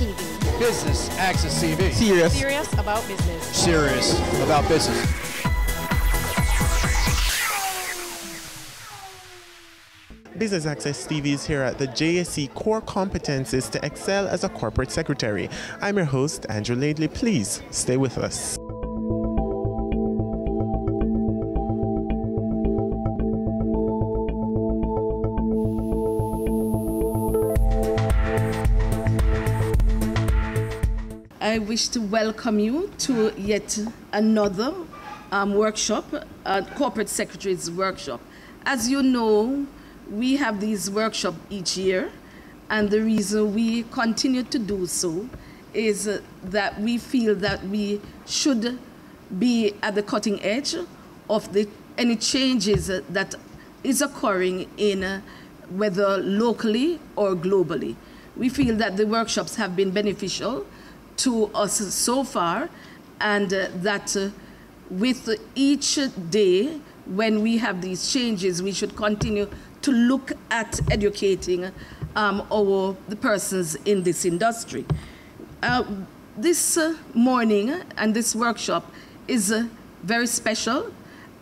TV. Business Access TV. Serious. Serious about business. Serious about business. Business Access TV is here at the JSE Core Competences to Excel as a Corporate Secretary. I'm your host, Andrew Laidley. Please stay with us. Wish to welcome you to yet another um, workshop, uh, Corporate Secretaries Workshop. As you know, we have these workshops each year, and the reason we continue to do so is that we feel that we should be at the cutting edge of the, any changes that is occurring in uh, whether locally or globally. We feel that the workshops have been beneficial to us so far, and uh, that uh, with each day when we have these changes, we should continue to look at educating um, our the persons in this industry. Uh, this uh, morning and this workshop is uh, very special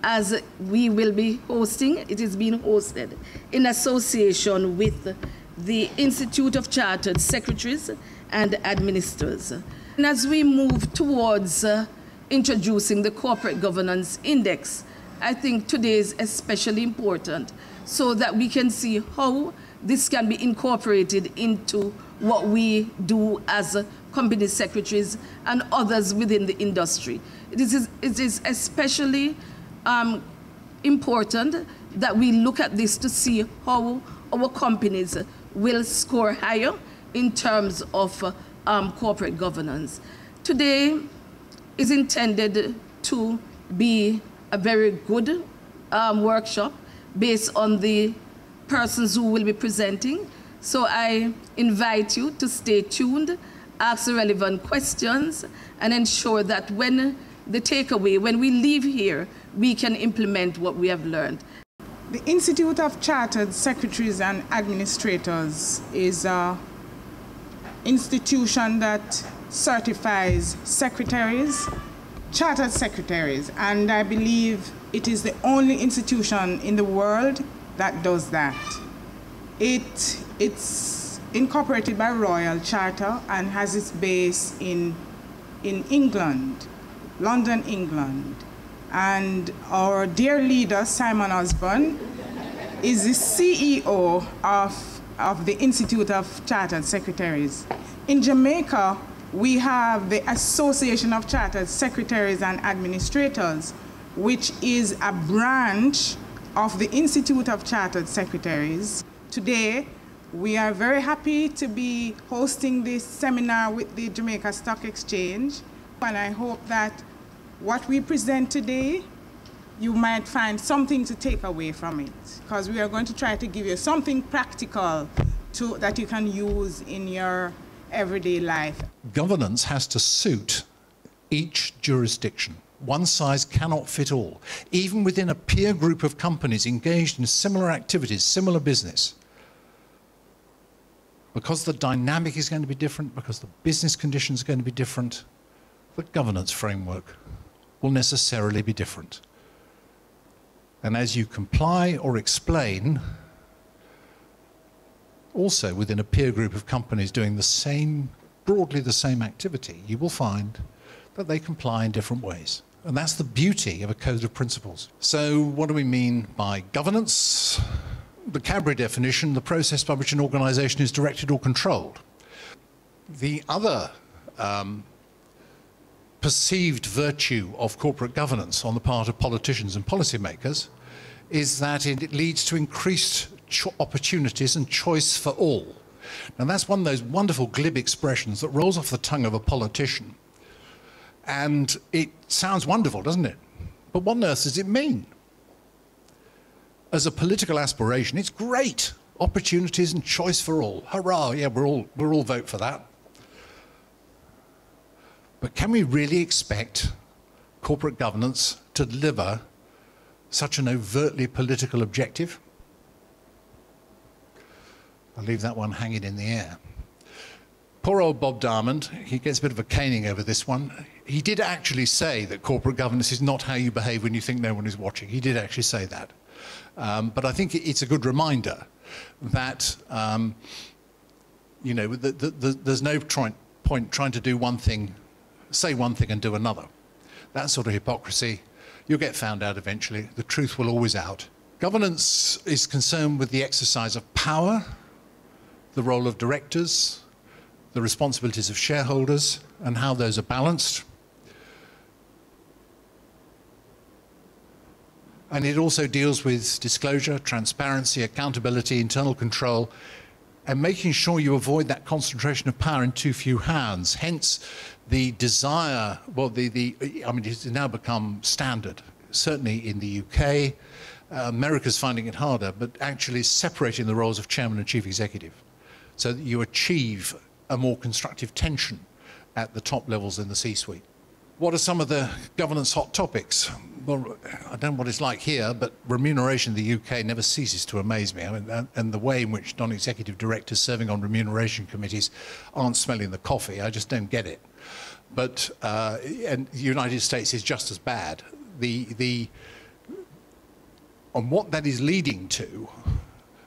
as we will be hosting, it is being hosted in association with the Institute of Chartered Secretaries and Administrators. And as we move towards uh, introducing the Corporate Governance Index, I think today is especially important so that we can see how this can be incorporated into what we do as company secretaries and others within the industry. It is, it is especially um, important that we look at this to see how our companies will score higher in terms of uh, um, corporate governance. Today is intended to be a very good um, workshop based on the persons who will be presenting. So I invite you to stay tuned, ask the relevant questions, and ensure that when the takeaway, when we leave here, we can implement what we have learned. The Institute of Chartered Secretaries and Administrators is a institution that certifies secretaries, chartered secretaries, and I believe it is the only institution in the world that does that. It, it's incorporated by Royal Charter and has its base in, in England, London, England. And our dear leader, Simon Osborne, is the CEO of, of the Institute of Chartered Secretaries. In Jamaica, we have the Association of Chartered Secretaries and Administrators, which is a branch of the Institute of Chartered Secretaries. Today, we are very happy to be hosting this seminar with the Jamaica Stock Exchange, and I hope that what we present today, you might find something to take away from it, because we are going to try to give you something practical to, that you can use in your everyday life. Governance has to suit each jurisdiction. One size cannot fit all. Even within a peer group of companies engaged in similar activities, similar business, because the dynamic is going to be different, because the business conditions are going to be different, the governance framework will necessarily be different. And as you comply or explain, also within a peer group of companies doing the same, broadly the same activity, you will find that they comply in different ways. And that's the beauty of a code of principles. So, what do we mean by governance? The Cadbury definition, the process by which an organization is directed or controlled. The other um, perceived virtue of corporate governance on the part of politicians and policymakers is that it leads to increased opportunities and choice for all. Now, that's one of those wonderful glib expressions that rolls off the tongue of a politician. And it sounds wonderful, doesn't it? But what on earth does it mean? As a political aspiration, it's great. Opportunities and choice for all. Hurrah, yeah, we're all, we're all vote for that. But can we really expect corporate governance to deliver such an overtly political objective? I'll leave that one hanging in the air. poor old Bob Diamond, he gets a bit of a caning over this one. He did actually say that corporate governance is not how you behave when you think no one is watching. He did actually say that. Um, but I think it's a good reminder that, um, you know, the, the, the, there's no try, point trying to do one thing, say one thing and do another. That sort of hypocrisy, you'll get found out eventually. The truth will always out. Governance is concerned with the exercise of power, the role of directors, the responsibilities of shareholders, and how those are balanced. And it also deals with disclosure, transparency, accountability, internal control, and making sure you avoid that concentration of power in too few hands. Hence, the desire, well, the, the I mean, it's now become standard, certainly in the UK. Uh, America's finding it harder, but actually separating the roles of chairman and chief executive so that you achieve a more constructive tension at the top levels in the C-suite. What are some of the governance hot topics? Well, I don't know what it's like here, but remuneration in the UK never ceases to amaze me. I mean, and the way in which non-executive directors serving on remuneration committees aren't smelling the coffee, I just don't get it. But uh, and the United States is just as bad. The the what that is leading to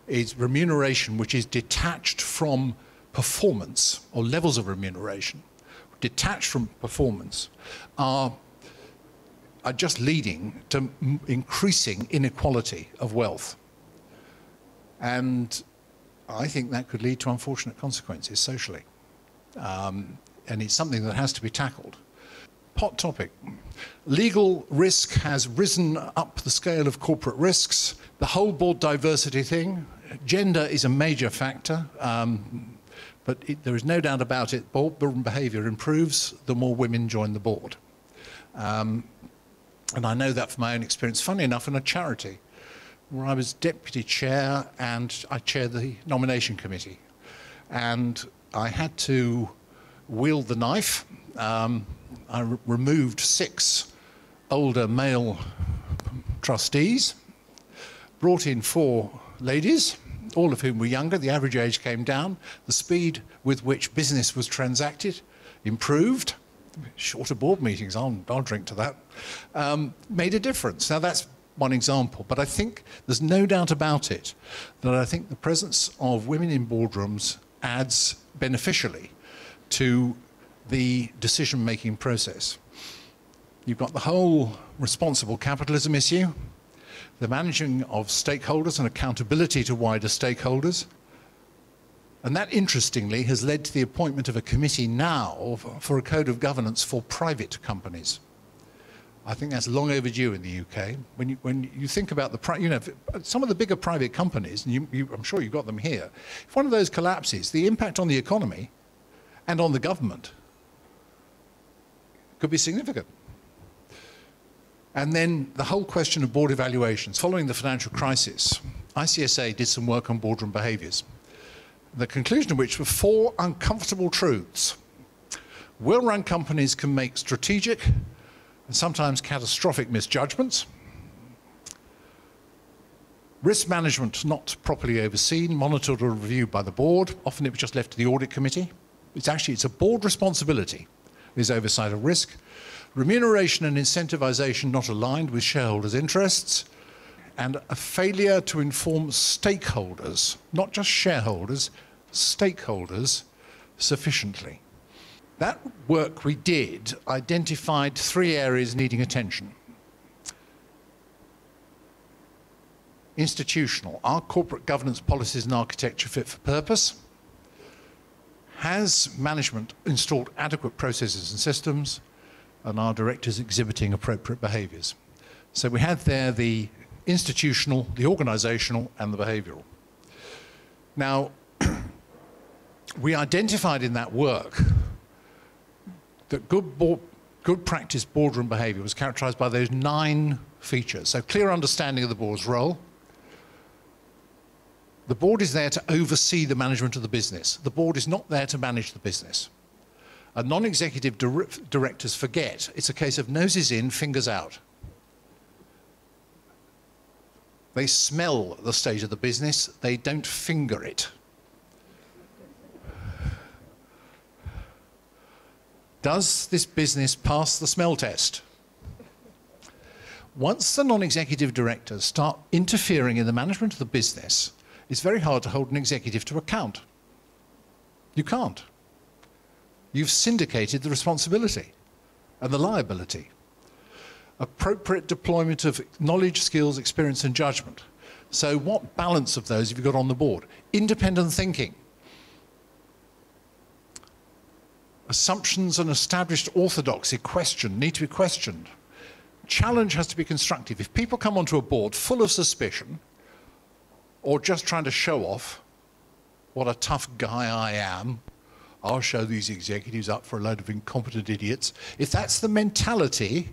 is remuneration which is detached from performance or levels of remuneration detached from performance are, are just leading to increasing inequality of wealth. And I think that could lead to unfortunate consequences socially. Um, and it's something that has to be tackled. Hot topic. Legal risk has risen up the scale of corporate risks. The whole board diversity thing, gender is a major factor. Um, but it, there is no doubt about it, board behaviour improves the more women join the board. Um, and I know that from my own experience, funny enough, in a charity where I was deputy chair and I chaired the nomination committee. And I had to wield the knife. Um, I re removed six older male trustees, brought in four ladies, all of whom were younger. The average age came down. The speed with which business was transacted improved. Shorter board meetings, I'll, I'll drink to that, um, made a difference. Now, that's one example, but I think there's no doubt about it that I think the presence of women in boardrooms adds beneficially to the decision making process. You've got the whole responsible capitalism issue, the managing of stakeholders and accountability to wider stakeholders. And that, interestingly, has led to the appointment of a committee now for a code of governance for private companies. I think that's long overdue in the UK. When you, when you think about the, you know, some of the bigger private companies, and you, you, I'm sure you've got them here, if one of those collapses, the impact on the economy and on the government could be significant. And then the whole question of board evaluations. Following the financial crisis, ICSA did some work on boardroom behaviours. The conclusion of which were four uncomfortable truths. Well-run companies can make strategic and sometimes catastrophic misjudgments. Risk management not properly overseen, monitored or reviewed by the board. Often it was just left to the audit committee. It's actually, it's a board responsibility, There's oversight of risk remuneration and incentivization not aligned with shareholders' interests, and a failure to inform stakeholders, not just shareholders, stakeholders, sufficiently. That work we did identified three areas needing attention. Institutional. Are corporate governance policies and architecture fit for purpose? Has management installed adequate processes and systems? And our directors exhibiting appropriate behaviours. So we had there the institutional, the organisational, and the behavioural. Now, we identified in that work that good, board, good practice boardroom behaviour was characterised by those nine features. So clear understanding of the board's role. The board is there to oversee the management of the business. The board is not there to manage the business non-executive dir directors forget it's a case of noses in, fingers out. They smell the state of the business, they don't finger it. Does this business pass the smell test? Once the non executive directors start interfering in the management of the business, it's very hard to hold an executive to account. You can't. You've syndicated the responsibility and the liability. Appropriate deployment of knowledge, skills, experience, and judgment. So, what balance of those have you got on the board? Independent thinking. Assumptions and established orthodoxy question need to be questioned. Challenge has to be constructive. If people come onto a board full of suspicion or just trying to show off what a tough guy I am, I'll show these executives up for a load of incompetent idiots. If that's the mentality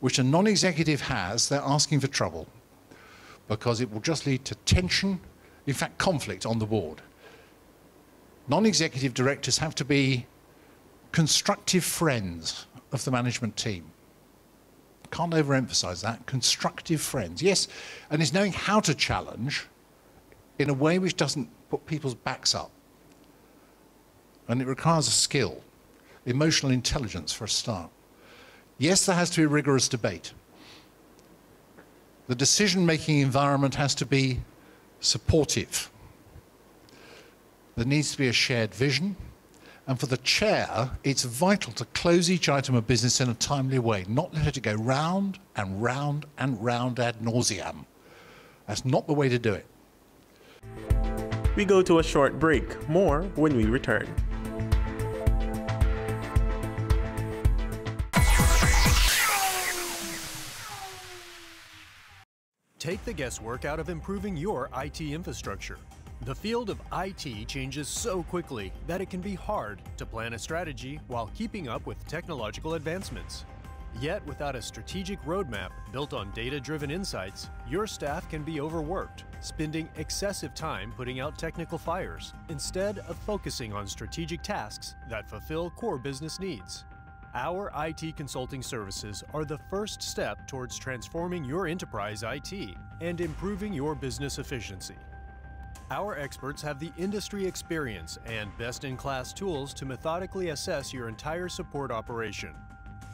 which a non executive has, they're asking for trouble because it will just lead to tension, in fact, conflict on the board. Non executive directors have to be constructive friends of the management team. Can't overemphasize that. Constructive friends. Yes, and it's knowing how to challenge in a way which doesn't put people's backs up. And it requires a skill, emotional intelligence for a start. Yes, there has to be rigorous debate. The decision making environment has to be supportive. There needs to be a shared vision. And for the chair, it's vital to close each item of business in a timely way, not let it go round and round and round ad nauseam. That's not the way to do it. We go to a short break. More when we return. Take the guesswork out of improving your IT infrastructure. The field of IT changes so quickly that it can be hard to plan a strategy while keeping up with technological advancements. Yet, without a strategic roadmap built on data driven insights, your staff can be overworked, spending excessive time putting out technical fires instead of focusing on strategic tasks that fulfill core business needs. Our IT consulting services are the first step towards transforming your enterprise IT and improving your business efficiency. Our experts have the industry experience and best in class tools to methodically assess your entire support operation.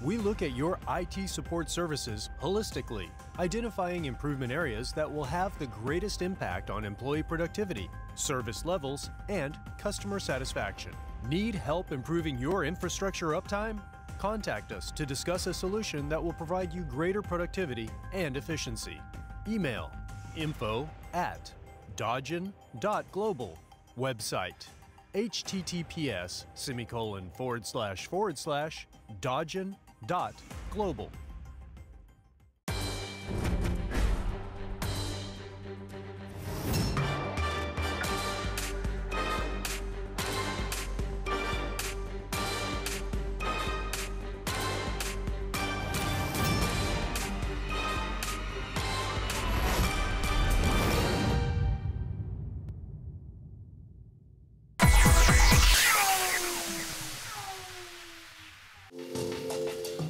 We look at your IT support services holistically, identifying improvement areas that will have the greatest impact on employee productivity, service levels, and customer satisfaction. Need help improving your infrastructure uptime? Contact us to discuss a solution that will provide you greater productivity and efficiency. Email info at dodgen.global. Website https semicolon forward slash forward slash dodgen.global.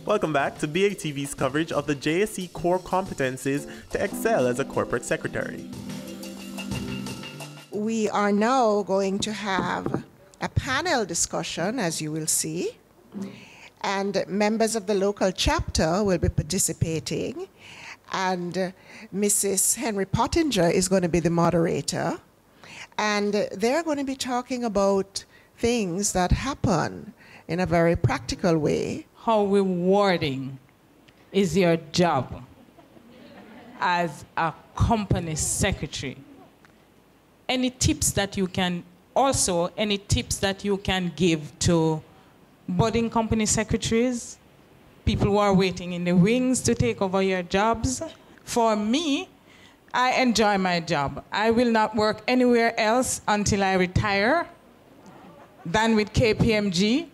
Welcome back to BATV's coverage of the JSE core competencies to excel as a corporate secretary. We are now going to have a panel discussion, as you will see, and members of the local chapter will be participating, and Mrs. Henry Pottinger is going to be the moderator, and they're going to be talking about things that happen in a very practical way how rewarding is your job as a company secretary? Any tips that you can also any tips that you can give to budding company secretaries, people who are waiting in the wings to take over your jobs? For me, I enjoy my job. I will not work anywhere else until I retire than with KPMG.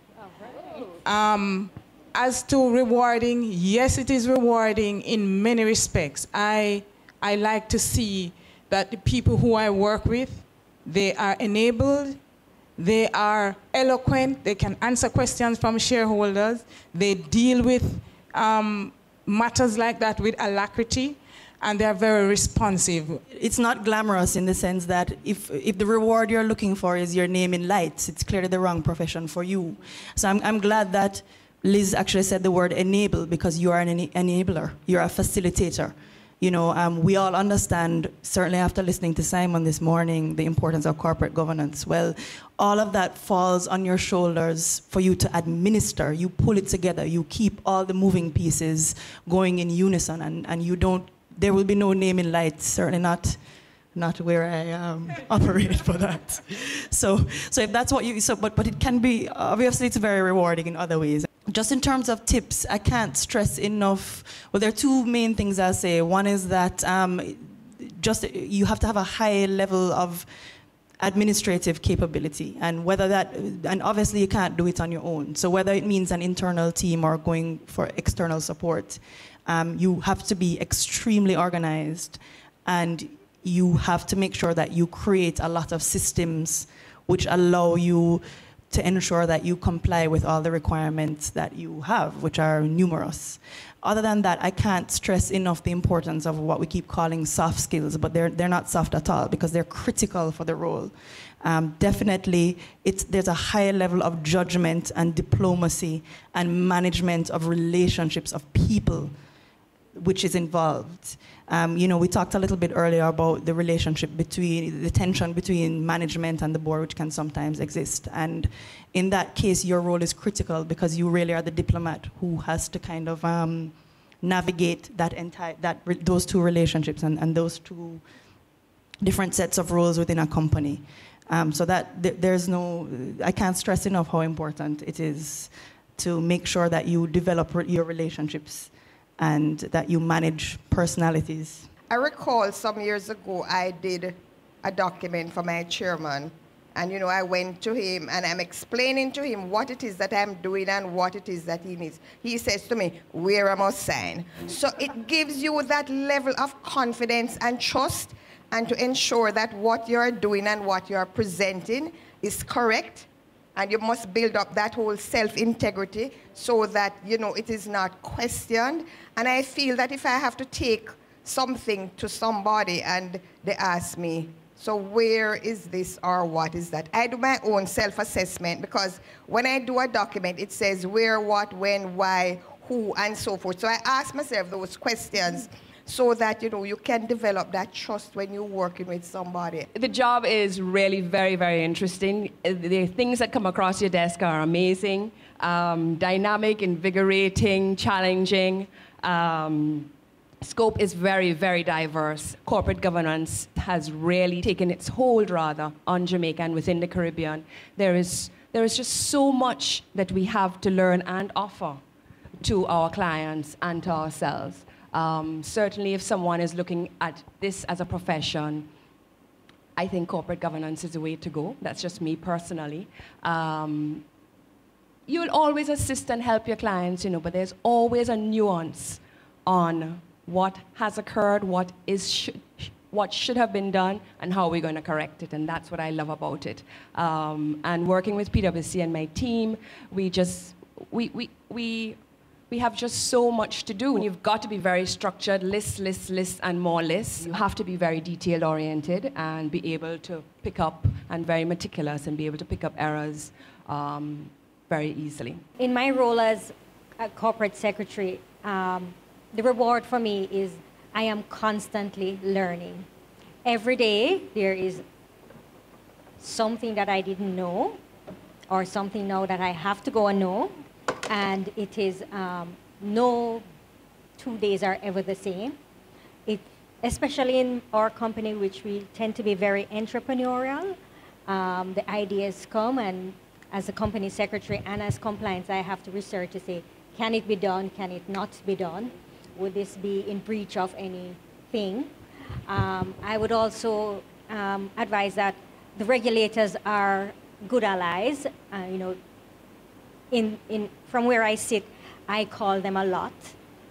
Um, as to rewarding, yes, it is rewarding in many respects. I, I like to see that the people who I work with, they are enabled, they are eloquent, they can answer questions from shareholders, they deal with um, matters like that with alacrity. and they're very responsive. It's not glamorous in the sense that if, if the reward you're looking for is your name in lights, it's clearly the wrong profession for you. So I'm, I'm glad that Liz actually said the word enable because you are an enabler, you're a facilitator. You know, um, we all understand, certainly after listening to Simon this morning, the importance of corporate governance. Well, all of that falls on your shoulders for you to administer. You pull it together, you keep all the moving pieces going in unison, and, and you don't, there will be no naming lights, certainly not not where I um, operate for that. So, so if that's what you, so, but, but it can be, obviously it's very rewarding in other ways. Just in terms of tips, I can't stress enough. Well, there are two main things I'll say. One is that um, just you have to have a high level of administrative capability, and whether that, and obviously you can't do it on your own. So whether it means an internal team or going for external support, um, you have to be extremely organized, and you have to make sure that you create a lot of systems which allow you to ensure that you comply with all the requirements that you have, which are numerous. Other than that, I can't stress enough the importance of what we keep calling soft skills, but they're, they're not soft at all because they're critical for the role. Um, definitely, there's a higher level of judgment and diplomacy and management of relationships of people which is involved. Um, you know, we talked a little bit earlier about the relationship between the tension between management and the board, which can sometimes exist. And in that case, your role is critical because you really are the diplomat who has to kind of um, navigate that entire that those two relationships and, and those two different sets of roles within a company. Um, so that th- there's no, I can't stress enough how important it is to make sure that you develop your relationships and that you manage personalities. I recall some years ago I did a document for my chairman. And you know, I went to him and I'm explaining to him what it is that I'm doing and what it is that he needs. He says to me, Where am I sign. So it gives you that level of confidence and trust and to ensure that what you're doing and what you're presenting is correct and you must build up that whole self-integrity so that you know it is not questioned. And i feel that if i have to take something to somebody and they ask me so where is this or what is that? I do my own self-assessment because when i do a document it says where what when why who and so forth. So i ask myself those questions so that you know you can develop that trust when you're working with somebody. The job is really very very interesting. The things that come across your desk are amazing, um, dynamic, invigorating, challenging. Um, scope is very very diverse. Corporate governance has really taken its hold rather on Jamaica and within the Caribbean. There is there is just so much that we have to learn and offer to our clients and to ourselves. Um, certainly, if someone is looking at this as a profession, I think corporate governance is the way to go. That's just me personally. Um, you will always assist and help your clients, you know, but there's always a nuance on what has occurred, what is what should have been done, and how are we're going to correct it. And that's what I love about it. Um, and working with PwC and my team, we just we we we we have just so much to do. And You've got to be very structured, lists, lists, lists, and more lists. You have to be very detail oriented and be able to pick up and very meticulous and be able to pick up errors um, very easily. In my role as a corporate secretary, um, the reward for me is I am constantly learning. Every day there is something that I didn't know or something now that I have to go and know and it is um, no two days are ever the same. It, especially in our company, which we tend to be very entrepreneurial, um, the ideas come, and as a company secretary and as compliance, I have to research to say, can it be done? Can it not be done? Would this be in breach of anything? Um, I would also um, advise that the regulators are good allies. Uh, you know, in, in, from where I sit, I call them a lot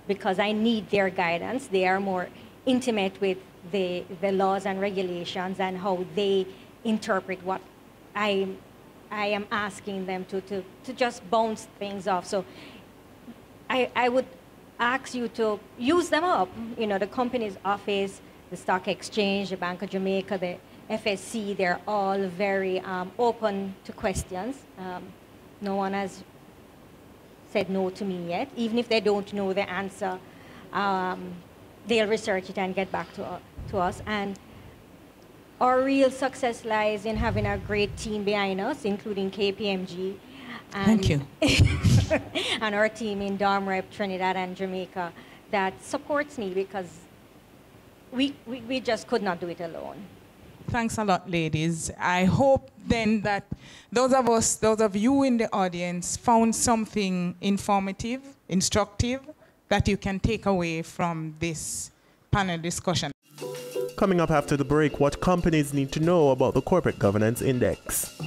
because I need their guidance. They are more intimate with the, the laws and regulations and how they interpret what I, I am asking them to, to, to just bounce things off. So I, I would ask you to use them up. You know, the company's office, the stock exchange, the Bank of Jamaica, the FSC, they're all very um, open to questions. Um, no one has said no to me yet. Even if they don't know the answer, um, they'll research it and get back to, uh, to us. And our real success lies in having a great team behind us, including KPMG. And, Thank you. and our team in DOMREP, Trinidad and Jamaica, that supports me because we, we, we just could not do it alone. Thanks a lot, ladies. I hope then that those of us, those of you in the audience, found something informative, instructive, that you can take away from this panel discussion. Coming up after the break, what companies need to know about the Corporate Governance Index.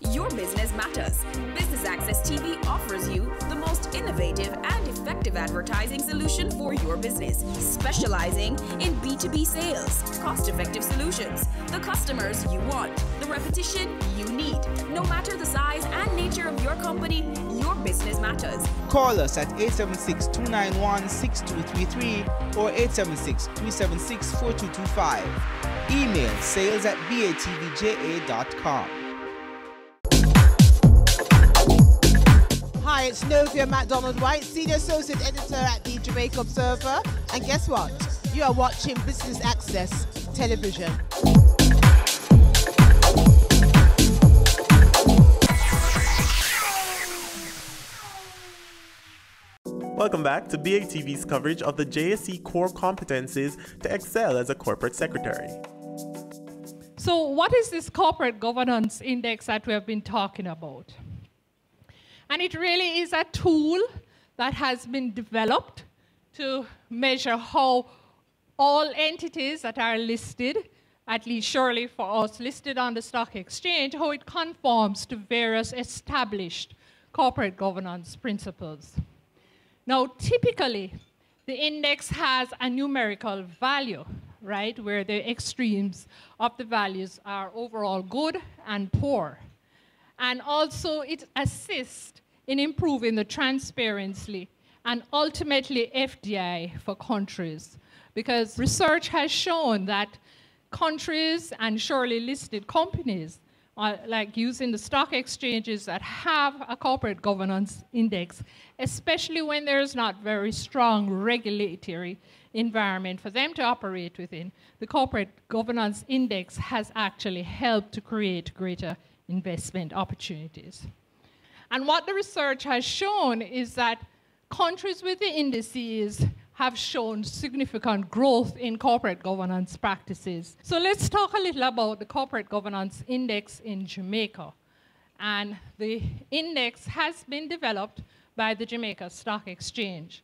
Your business matters. Business Access TV offers you the most innovative and effective advertising solution for your business, specializing in B2B sales, cost effective solutions, the customers you want, the repetition you need. No matter the size and nature of your company, your business matters. Call us at 876 291 6233 or 876 376 4225. Email sales at batvja.com. Hi, it's Novia McDonald Whyte, Senior Associate Editor at the Jamaica Observer. And guess what? You are watching Business Access Television. Welcome back to BATV's coverage of the JSE core competencies to excel as a corporate secretary. So, what is this corporate governance index that we have been talking about? And it really is a tool that has been developed to measure how all entities that are listed, at least surely for us listed on the stock exchange, how it conforms to various established corporate governance principles. Now, typically, the index has a numerical value, right, where the extremes of the values are overall good and poor. And also, it assists in improving the transparency and ultimately FDI for countries. Because research has shown that countries and surely listed companies, like using the stock exchanges that have a corporate governance index, especially when there's not very strong regulatory environment for them to operate within, the corporate governance index has actually helped to create greater investment opportunities. And what the research has shown is that countries with the indices have shown significant growth in corporate governance practices. So let's talk a little about the corporate governance index in Jamaica. And the index has been developed by the Jamaica Stock Exchange.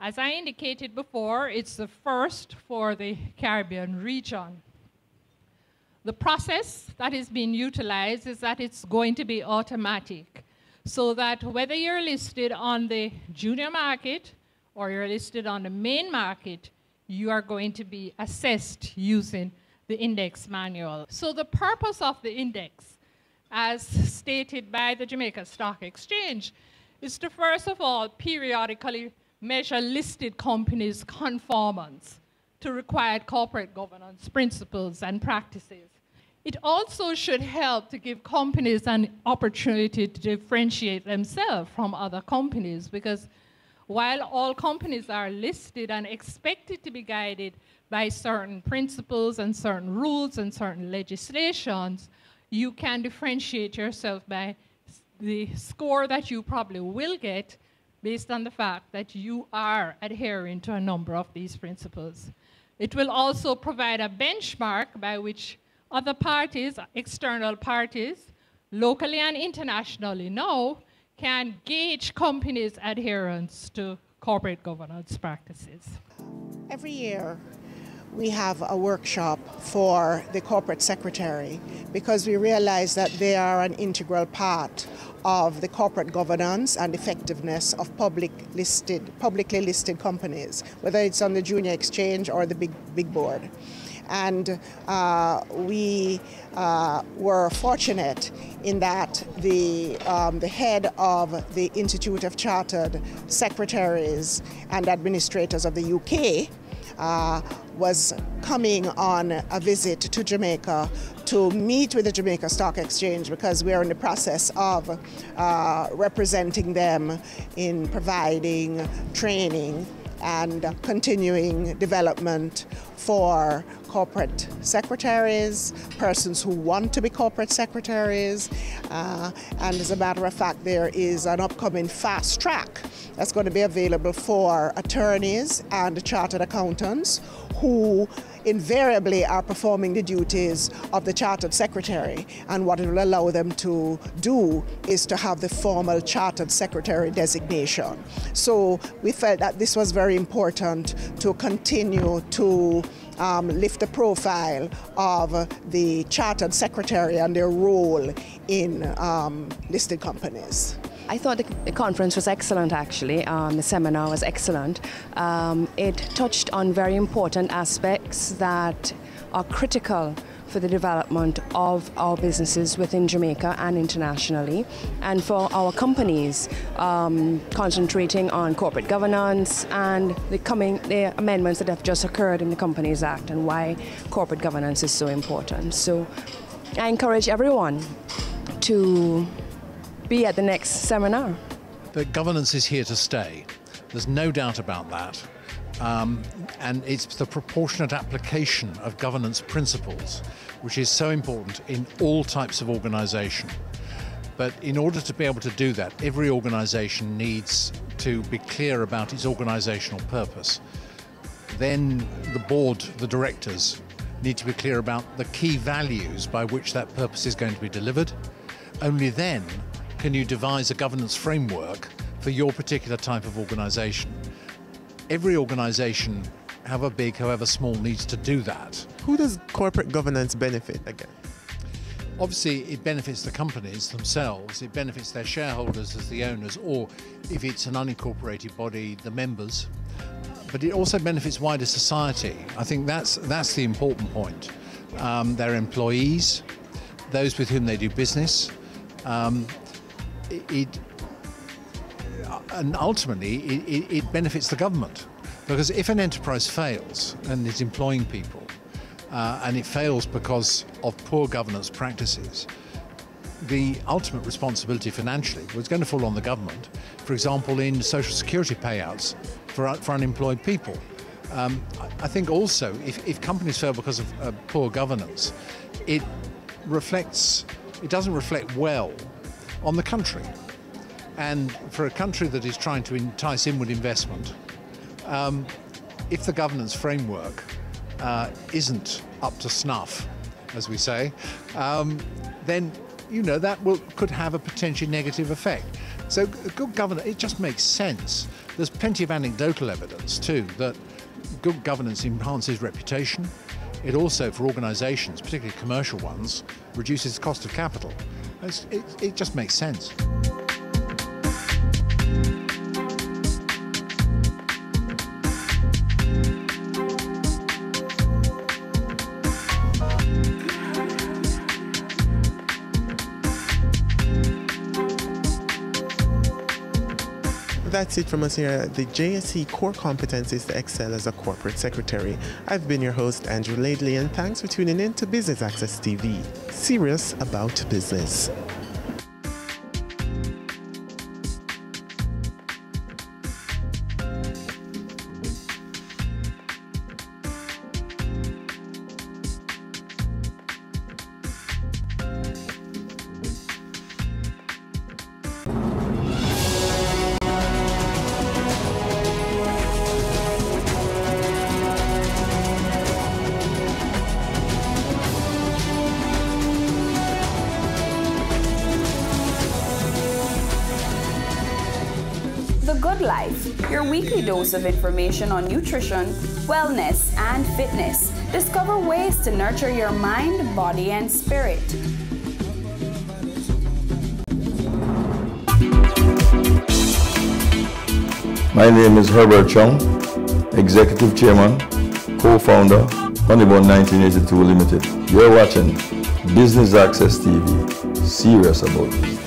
As I indicated before, it's the first for the Caribbean region. The process that is being utilized is that it's going to be automatic so that whether you're listed on the junior market or you're listed on the main market, you are going to be assessed using the index manual. So the purpose of the index, as stated by the Jamaica Stock Exchange, is to first of all periodically measure listed companies' conformance to required corporate governance principles and practices. It also should help to give companies an opportunity to differentiate themselves from other companies because while all companies are listed and expected to be guided by certain principles and certain rules and certain legislations, you can differentiate yourself by the score that you probably will get based on the fact that you are adhering to a number of these principles. It will also provide a benchmark by which other parties, external parties, locally and internationally now, can gauge companies' adherence to corporate governance practices. Every year, we have a workshop for the corporate secretary because we realize that they are an integral part of the corporate governance and effectiveness of public listed, publicly listed companies, whether it's on the junior exchange or the big, big board. And uh, we uh, were fortunate in that the, um, the head of the Institute of Chartered Secretaries and Administrators of the UK uh, was coming on a visit to Jamaica to meet with the Jamaica Stock Exchange because we are in the process of uh, representing them in providing training and continuing development for corporate secretaries, persons who want to be corporate secretaries. Uh, and as a matter of fact, there is an upcoming fast track that's going to be available for attorneys and chartered accountants who invariably are performing the duties of the chartered secretary and what it will allow them to do is to have the formal chartered secretary designation. So we felt that this was very important to continue to um, lift the profile of the chartered secretary and their role in um, listed companies. I thought the conference was excellent, actually. Um, the seminar was excellent. Um, it touched on very important aspects that are critical for the development of our businesses within Jamaica and internationally, and for our companies, um, concentrating on corporate governance and the coming the amendments that have just occurred in the Companies Act and why corporate governance is so important. So, I encourage everyone to be at the next seminar. The governance is here to stay. There's no doubt about that. Um, and it's the proportionate application of governance principles which is so important in all types of organization. But in order to be able to do that, every organization needs to be clear about its organizational purpose. Then the board, the directors, need to be clear about the key values by which that purpose is going to be delivered. Only then can you devise a governance framework for your particular type of organization? Every organization, however big, however small, needs to do that. Who does corporate governance benefit again? Obviously, it benefits the companies themselves, it benefits their shareholders as the owners, or if it's an unincorporated body, the members. But it also benefits wider society. I think that's, that's the important point. Um, their employees, those with whom they do business, um, it, and ultimately it, it, benefits the government because if an enterprise fails and is employing people uh, and it fails because of poor governance practices, the ultimate responsibility financially was going to fall on the government. For example, in social security payouts for, for unemployed people. Um, I think also if, if companies fail because of uh, poor governance, it reflects, it doesn't reflect well on the country. And for a country that is trying to entice inward investment, um, if the governance framework uh, isn't up to snuff, as we say, um, then you know that will, could have a potentially negative effect. So good governance, it just makes sense. There's plenty of anecdotal evidence too that good governance enhances reputation. It also, for organisations, particularly commercial ones, reduces the cost of capital. It, it just makes sense. That's it from us here at the JSE Core Competencies to Excel as a Corporate Secretary. I've been your host, Andrew Laidley, and thanks for tuning in to Business Access TV. Serious about business. Of information on nutrition, wellness, and fitness. Discover ways to nurture your mind, body, and spirit. My name is Herbert Chong, Executive Chairman, co-founder Honey Bun 1982 Limited. You're watching Business Access TV. Serious about it.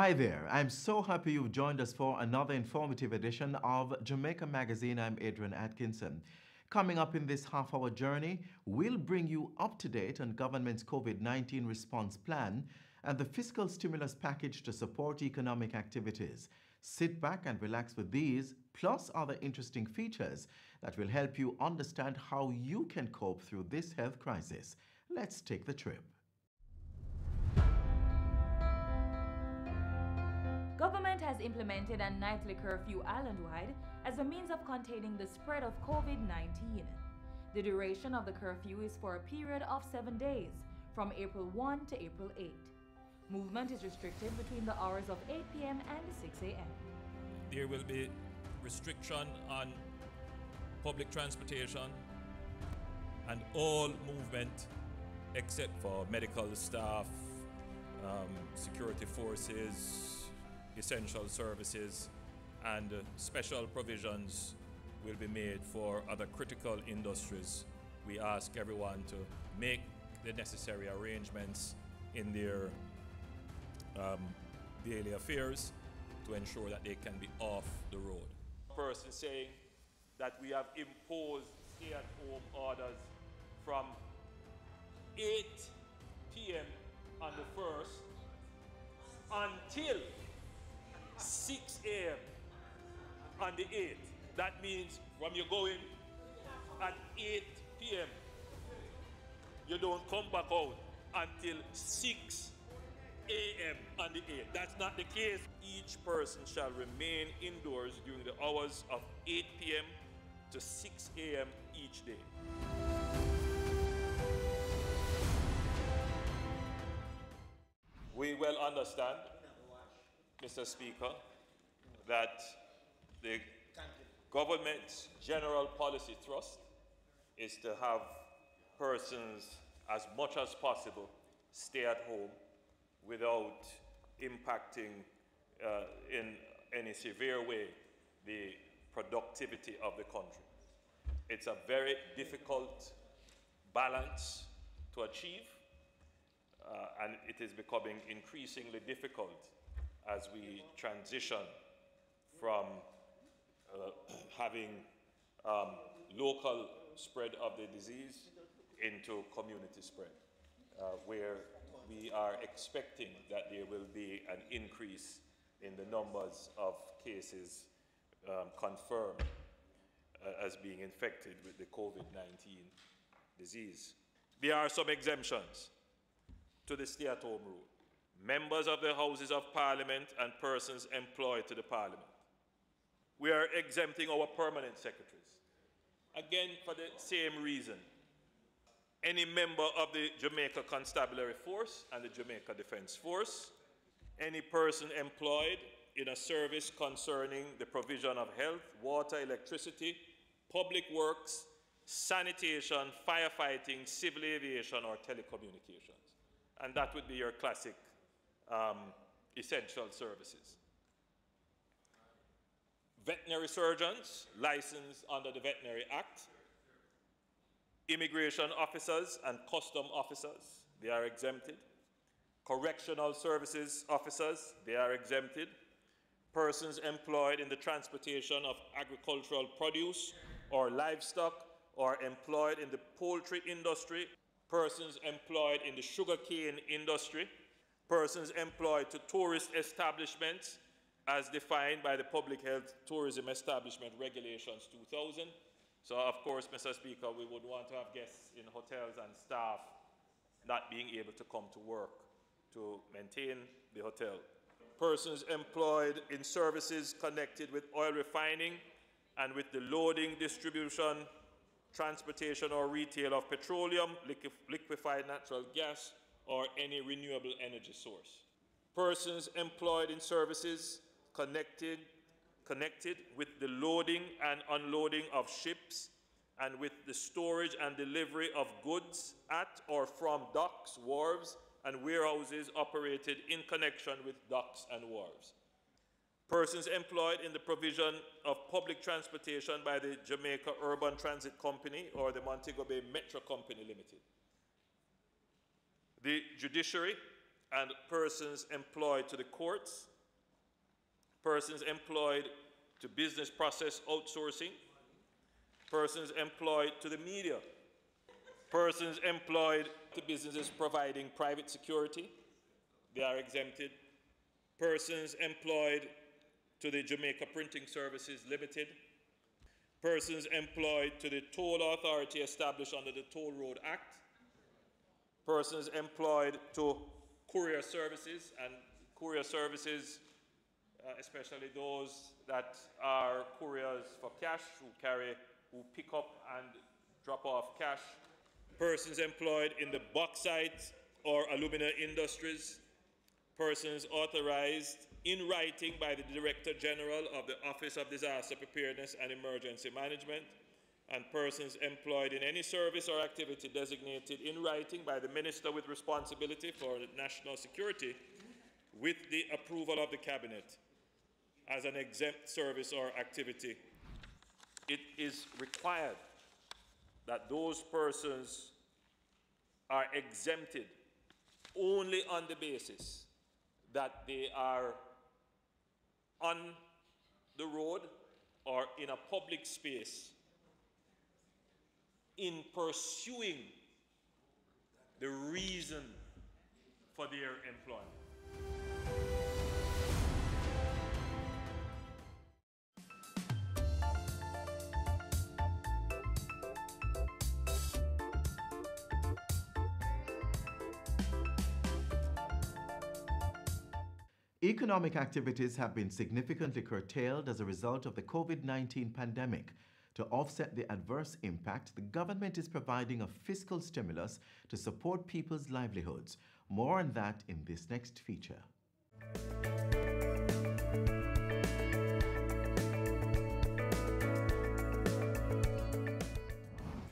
Hi there. I'm so happy you've joined us for another informative edition of Jamaica Magazine. I'm Adrian Atkinson. Coming up in this half hour journey, we'll bring you up to date on government's COVID 19 response plan and the fiscal stimulus package to support economic activities. Sit back and relax with these, plus other interesting features that will help you understand how you can cope through this health crisis. Let's take the trip. Government has implemented a nightly curfew island-wide as a means of containing the spread of COVID-19. The duration of the curfew is for a period of seven days, from April 1 to April 8. Movement is restricted between the hours of 8 p.m. and 6 a.m. There will be restriction on public transportation and all movement except for medical staff, um, security forces, essential services, and uh, special provisions will be made for other critical industries. We ask everyone to make the necessary arrangements in their um, daily affairs to ensure that they can be off the road. Person saying that we have imposed stay-at-home orders from 8 p.m. on the 1st until 6 a.m. on the 8th. That means from you going at 8 p.m., you don't come back out until 6 a.m. on the 8th. That's not the case. Each person shall remain indoors during the hours of 8 p.m. to 6 a.m. each day. We well understand Mr. Speaker, that the government's general policy thrust is to have persons as much as possible stay at home without impacting uh, in any severe way the productivity of the country. It's a very difficult balance to achieve, uh, and it is becoming increasingly difficult as we transition from uh, having um, local spread of the disease into community spread, uh, where we are expecting that there will be an increase in the numbers of cases um, confirmed uh, as being infected with the COVID-19 disease. There are some exemptions to the stay-at-home rule members of the Houses of Parliament and persons employed to the Parliament. We are exempting our permanent secretaries. Again, for the same reason. Any member of the Jamaica Constabulary Force and the Jamaica Defense Force, any person employed in a service concerning the provision of health, water, electricity, public works, sanitation, firefighting, civil aviation, or telecommunications. And that would be your classic um, essential services. Veterinary surgeons licensed under the Veterinary Act, immigration officers and custom officers, they are exempted. Correctional services officers, they are exempted. Persons employed in the transportation of agricultural produce or livestock or employed in the poultry industry, persons employed in the sugarcane industry, persons employed to tourist establishments as defined by the Public Health Tourism Establishment Regulations 2000. So, of course, Mr. Speaker, we would want to have guests in hotels and staff not being able to come to work to maintain the hotel. Persons employed in services connected with oil refining and with the loading, distribution, transportation, or retail of petroleum, liquefied natural gas, or any renewable energy source. Persons employed in services connected, connected with the loading and unloading of ships and with the storage and delivery of goods at or from docks, wharves, and warehouses operated in connection with docks and wharves. Persons employed in the provision of public transportation by the Jamaica Urban Transit Company or the Montego Bay Metro Company Limited. The judiciary and persons employed to the courts, persons employed to business process outsourcing, persons employed to the media, persons employed to businesses providing private security, they are exempted, persons employed to the Jamaica Printing Services Limited, persons employed to the toll authority established under the Toll Road Act, persons employed to courier services and courier services, uh, especially those that are couriers for cash who carry who pick up and drop off cash, persons employed in the bauxite or alumina industries, persons authorized in writing by the Director General of the Office of Disaster Preparedness and Emergency Management, and persons employed in any service or activity designated in writing by the Minister with responsibility for national security with the approval of the Cabinet as an exempt service or activity. It is required that those persons are exempted only on the basis that they are on the road or in a public space in pursuing the reason for their employment. Economic activities have been significantly curtailed as a result of the COVID 19 pandemic. To offset the adverse impact, the government is providing a fiscal stimulus to support people's livelihoods. More on that in this next feature.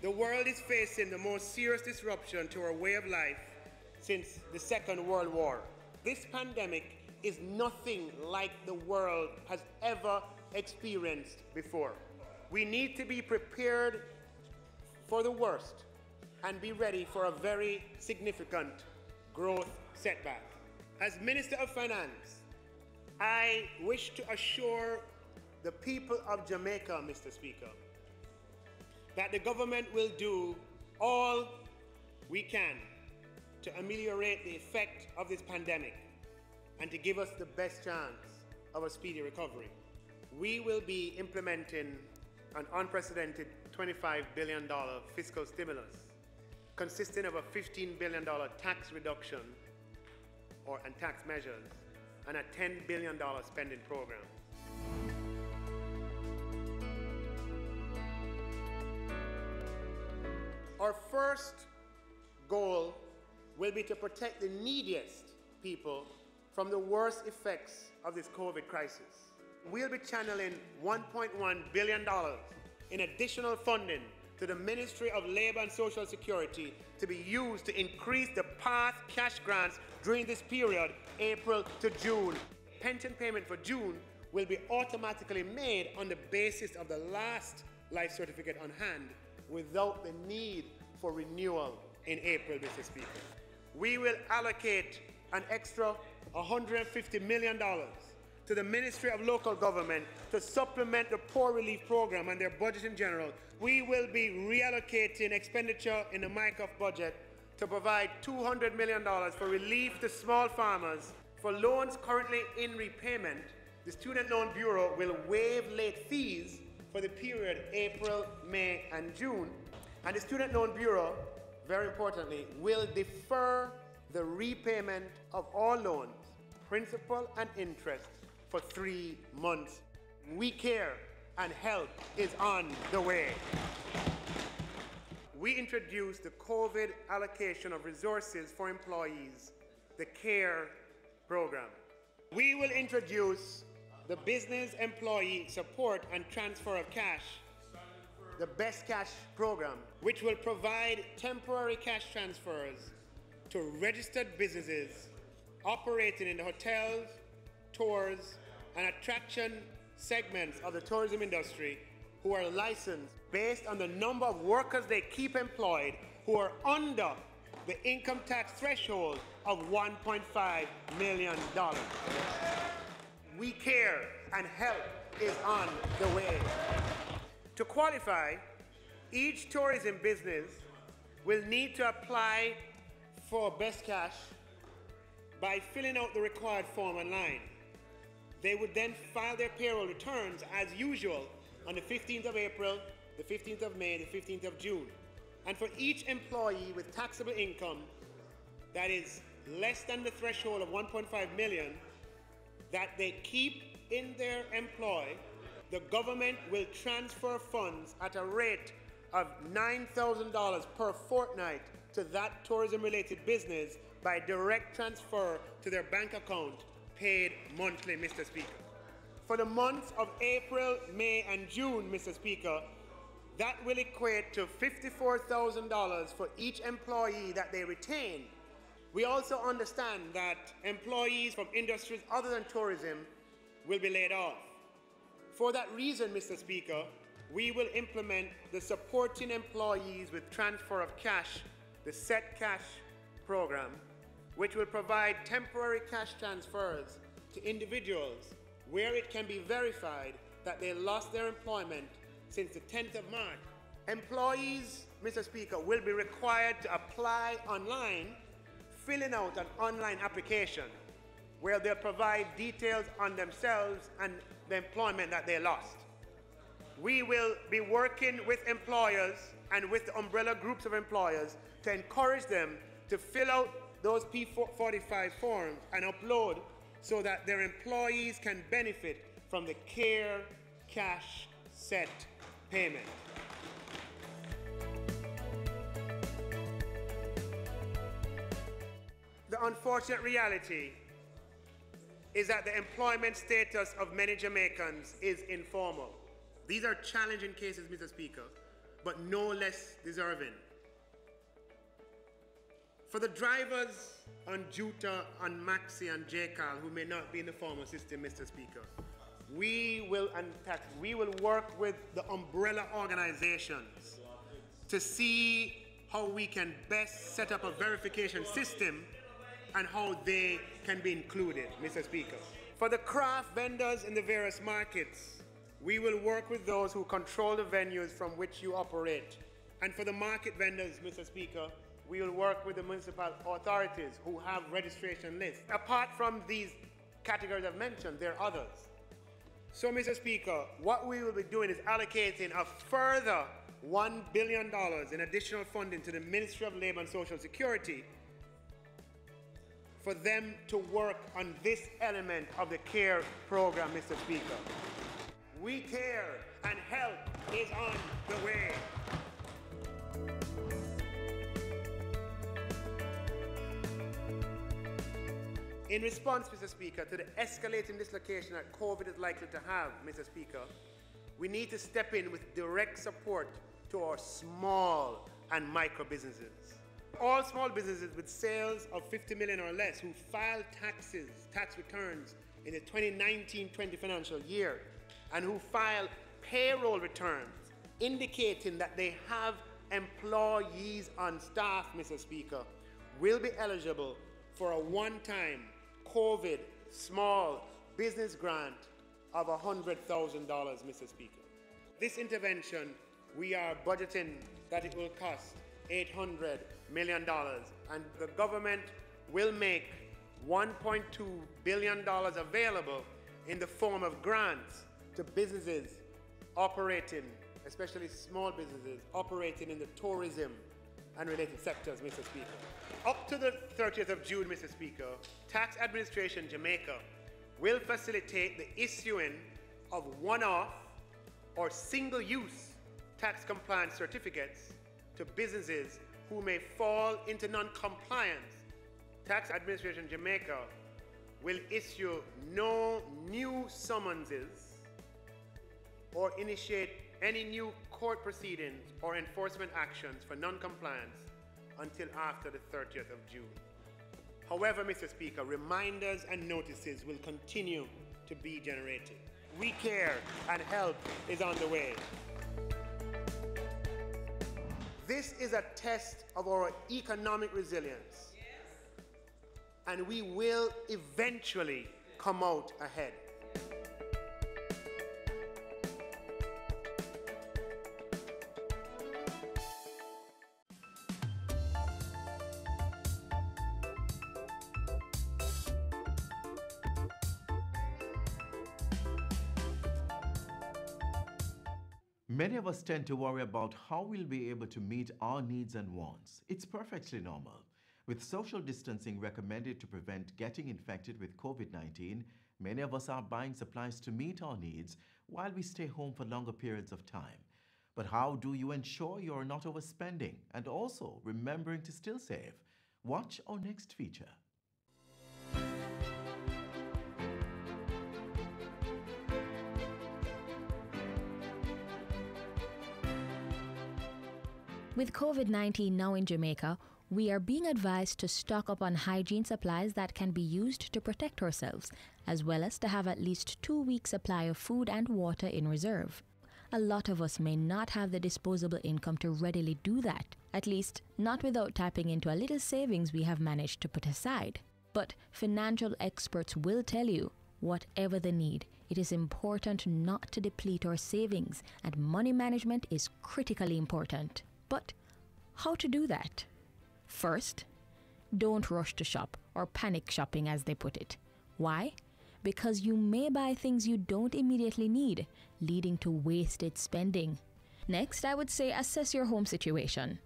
The world is facing the most serious disruption to our way of life since the Second World War. This pandemic is nothing like the world has ever experienced before. We need to be prepared for the worst and be ready for a very significant growth setback. As Minister of Finance, I wish to assure the people of Jamaica, Mr. Speaker, that the government will do all we can to ameliorate the effect of this pandemic and to give us the best chance of a speedy recovery. We will be implementing an unprecedented $25 billion fiscal stimulus consisting of a $15 billion tax reduction or, and tax measures and a $10 billion spending program. Our first goal will be to protect the neediest people from the worst effects of this COVID crisis. We'll be channeling $1.1 billion in additional funding to the Ministry of Labor and Social Security to be used to increase the PATH cash grants during this period, April to June. Pension payment for June will be automatically made on the basis of the last life certificate on hand without the need for renewal in April, Mr. Speaker. We will allocate an extra $150 million to the Ministry of Local Government to supplement the poor relief program and their budget in general. We will be reallocating expenditure in the MICAF budget to provide $200 million for relief to small farmers. For loans currently in repayment, the Student Loan Bureau will waive late fees for the period April, May, and June. And the Student Loan Bureau, very importantly, will defer the repayment of all loans, principal and interest, for three months. We care and help is on the way. We introduced the COVID allocation of resources for employees, the CARE program. We will introduce the Business Employee Support and Transfer of Cash, the Best Cash program, which will provide temporary cash transfers to registered businesses operating in the hotels, tours, and attraction segments of the tourism industry who are licensed based on the number of workers they keep employed who are under the income tax threshold of $1.5 million. We care and help is on the way. To qualify, each tourism business will need to apply for Best Cash by filling out the required form online. They would then file their payroll returns as usual on the 15th of April, the 15th of May, the 15th of June. And for each employee with taxable income that is less than the threshold of 1.5 million that they keep in their employ, the government will transfer funds at a rate of $9,000 per fortnight to that tourism related business by direct transfer to their bank account paid monthly, Mr. Speaker. For the months of April, May, and June, Mr. Speaker, that will equate to $54,000 for each employee that they retain. We also understand that employees from industries other than tourism will be laid off. For that reason, Mr. Speaker, we will implement the supporting employees with transfer of cash, the Set Cash program, which will provide temporary cash transfers to individuals where it can be verified that they lost their employment since the 10th of March. Employees, Mr. Speaker, will be required to apply online, filling out an online application where they'll provide details on themselves and the employment that they lost. We will be working with employers and with the umbrella groups of employers to encourage them to fill out those P45 forms and upload so that their employees can benefit from the CARE cash set payment. The unfortunate reality is that the employment status of many Jamaicans is informal. These are challenging cases, Mr. Speaker, but no less deserving. For the drivers on Juta, on Maxi, and JCAL who may not be in the formal system, Mr. Speaker, we will, and we will work with the umbrella organizations to see how we can best set up a verification system and how they can be included, Mr. Speaker. For the craft vendors in the various markets, we will work with those who control the venues from which you operate. And for the market vendors, Mr. Speaker, we will work with the municipal authorities who have registration lists. Apart from these categories I've mentioned, there are others. So, Mr. Speaker, what we will be doing is allocating a further $1 billion in additional funding to the Ministry of Labour and Social Security for them to work on this element of the CARE program, Mr. Speaker. We care and help is on the way. In response, Mr. Speaker, to the escalating dislocation that COVID is likely to have, Mr. Speaker, we need to step in with direct support to our small and micro businesses. All small businesses with sales of 50 million or less who file taxes, tax returns in the 2019-20 financial year and who file payroll returns indicating that they have employees on staff, Mr. Speaker, will be eligible for a one-time COVID small business grant of $100,000, Mr. Speaker. This intervention, we are budgeting that it will cost $800 million. And the government will make $1.2 billion available in the form of grants to businesses operating, especially small businesses, operating in the tourism sectors, Mr. Speaker. Up to the 30th of June, Mr. Speaker, Tax Administration Jamaica will facilitate the issuing of one-off or single-use tax compliance certificates to businesses who may fall into non-compliance. Tax Administration Jamaica will issue no new summonses or initiate any new court proceedings or enforcement actions for non-compliance until after the 30th of June. However, Mr. Speaker, reminders and notices will continue to be generated. We care and help is on the way. This is a test of our economic resilience. And we will eventually come out ahead. Many of us tend to worry about how we'll be able to meet our needs and wants. It's perfectly normal. With social distancing recommended to prevent getting infected with COVID 19, many of us are buying supplies to meet our needs while we stay home for longer periods of time. But how do you ensure you're not overspending and also remembering to still save? Watch our next feature. With COVID 19 now in Jamaica, we are being advised to stock up on hygiene supplies that can be used to protect ourselves, as well as to have at least two weeks' supply of food and water in reserve. A lot of us may not have the disposable income to readily do that, at least not without tapping into a little savings we have managed to put aside. But financial experts will tell you whatever the need, it is important not to deplete our savings, and money management is critically important. But how to do that? First, don't rush to shop or panic shopping, as they put it. Why? Because you may buy things you don't immediately need, leading to wasted spending. Next, I would say assess your home situation.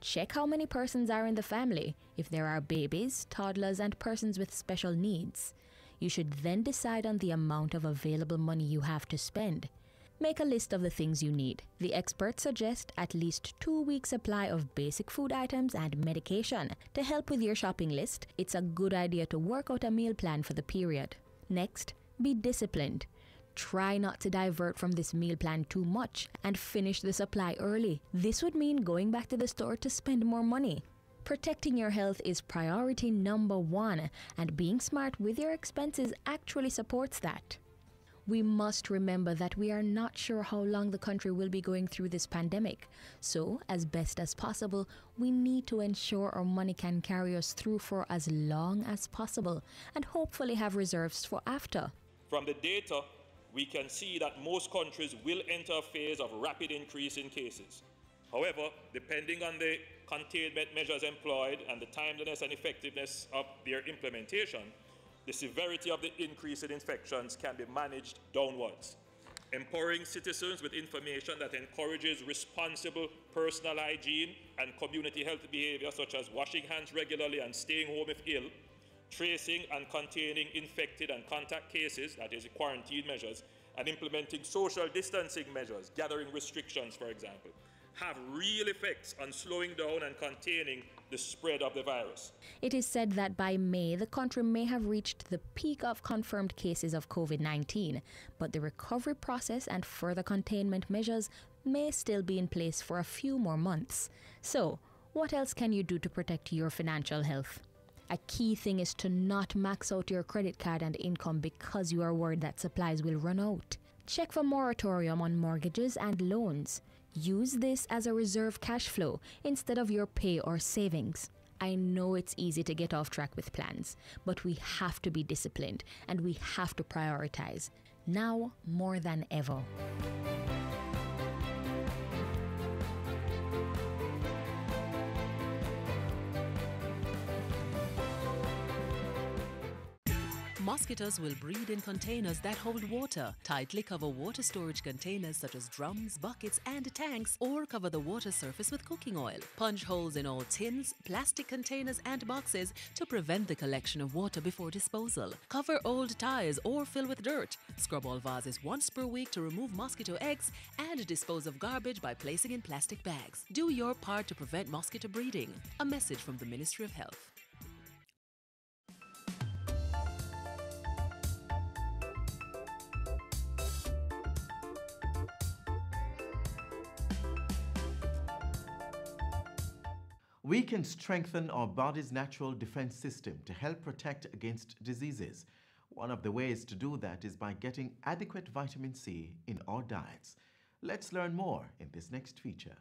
Check how many persons are in the family, if there are babies, toddlers, and persons with special needs. You should then decide on the amount of available money you have to spend. Make a list of the things you need. The experts suggest at least two weeks' supply of basic food items and medication. To help with your shopping list, it's a good idea to work out a meal plan for the period. Next, be disciplined. Try not to divert from this meal plan too much and finish the supply early. This would mean going back to the store to spend more money. Protecting your health is priority number one, and being smart with your expenses actually supports that. We must remember that we are not sure how long the country will be going through this pandemic. So, as best as possible, we need to ensure our money can carry us through for as long as possible and hopefully have reserves for after. From the data, we can see that most countries will enter a phase of rapid increase in cases. However, depending on the containment measures employed and the timeliness and effectiveness of their implementation, the severity of the increase in infections can be managed downwards. Empowering citizens with information that encourages responsible personal hygiene and community health behavior, such as washing hands regularly and staying home if ill, tracing and containing infected and contact cases, that is, quarantine measures, and implementing social distancing measures, gathering restrictions, for example, have real effects on slowing down and containing the spread of the virus. It is said that by May, the country may have reached the peak of confirmed cases of COVID 19, but the recovery process and further containment measures may still be in place for a few more months. So, what else can you do to protect your financial health? A key thing is to not max out your credit card and income because you are worried that supplies will run out. Check for moratorium on mortgages and loans. Use this as a reserve cash flow instead of your pay or savings. I know it's easy to get off track with plans, but we have to be disciplined and we have to prioritize now more than ever. Mosquitoes will breed in containers that hold water. Tightly cover water storage containers such as drums, buckets, and tanks, or cover the water surface with cooking oil. Punch holes in all tins, plastic containers, and boxes to prevent the collection of water before disposal. Cover old tires or fill with dirt. Scrub all vases once per week to remove mosquito eggs and dispose of garbage by placing in plastic bags. Do your part to prevent mosquito breeding. A message from the Ministry of Health. We can strengthen our body's natural defense system to help protect against diseases. One of the ways to do that is by getting adequate vitamin C in our diets. Let's learn more in this next feature.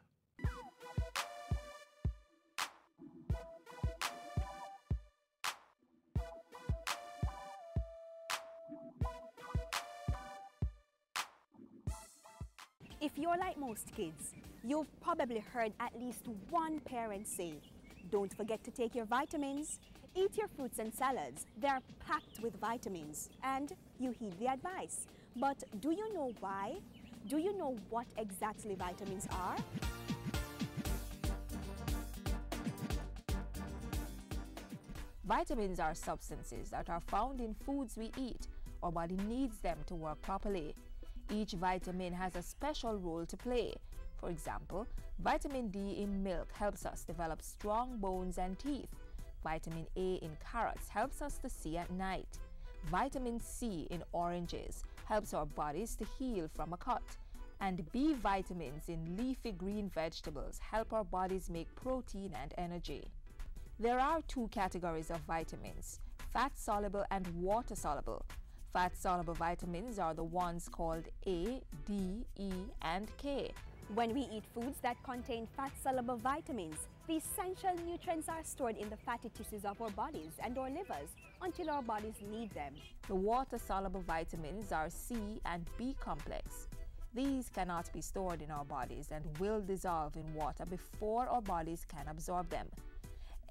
If you're like most kids, you've probably heard at least one parent say, don't forget to take your vitamins, eat your fruits and salads, they're packed with vitamins, and you heed the advice. But do you know why? Do you know what exactly vitamins are? Vitamins are substances that are found in foods we eat. Our body needs them to work properly. Each vitamin has a special role to play. For example, vitamin D in milk helps us develop strong bones and teeth. Vitamin A in carrots helps us to see at night. Vitamin C in oranges helps our bodies to heal from a cut. And B vitamins in leafy green vegetables help our bodies make protein and energy. There are two categories of vitamins, fat soluble and water soluble. Fat soluble vitamins are the ones called A, D, E, and K. When we eat foods that contain fat soluble vitamins, the essential nutrients are stored in the fatty tissues of our bodies and our livers until our bodies need them. The water soluble vitamins are C and B complex. These cannot be stored in our bodies and will dissolve in water before our bodies can absorb them.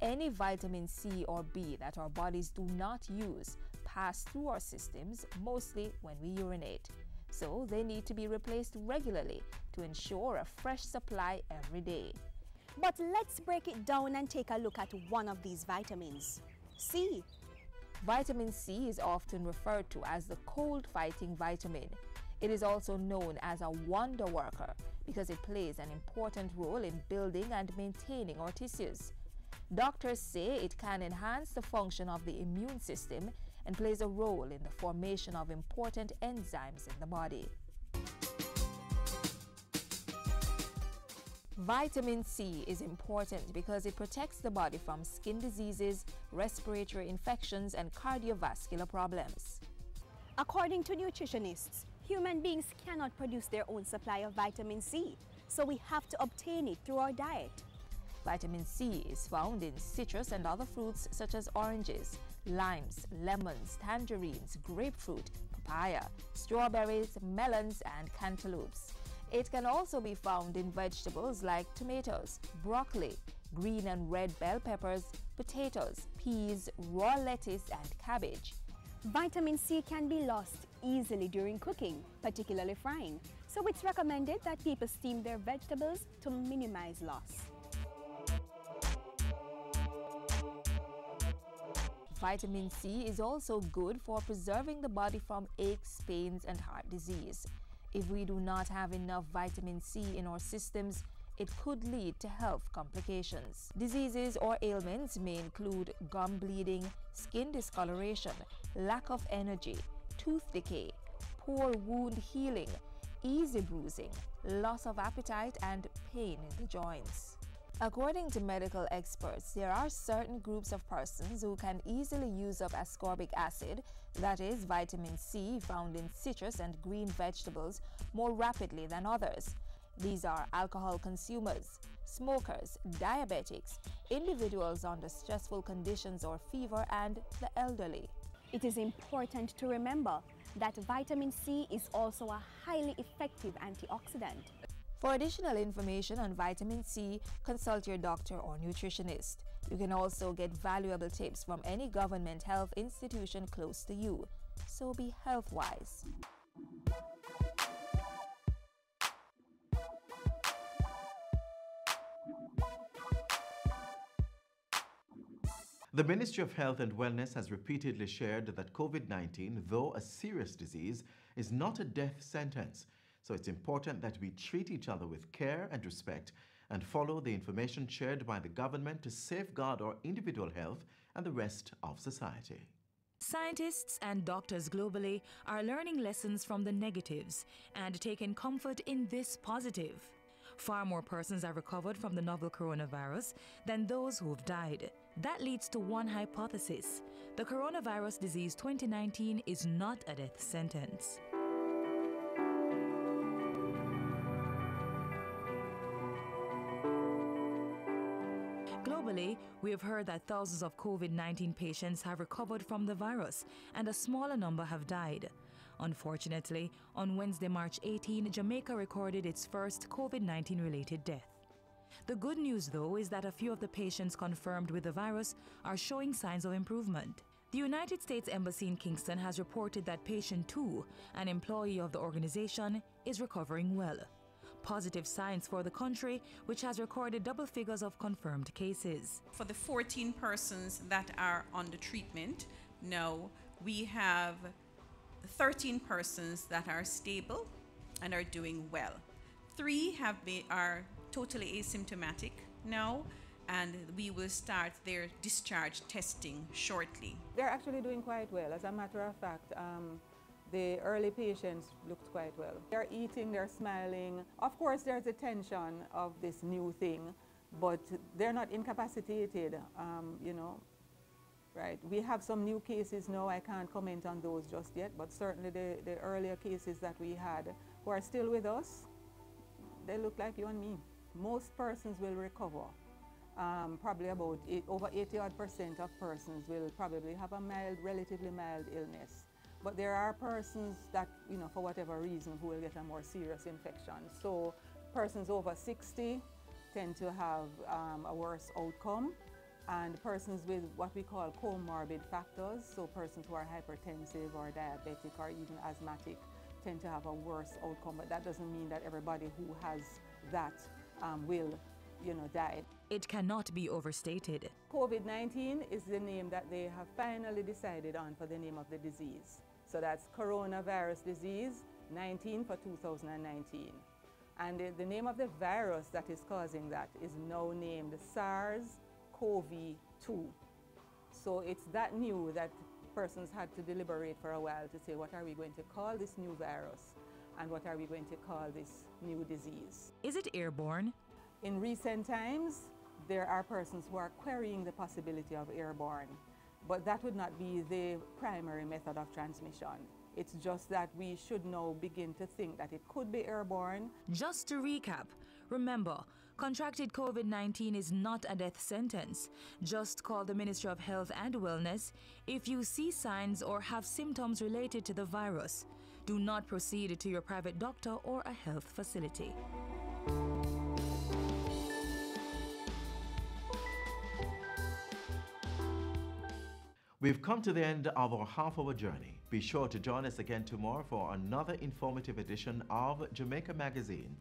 Any vitamin C or B that our bodies do not use pass through our systems mostly when we urinate. So they need to be replaced regularly to ensure a fresh supply every day. But let's break it down and take a look at one of these vitamins. C. Vitamin C is often referred to as the cold fighting vitamin. It is also known as a wonder worker because it plays an important role in building and maintaining our tissues. Doctors say it can enhance the function of the immune system and plays a role in the formation of important enzymes in the body. Vitamin C is important because it protects the body from skin diseases, respiratory infections, and cardiovascular problems. According to nutritionists, human beings cannot produce their own supply of vitamin C, so we have to obtain it through our diet. Vitamin C is found in citrus and other fruits such as oranges, limes, lemons, tangerines, grapefruit, papaya, strawberries, melons, and cantaloupes. It can also be found in vegetables like tomatoes, broccoli, green and red bell peppers, potatoes, peas, raw lettuce, and cabbage. Vitamin C can be lost easily during cooking, particularly frying, so it's recommended that people steam their vegetables to minimize loss. Vitamin C is also good for preserving the body from aches, pains, and heart disease. If we do not have enough vitamin C in our systems, it could lead to health complications. Diseases or ailments may include gum bleeding, skin discoloration, lack of energy, tooth decay, poor wound healing, easy bruising, loss of appetite, and pain in the joints. According to medical experts, there are certain groups of persons who can easily use up ascorbic acid, that is, vitamin C found in citrus and green vegetables, more rapidly than others. These are alcohol consumers, smokers, diabetics, individuals under stressful conditions or fever, and the elderly. It is important to remember that vitamin C is also a highly effective antioxidant. For additional information on vitamin C, consult your doctor or nutritionist. You can also get valuable tips from any government health institution close to you. So be health wise. The Ministry of Health and Wellness has repeatedly shared that COVID 19, though a serious disease, is not a death sentence. So it's important that we treat each other with care and respect and follow the information shared by the government to safeguard our individual health and the rest of society. Scientists and doctors globally are learning lessons from the negatives and taking comfort in this positive. Far more persons are recovered from the novel coronavirus than those who have died. That leads to one hypothesis the coronavirus disease 2019 is not a death sentence. Globally, we have heard that thousands of COVID 19 patients have recovered from the virus and a smaller number have died. Unfortunately, on Wednesday, March 18, Jamaica recorded its first COVID 19 related death. The good news, though, is that a few of the patients confirmed with the virus are showing signs of improvement. The United States Embassy in Kingston has reported that patient 2, an employee of the organization, is recovering well. Positive signs for the country, which has recorded double figures of confirmed cases. For the 14 persons that are under treatment, now we have 13 persons that are stable and are doing well. Three have been, are totally asymptomatic now, and we will start their discharge testing shortly. They're actually doing quite well. As a matter of fact, um, the early patients looked quite well. They're eating, they're smiling. Of course, there's a tension of this new thing, but they're not incapacitated, um, you know. Right. We have some new cases now. I can't comment on those just yet, but certainly the, the earlier cases that we had who are still with us, they look like you and me. Most persons will recover. Um, probably about eight, over 80 odd percent of persons will probably have a mild, relatively mild illness. But there are persons that, you know, for whatever reason, who will get a more serious infection. So persons over 60 tend to have um, a worse outcome and persons with what we call comorbid factors, so persons who are hypertensive or diabetic or even asthmatic tend to have a worse outcome, but that doesn't mean that everybody who has that um, will, you know, die. It cannot be overstated. COVID-19 is the name that they have finally decided on for the name of the disease. So that's coronavirus disease 19 for 2019. And the, the name of the virus that is causing that is now named SARS-CoV-2. So it's that new that persons had to deliberate for a while to say, what are we going to call this new virus? And what are we going to call this new disease? Is it airborne? In recent times, there are persons who are querying the possibility of airborne, but that would not be the primary method of transmission. It's just that we should now begin to think that it could be airborne. Just to recap, remember, contracted COVID 19 is not a death sentence. Just call the Ministry of Health and Wellness if you see signs or have symptoms related to the virus. Do not proceed to your private doctor or a health facility. We've come to the end of our half hour journey. Be sure to join us again tomorrow for another informative edition of Jamaica Magazine.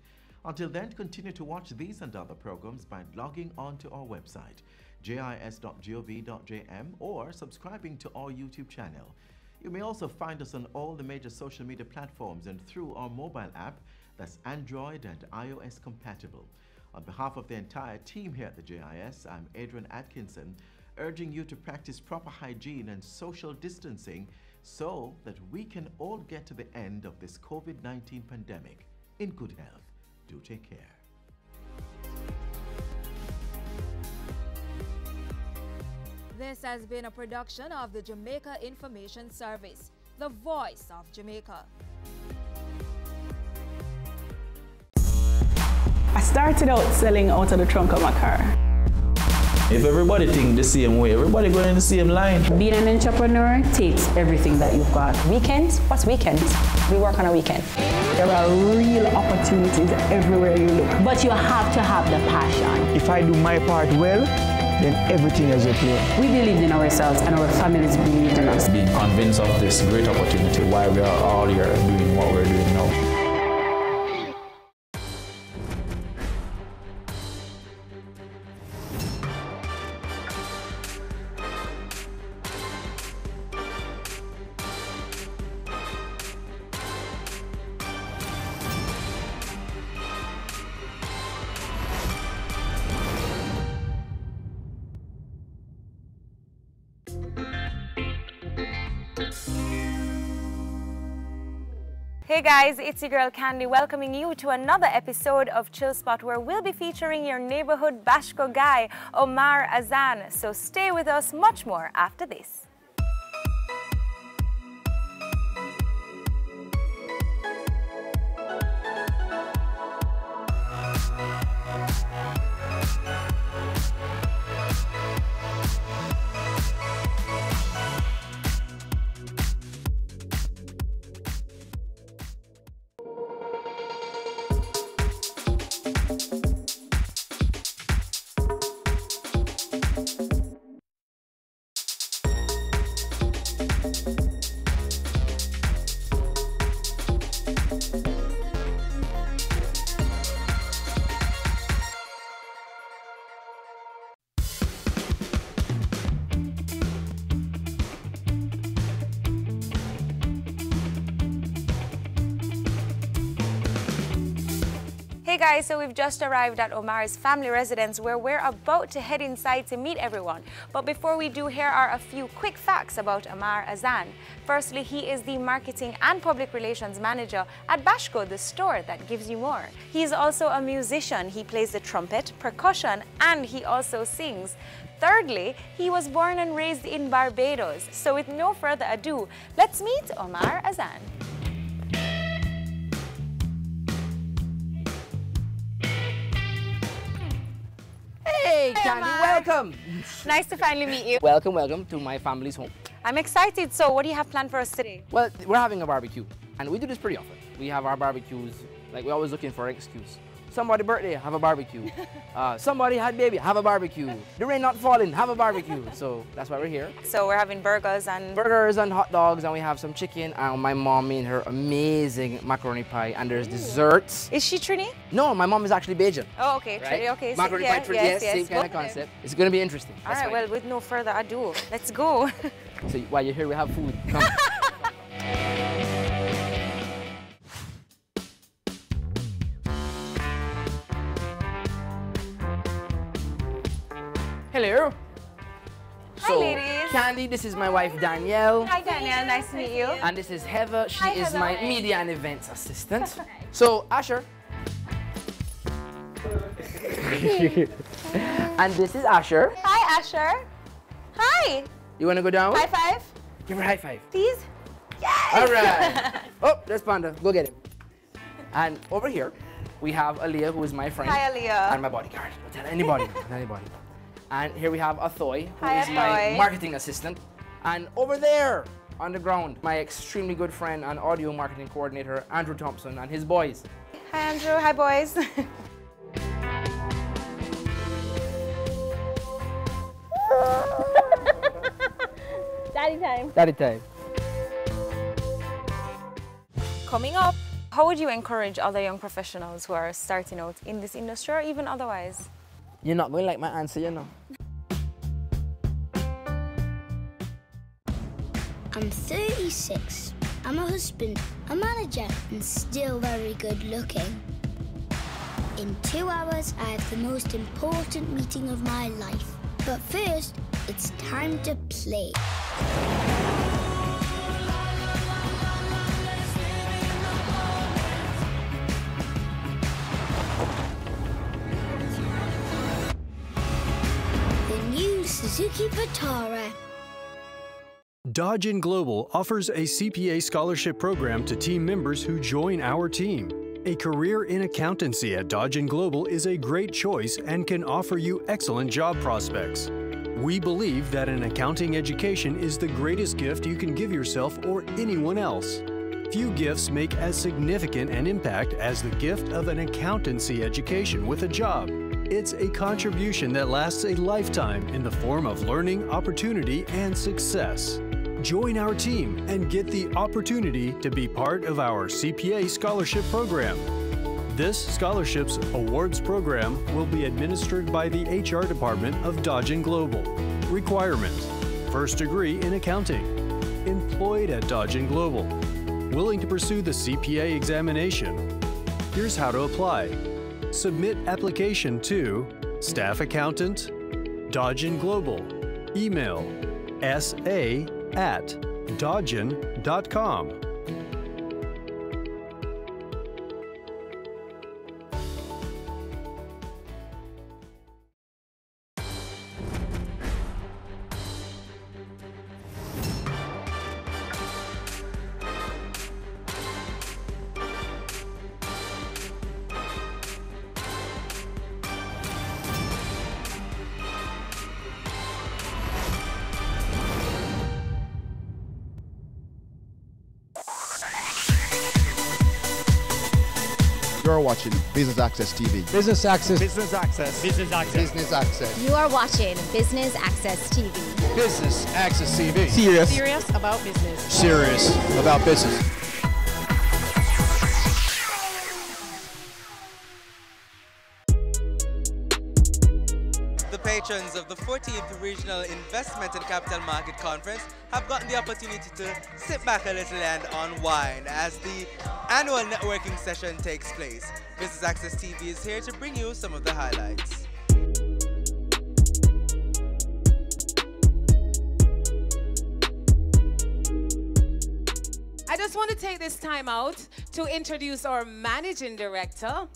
Until then, continue to watch these and other programs by logging on to our website, jis.gov.jm, or subscribing to our YouTube channel. You may also find us on all the major social media platforms and through our mobile app that's Android and iOS compatible. On behalf of the entire team here at the JIS, I'm Adrian Atkinson urging you to practice proper hygiene and social distancing so that we can all get to the end of this COVID 19 pandemic in good health. Do take care. This has been a production of the Jamaica Information Service, the voice of Jamaica. I started out selling out of the trunk of my car. If everybody think the same way, everybody going in the same line. Being an entrepreneur takes everything that you've got. Weekends? What's weekends? We work on a weekend. There are real opportunities everywhere you look. But you have to have the passion. If I do my part well, then everything is okay. We believed in ourselves and our families believed in us. Being convinced of this great opportunity, why we are all here doing what we're doing now. Guys, it's your girl Candy welcoming you to another episode of Chill Spot where we'll be featuring your neighborhood Bashco guy, Omar Azan. So stay with us much more after this. Guys, so we've just arrived at Omar's family residence where we're about to head inside to meet everyone. But before we do, here are a few quick facts about Omar Azan. Firstly, he is the marketing and public relations manager at Bashco, the store that gives you more. He's also a musician. He plays the trumpet, percussion, and he also sings. Thirdly, he was born and raised in Barbados. So with no further ado, let's meet Omar Azan. Hey, Candy, welcome. Nice to finally meet you. Welcome, welcome to my family's home. I'm excited. So what do you have planned for us today? Well, we're having a barbecue, and we do this pretty often. We have our barbecues, like we're always looking for an excuse. Somebody birthday, have a barbecue. uh, somebody had baby, have a barbecue. The rain not falling, have a barbecue. So that's why we're here. So we're having burgers and... Burgers and hot dogs, and we have some chicken, and my mom made her amazing macaroni pie, and there's desserts. Is she Trini? No, my mom is actually Bajan. Oh, okay. Right? Trini, okay. So, Macaroni yeah, pie, Trini, yes, yes, yes. same kind of concept. It's gonna be interesting. All That's right, well, with no further ado, let's go. So while you're here, we have food. Come. Hello. Hi, ladies. Candy, this is my wife Danielle. Hi, Danielle. Nice to meet you. And this is Heather. She Hi, is Heather. my media and events assistant. so, Asher. and this is Asher. Hi, Asher. Hi. You want to go down? High five. Give her a high five. Please. Yes. All right. oh, there's Panda. Go get him. And over here, we have Aaliyah, who is my friend. Hi, Aaliyah. And my bodyguard. Don't tell anybody. don't tell anybody. And here we have Athoy, who Hi, is my marketing assistant. And over there, on the ground, my extremely good friend and audio marketing coordinator, Andrew Thompson, and his boys. Hi, Andrew. Hi, boys. Daddy time. Daddy time. Coming up, how would you encourage other young professionals who are starting out in this industry or even otherwise? You're not going to like my answer, you know. I'm 36. I'm a husband, a manager, and still very good looking. In two hours, I have the most important meeting of my life. But first, it's time to play. Suzuki. Dodgen Global offers a CPA scholarship program to team members who join our team. A career in accountancy at Dodgen Global is a great choice and can offer you excellent job prospects. We believe that an accounting education is the greatest gift you can give yourself or anyone else. Few gifts make as significant an impact as the gift of an accountancy education with a job. It's a contribution that lasts a lifetime in the form of learning, opportunity, and success. Join our team and get the opportunity to be part of our CPA Scholarship Program. This Scholarships Awards Program will be administered by the HR Department of Dodgen Global. Requirements First degree in accounting. Employed at Dodgen Global. Willing to pursue the CPA examination. Here's how to apply. Submit application to Staff Accountant, Dodgen Global. Email sa at dodgen.com. Business Access TV. Business Access. Business Access. Business Access. Business Access. You are watching Business Access TV. Business Access TV. Serious. Serious about business. Serious about business. Patrons of the 14th Regional Investment and Capital Market Conference have gotten the opportunity to sit back a little and unwind as the annual networking session takes place. Business Access TV is here to bring you some of the highlights. I just want to take this time out to introduce our managing director,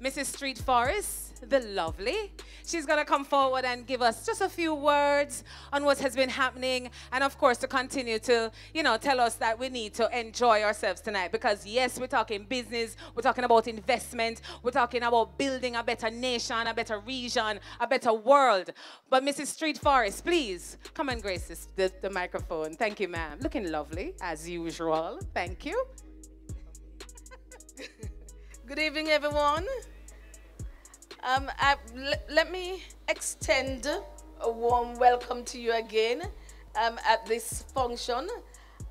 Mrs. Street Forest, the lovely. She's going to come forward and give us just a few words on what has been happening and of course to continue to, you know, tell us that we need to enjoy ourselves tonight because yes, we're talking business, we're talking about investment, we're talking about building a better nation, a better region, a better world. But Mrs. Street Forest, please come and grace this, the, the microphone. Thank you, ma'am. Looking lovely as usual. Thank you. Good evening, everyone. Um, I, l- let me extend a warm welcome to you again um, at this function.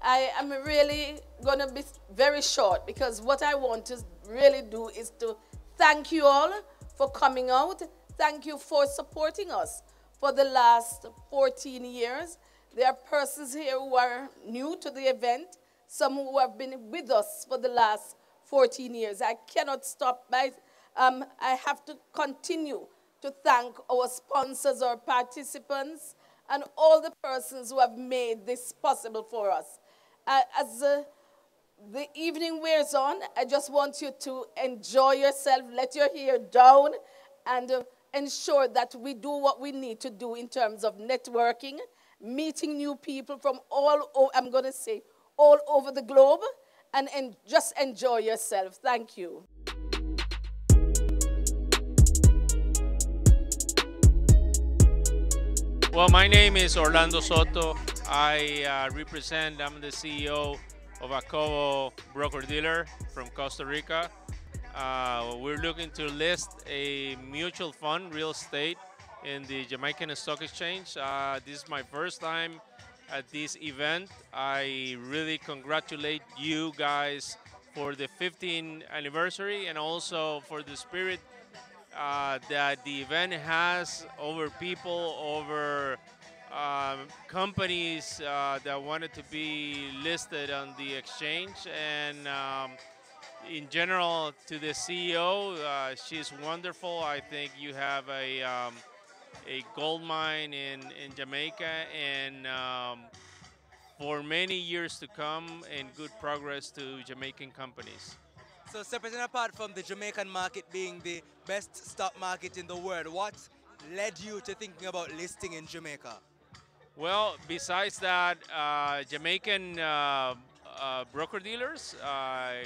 I am really going to be very short because what I want to really do is to thank you all for coming out. Thank you for supporting us for the last 14 years. There are persons here who are new to the event, some who have been with us for the last 14 years. I cannot stop by um, I have to continue to thank our sponsors, our participants, and all the persons who have made this possible for us. Uh, as uh, the evening wears on, I just want you to enjoy yourself, let your hair down, and uh, ensure that we do what we need to do in terms of networking, meeting new people from all, I'm going to say, all over the globe, and, and just enjoy yourself. Thank you. Well, my name is Orlando Soto. I uh, represent, I'm the CEO of a Acobo Broker Dealer from Costa Rica. Uh, we're looking to list a mutual fund, real estate, in the Jamaican Stock Exchange. Uh, this is my first time at this event. I really congratulate you guys for the 15th anniversary and also for the spirit uh, that the event has over people, over um, companies uh, that wanted to be listed on the exchange, and um, in general to the CEO. Uh, she's wonderful. I think you have a um, a gold mine in in Jamaica, and um, for many years to come, and good progress to Jamaican companies. So, separate and apart from the Jamaican market being the best stock market in the world, what led you to thinking about listing in Jamaica? Well, besides that, uh, Jamaican uh, uh, broker dealers uh,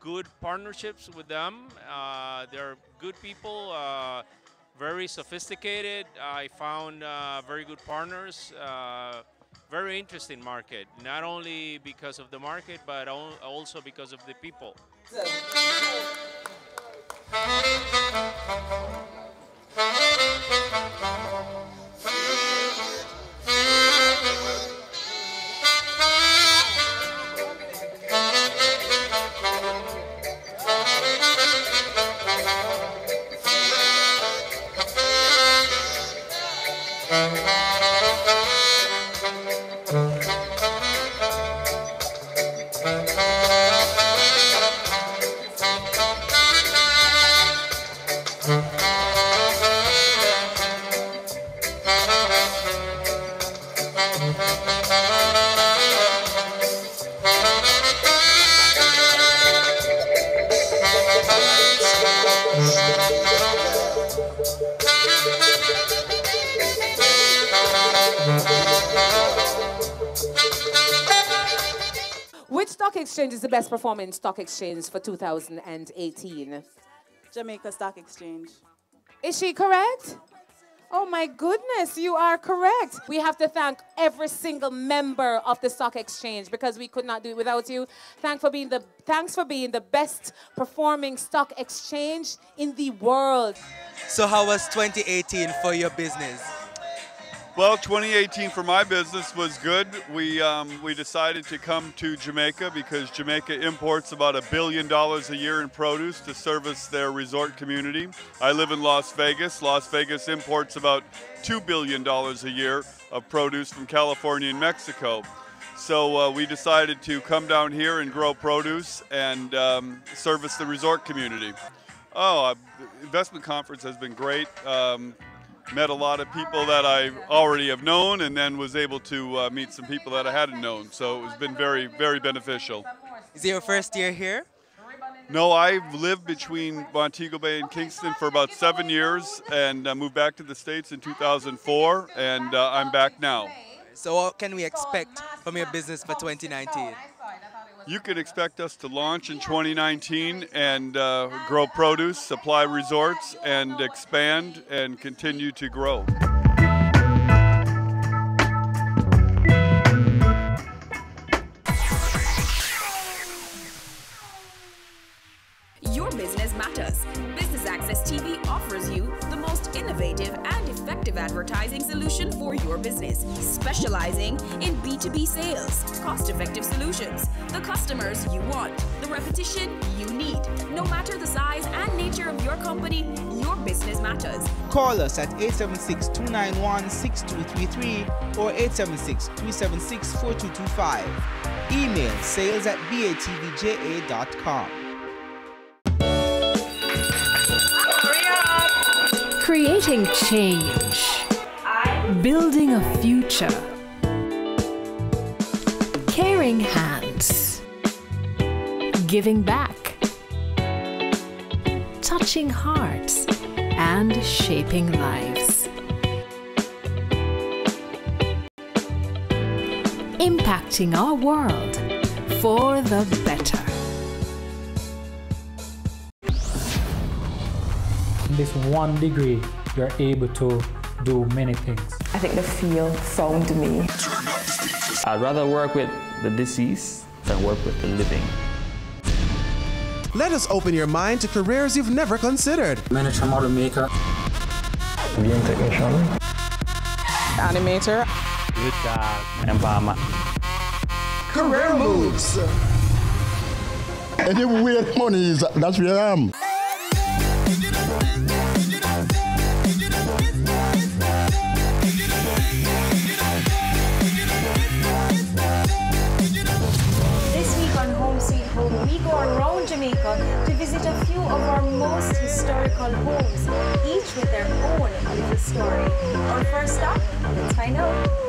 good partnerships with them. Uh, they're good people, uh, very sophisticated. I found uh, very good partners. Uh, very interesting market, not only because of the market, but also because of the people. Thank you. Stock exchange is the best performing stock exchange for 2018? Jamaica Stock Exchange. Is she correct? Oh my goodness, you are correct. We have to thank every single member of the stock exchange because we could not do it without you. Thanks for being the thanks for being the best performing stock exchange in the world. So how was 2018 for your business? Well, 2018 for my business was good. We um, we decided to come to Jamaica because Jamaica imports about a billion dollars a year in produce to service their resort community. I live in Las Vegas. Las Vegas imports about two billion dollars a year of produce from California and Mexico. So uh, we decided to come down here and grow produce and um, service the resort community. Oh, uh, investment conference has been great. Um, met a lot of people that I already have known and then was able to uh, meet some people that I hadn't known. So it's been very, very beneficial. Is it your first year here? No, I've lived between Montego Bay and Kingston for about seven years and uh, moved back to the States in 2004, and uh, I'm back now. So what can we expect from your business for 2019? You can expect us to launch in 2019 and uh, grow produce, supply resorts, and expand and continue to grow. Effective advertising solution for your business, specializing in B2B sales, cost effective solutions, the customers you want, the repetition you need. No matter the size and nature of your company, your business matters. Call us at 876 291 6233 or 876 376 4225. Email sales at batvja.com. Creating change. Building a future. Caring hands. Giving back. Touching hearts and shaping lives. Impacting our world for the better. This one degree, you're able to do many things. I think the field found me. I'd rather work with the deceased than work with the living. Let us open your mind to careers you've never considered. Manager, model maker. Game technician. Animator. Good uh, job. Empowerment. Career moves. Anywhere money is, that's where I am. Of our most historical homes, each with their own little story. Our first stop, let's find out.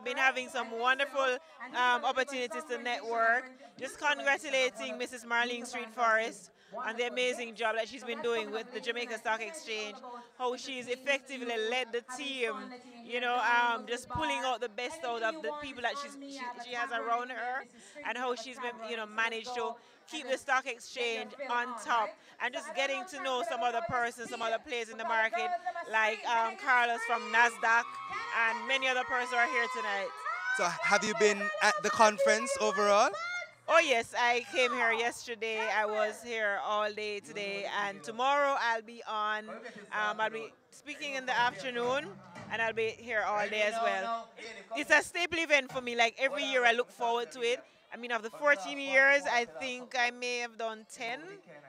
I've been having some wonderful um, opportunities to network. Just congratulating Mrs. Marlene Street Forest on the amazing job that she's been doing with the Jamaica Stock Exchange. How she's effectively led the team, you know, um, just pulling out the best out of the people that she's, she, she has around her, and how she's been, you know, managed to keep the stock exchange on top and just getting to know some other persons, some other players in the market, like um, Carlos from NASDAQ and many other persons are here tonight. So have you been at the conference overall? Oh yes, I came here yesterday. I was here all day today, and tomorrow I'll be on. Um, I'll be speaking in the afternoon, and I'll be here all day as well. It's a staple event for me. Like every year, I look forward to it. I mean, of the 14 years, I think I may have done 10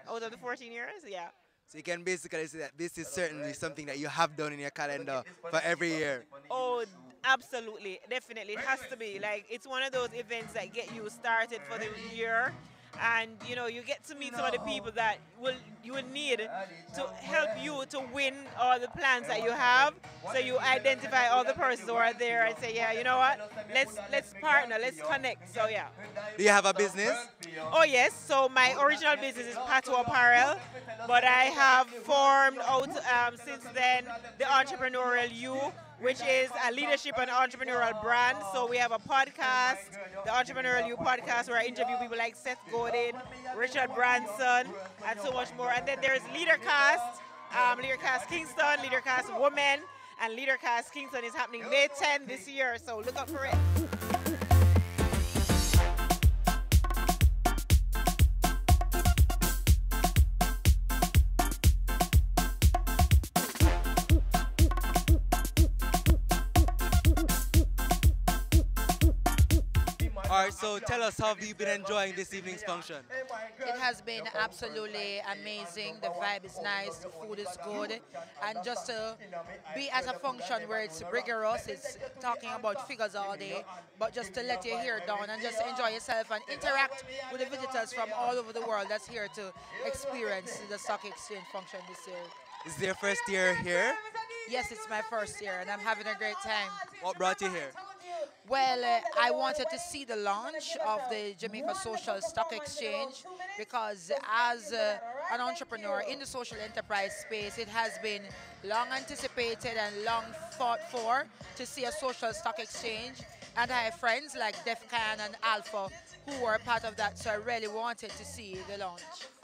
out of the 14 years. Yeah. So you can basically say that this is certainly something that you have done in your calendar for every year. Oh, absolutely, definitely. It has to be. Like it's one of those events that get you started for the year. And you know, you get to meet some of the people that will you will need to help you to win all the plans that you have. So you identify all the persons who are there and say, yeah, you know what? Let's let's partner, let's connect. So yeah. Do you have a business? Oh yes. So my original business is Pato Apparel, but I have formed out um, since then the Entrepreneurial You, which is a leadership and entrepreneurial brand. So we have a podcast, the Entrepreneurial You podcast, where I interview people like Seth Godin, Richard Branson, and so much more. And then there's Leadercast, um, Leadercast Kingston, Leadercast Women, and Leadercast Kingston is happening May 10 this year. So look out for it. So tell us how have you been enjoying this evening's function? It has been absolutely amazing. The vibe is nice, the food is good, and just to be at a function where it's rigorous, it's talking about figures all day, but just to let your hair down and just enjoy yourself and interact with the visitors from all over the world that's here to experience the stock exchange function this year. Is it your first year here? Yes, it's my first year, and I'm having a great time. What brought you here? Well, uh, I wanted to see the launch of the Jamaica Social Stock Exchange because, as uh, an entrepreneur in the social enterprise space, it has been long anticipated and long fought for to see a social stock exchange. And I have friends like DEFCON and Alpha who were part of that, so I really wanted to see the launch.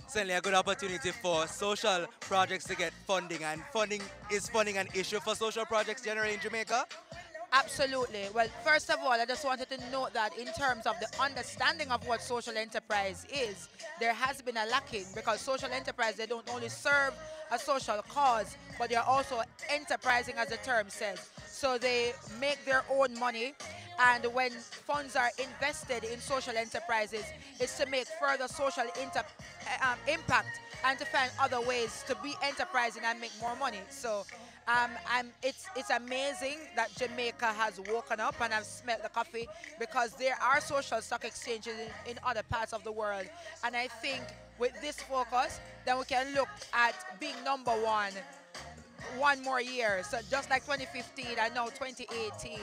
Certainly a good opportunity for social projects to get funding, and funding is funding an issue for social projects generally in Jamaica. Absolutely. Well, first of all, I just wanted to note that in terms of the understanding of what social enterprise is, there has been a lacking because social enterprise, they don't only serve a social cause, but they're also enterprising as the term says. So they make their own money and when funds are invested in social enterprises, it's to make further social inter- um, impact and to find other ways to be enterprising and make more money. So um, I'm, it's, it's amazing that Jamaica has woken up and have smelled the coffee because there are social stock exchanges in, in other parts of the world. And I think with this focus, then we can look at being number one one more year. So just like 2015 and now 2018.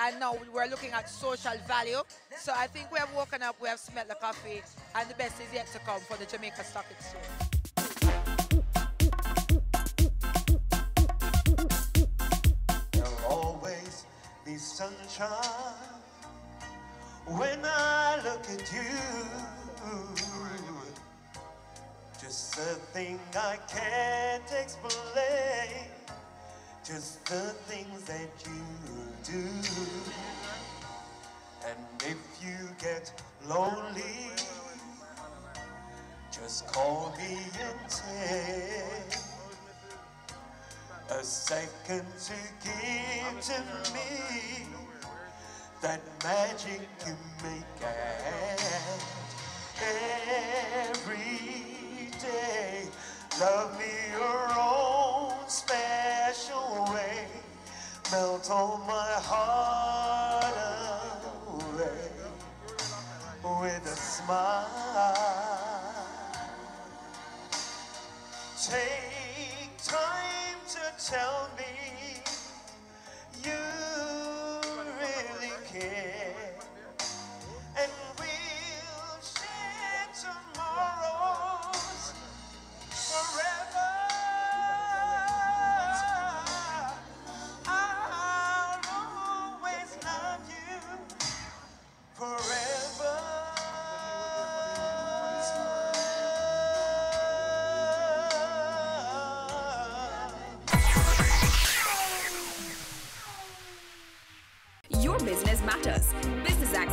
And now we're looking at social value. So I think we have woken up, we have smelled the coffee, and the best is yet to come for the Jamaica Stock Exchange. Sunshine when I look at you. Just a thing I can't explain. Just the things that you do. And if you get lonely, just call me and take a second to give to me that magic you make. Every day. Love me your own special way. Melt all my heart away with a smile. Take time to tell me you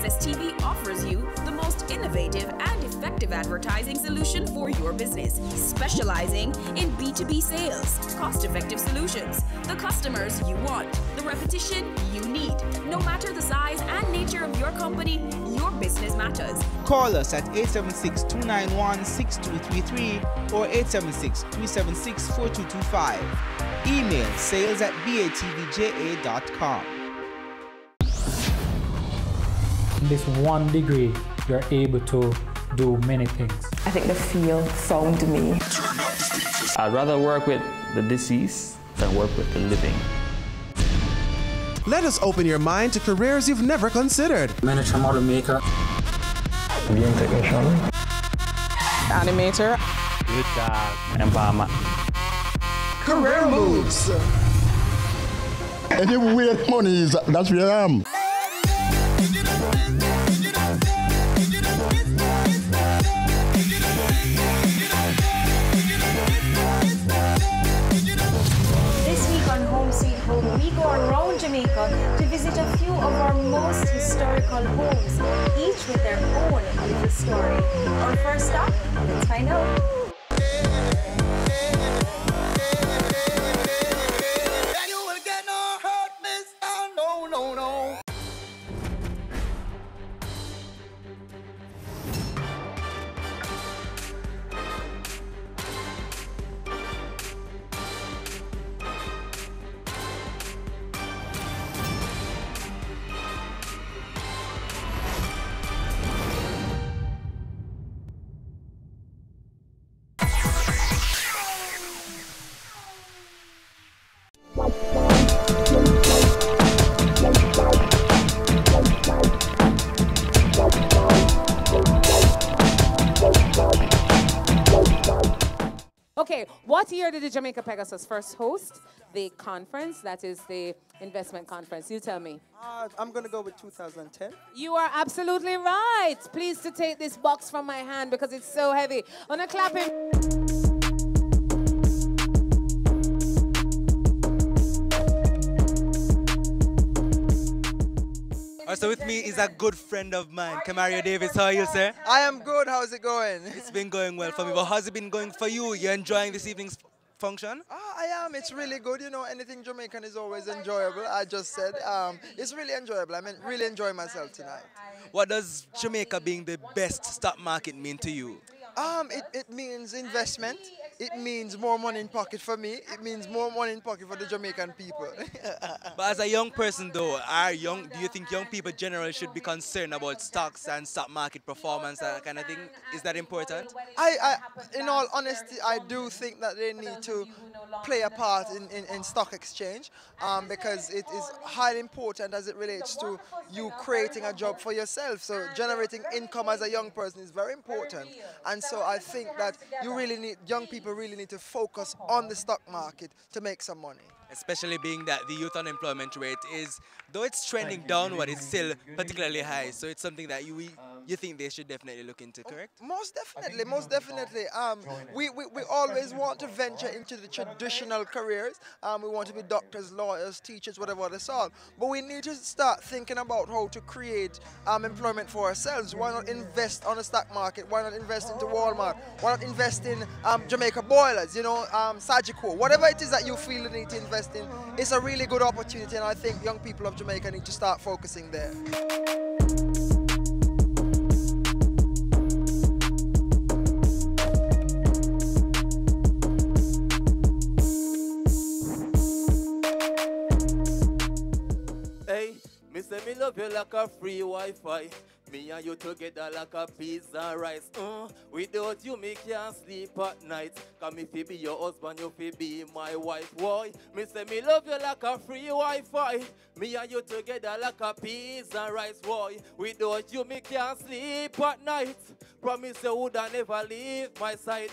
Access TV offers you the most innovative and effective advertising solution for your business, specializing in B2B sales, cost effective solutions, the customers you want, the repetition you need. No matter the size and nature of your company, your business matters. Call us at 876-291-6233 or 876-376-4225. Email sales at batvja.com. this one degree, you're able to do many things. I think the field found me. I'd rather work with the deceased than work with the living. Let us open your mind to careers you've never considered. Manager, model maker, Game technician. Animator. Youth uh, empowerment. Career moves. Anywhere money is, that's where I am. To visit a few of our most historical homes, each with their own little story. Our first stop, let's find out. What year did the Jamaica Pegasus first host the conference? That is the investment conference. You tell me. Uh, I'm going to go with 2010. You are absolutely right. Please to take this box from my hand because it's so heavy. On a clapping. Also with me is a good friend of mine, Camario Davis. How are you, sir? I am good. How's it going? It's been going well for me, but how's it been going for you? You're enjoying this evening's function? Ah, I am. It's really good. You know, anything Jamaican is always enjoyable. I just said um, it's really enjoyable. I mean, really enjoy myself tonight. What does Jamaica being the best stock market mean to you? Um, it, it means investment. It means more money in pocket for me. It means more money in pocket for the Jamaican people. But as a young person, though, are young? Do you think young people generally should be concerned about stocks and stock market performance, that kind of thing? Is that important? I, I, in all honesty, I do think that they need to play a part in, in, in stock exchange um, because it is highly important as it relates to you creating a job for yourself. So generating income as a young person is very important. And so I think that you really need, young people really need to focus on the stock market to make some money. Especially being that the youth unemployment rate is, though it's trending downward, it's still particularly high. So it's something that you you think they should definitely look into, correct? Most definitely, most definitely. Um, we, we, we always want to venture into the traditional careers. Um, we want to be doctors, lawyers, teachers, whatever the all. But we need to start thinking about how to create um, employment for ourselves. Why not invest on the stock market? Why not invest into Walmart? Why not invest in um, Jamaica Broilers, you know, um, Sagicor? Whatever it is that you feel you need to invest interesting. It's a really good opportunity and I think young people of Jamaica need to start focusing there. Hey, me say me love you like a free Wi-Fi. Me and you together like a pizza rice. Uh, without you, me can't sleep at night. Cause me fi be your husband, you fi be my wife. Why? me say me love you like a free Wi-Fi. Me and you together like a pizza rice. Boy, without you, me can't sleep at night. Promise you would I never leave my side.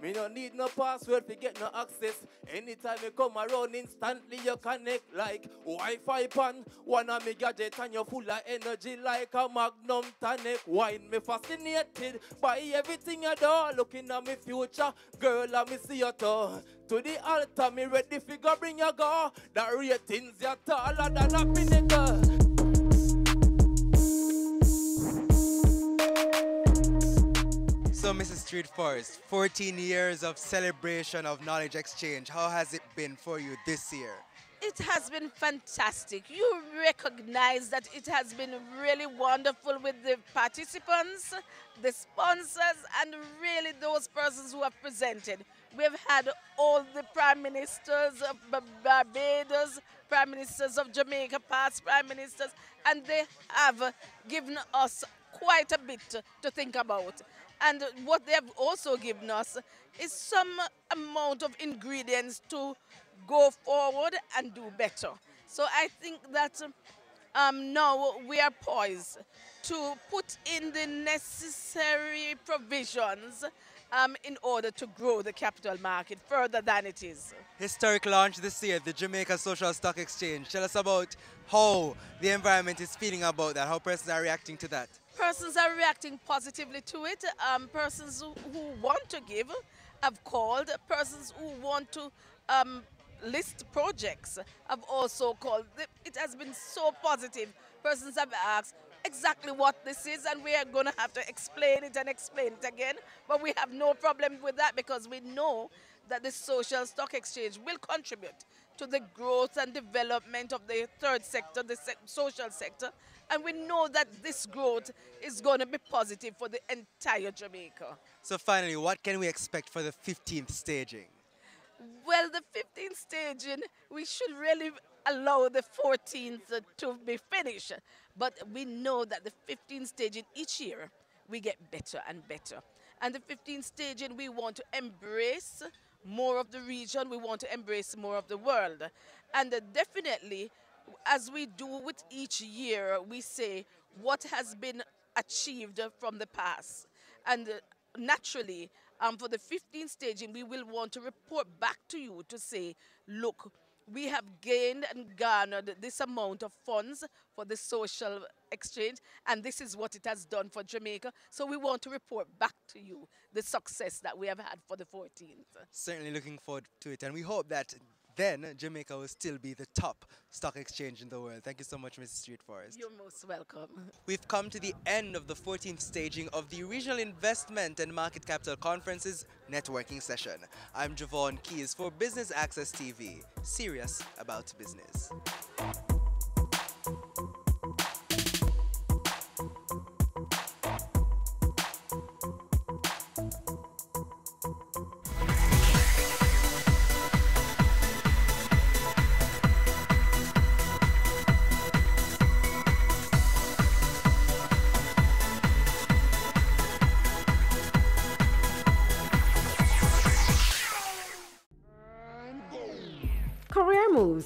Me no need no password to get no access. Anytime you come around, instantly you connect like Wi-Fi pan. One of me gadget and you full of energy like a magnum tonic wine. Me fascinated by everything you do. Looking at me future, girl, I me see you too. To the altar, me ready figure bring you go. The ratings you taller than a pinnacle. So, Mrs. Street Forest, 14 years of celebration of knowledge exchange. How has it been for you this year? It has been fantastic. You recognize that it has been really wonderful with the participants, the sponsors, and really those persons who have presented. We've had all the prime ministers of Barbados, prime ministers of Jamaica, past prime ministers, and they have given us quite a bit to think about. And what they have also given us is some amount of ingredients to go forward and do better. So I think that um, now we are poised to put in the necessary provisions um, in order to grow the capital market further than it is. Historic launch this year, the Jamaica Social Stock Exchange. Tell us about how the environment is feeling about that, how persons are reacting to that persons are reacting positively to it. Um, persons who, who, want to give have called. Persons who want to um, list projects have also called. It has been so positive. Persons have asked exactly what this is, and we are going to have to explain it and explain it again. But we have no problem with that because we know that the social stock exchange will contribute to the growth and development of the third sector, the se social sector, and we know that this growth is going to be positive for the entire Jamaica. So finally, what can we expect for the 15th staging? Well, the 15th staging, we should really allow the 14th to be finished. But we know that the 15th staging each year, we get better and better. And the 15th staging, we want to embrace more of the region, we want to embrace more of the world. And uh, definitely, as we do with each year, we say what has been achieved from the past. And uh, naturally, um, for the 15th staging, we will want to report back to you to say, look, we have gained and garnered this amount of funds for the social exchange, and this is what it has done for Jamaica. So we want to report back to you the success that we have had for the 14th. Certainly looking forward to it, and we hope that then Jamaica will still be the top stock exchange in the world. Thank you so much, Mrs. Street Forest. You're most welcome. We've come to the end of the 14th staging of the Regional Investment and Market Capital Conference's networking session. I'm Javon Keys for Business Access TV, serious about business.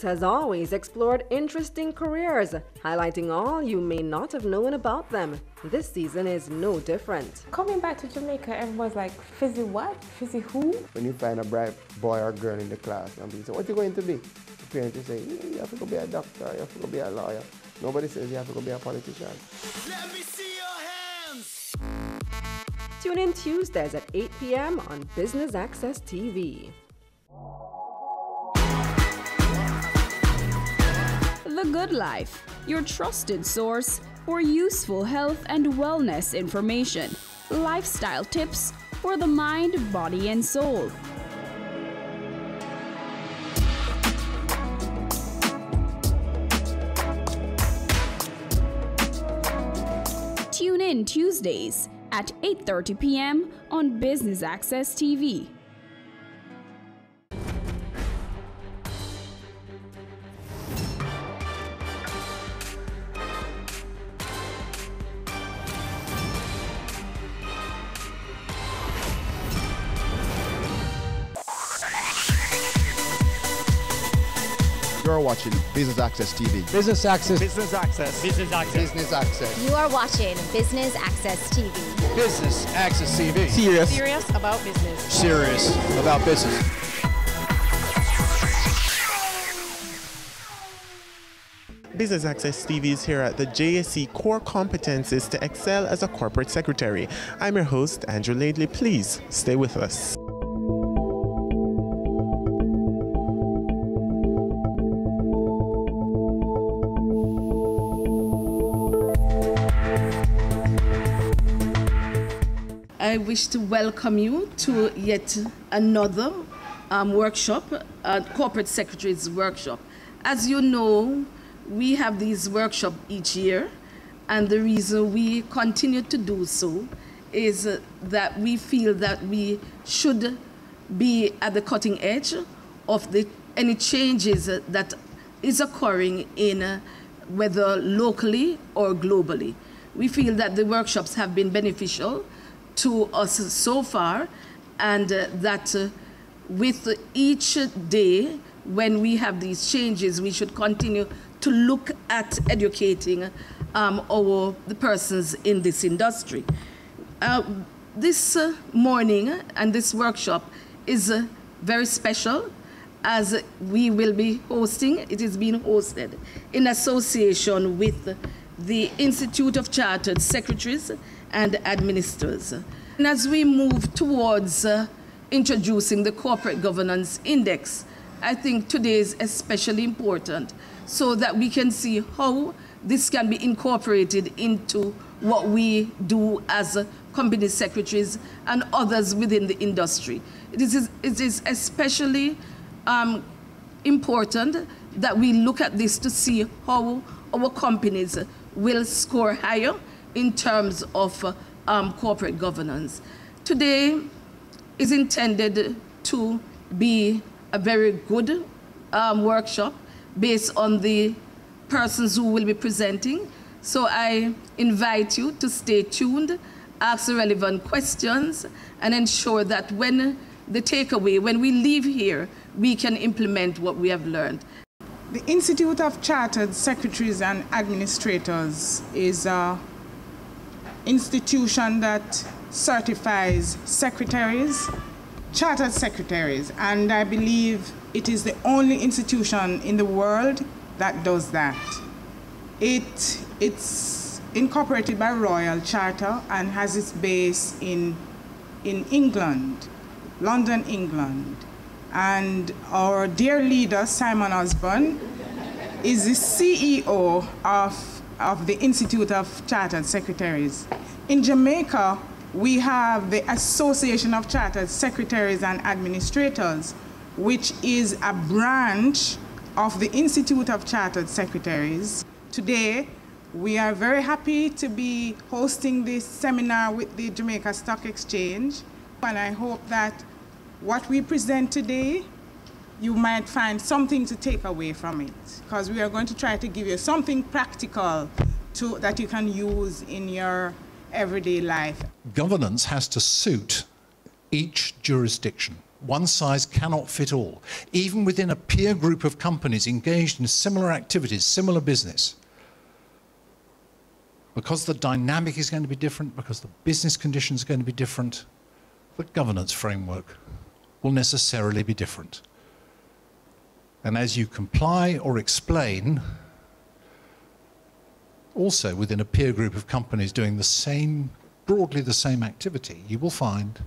Has always explored interesting careers, highlighting all you may not have known about them. This season is no different. Coming back to Jamaica, everyone's like, Fizzy what? Fizzy who? When you find a bright boy or girl in the class and people say, what are you going to be? The parents say, you have to go be a doctor, you have to go be a lawyer. Nobody says you have to go be a politician. Let me see your hands! Tune in Tuesdays at 8 p.m. on Business Access TV. The Good Life, your trusted source for useful health and wellness information, lifestyle tips for the mind, body, and soul. Tune in Tuesdays at 8:30 p.m. on Business Access TV. Watching Business Access TV. Business Access. Business Access. Business Access. Business Access. You are watching Business Access TV. Business Access TV. Serious. Serious about business. Serious about business. Business Access TV is here at the JSE Core Competencies to Excel as a Corporate Secretary. I'm your host, Andrew Laidley. Please stay with us. Welcome you to yet another um, workshop, uh, Corporate Secretaries Workshop. As you know, we have these workshops each year, and the reason we continue to do so is that we feel that we should be at the cutting edge of the, any changes that is occurring in uh, whether locally or globally. We feel that the workshops have been beneficial to us so far, and uh, that uh, with each day when we have these changes, we should continue to look at educating um, our the persons in this industry. Uh, this uh, morning and this workshop is uh, very special as we will be hosting, it is being hosted in association with the Institute of Chartered Secretaries and Administrators. And as we move towards uh, introducing the Corporate Governance Index, I think today is especially important so that we can see how this can be incorporated into what we do as company secretaries and others within the industry. It is, it is especially um, important that we look at this to see how our companies will score higher in terms of uh, um, corporate governance. Today is intended to be a very good um, workshop based on the persons who will be presenting. So I invite you to stay tuned, ask the relevant questions, and ensure that when the takeaway, when we leave here, we can implement what we have learned. The Institute of Chartered Secretaries and Administrators is a institution that certifies secretaries, chartered secretaries, and I believe it is the only institution in the world that does that. It, it's incorporated by Royal Charter and has its base in, in England, London, England. And our dear leader, Simon Osborne, is the CEO of, of the Institute of Chartered Secretaries. In Jamaica, we have the Association of Chartered Secretaries and Administrators, which is a branch of the Institute of Chartered Secretaries. Today, we are very happy to be hosting this seminar with the Jamaica Stock Exchange, and I hope that what we present today, you might find something to take away from it, because we are going to try to give you something practical to, that you can use in your everyday life. Governance has to suit each jurisdiction. One size cannot fit all. Even within a peer group of companies engaged in similar activities, similar business, because the dynamic is going to be different, because the business conditions are going to be different, the governance framework will necessarily be different. And as you comply or explain, also within a peer group of companies doing the same, broadly the same activity, you will find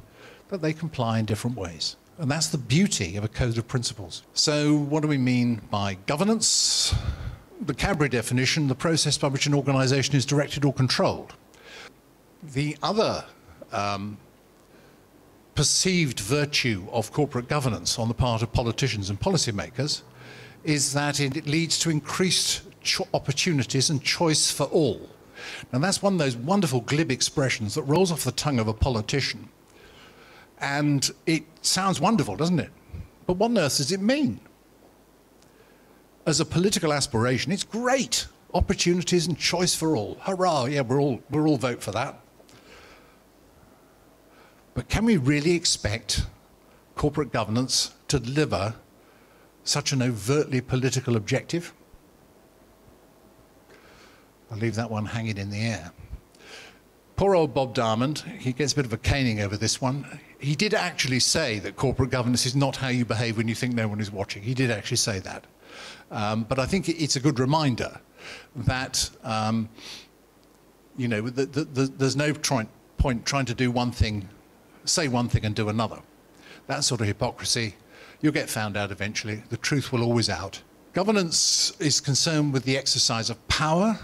that they comply in different ways. And that's the beauty of a code of principles. So, what do we mean by governance? The Cadbury definition, the process by which an organization is directed or controlled. The other um, perceived virtue of corporate governance on the part of politicians and policymakers is that it leads to increased opportunities and choice for all. Now, that's one of those wonderful glib expressions that rolls off the tongue of a politician. And it sounds wonderful, doesn't it? But what on earth does it mean? As a political aspiration, it's great. Opportunities and choice for all. Hurrah, yeah, we're all, we're all vote for that. But can we really expect corporate governance to deliver such an overtly political objective? I'll leave that one hanging in the air. Poor old Bob Diamond, he gets a bit of a caning over this one. He did actually say that corporate governance is not how you behave when you think no one is watching. He did actually say that. Um, but I think it's a good reminder that, um, you know, the, the, the, there's no try, point trying to do one thing, say one thing and do another. That sort of hypocrisy, you'll get found out eventually. The truth will always out. Governance is concerned with the exercise of power,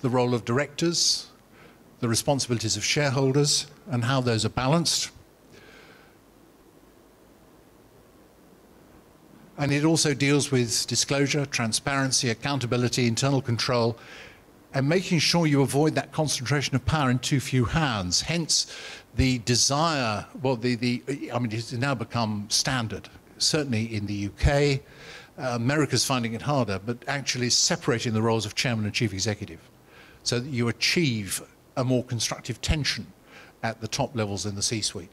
the role of directors, the responsibilities of shareholders, and how those are balanced. And it also deals with disclosure, transparency, accountability, internal control, and making sure you avoid that concentration of power in too few hands. Hence, the desire, well, the, the I mean, it's now become standard, certainly in the UK. Uh, America's finding it harder, but actually separating the roles of chairman and chief executive so that you achieve a more constructive tension at the top levels in the C-suite.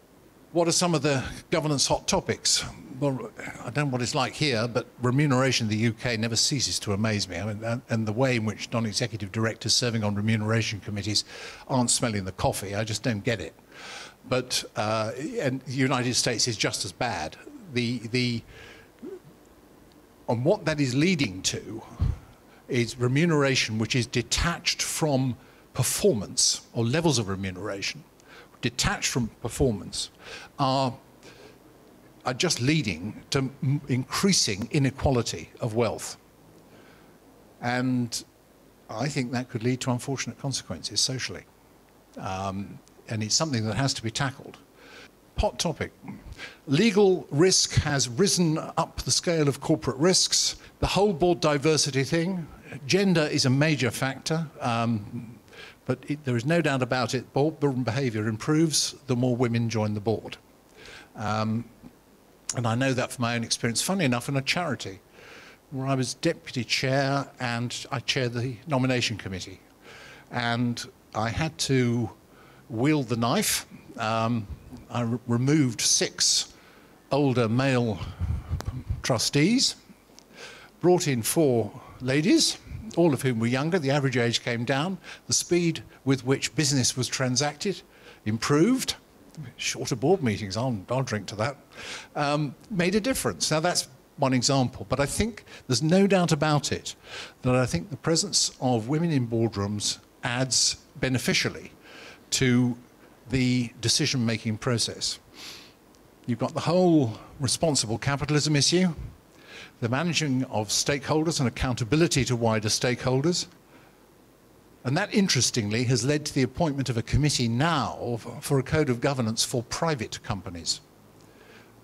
What are some of the governance hot topics? Well, I don't know what it's like here, but remuneration in the UK never ceases to amaze me. I mean, and, the way in which non-executive directors serving on remuneration committees aren't smelling the coffee, I just don't get it. But uh, and the United States is just as bad. The the and what that is leading to is remuneration which is detached from performance or levels of remuneration, detached from performance, are, are just leading to increasing inequality of wealth. And I think that could lead to unfortunate consequences socially. Um, and it's something that has to be tackled. Hot topic. Legal risk has risen up the scale of corporate risks. The whole board diversity thing, gender is a major factor. Um, but it, there is no doubt about it, board behaviour improves the more women join the board. Um, and I know that from my own experience, funny enough, in a charity where I was deputy chair and I chaired the nomination committee. And I had to wield the knife. Um, I re removed six older male trustees, brought in four ladies, all of whom were younger. The average age came down. The speed with which business was transacted improved. Shorter board meetings, I'll, I'll drink to that, um, made a difference. Now, that's one example, but I think there's no doubt about it that I think the presence of women in boardrooms adds beneficially to the decision making process. You've got the whole responsible capitalism issue, the managing of stakeholders and accountability to wider stakeholders. And that, interestingly, has led to the appointment of a committee now for a code of governance for private companies.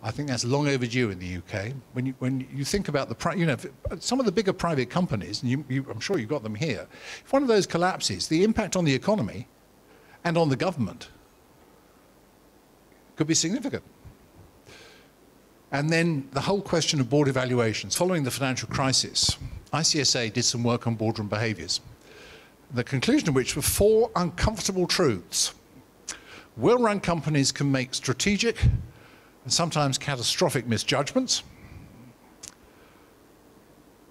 I think that's long overdue in the UK. When you, when you think about the, you know, some of the bigger private companies, and you, you, I'm sure you've got them here, if one of those collapses, the impact on the economy and on the government could be significant. And then the whole question of board evaluations. Following the financial crisis, ICSA did some work on boardroom behaviours. The conclusion of which were four uncomfortable truths. Well-run companies can make strategic and sometimes catastrophic misjudgments.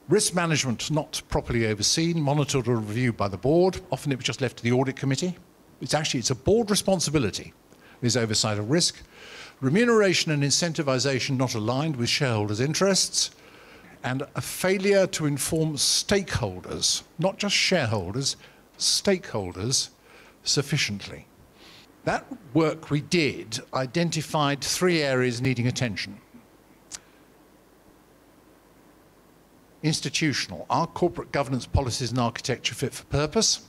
Risk management not properly overseen, monitored or reviewed by the board. Often it was just left to the audit committee. It's actually, it's a board responsibility, is oversight of risk. Remuneration and incentivization not aligned with shareholders' interests and a failure to inform stakeholders, not just shareholders, stakeholders, sufficiently. That work we did identified three areas needing attention. Institutional. Are corporate governance policies and architecture fit for purpose?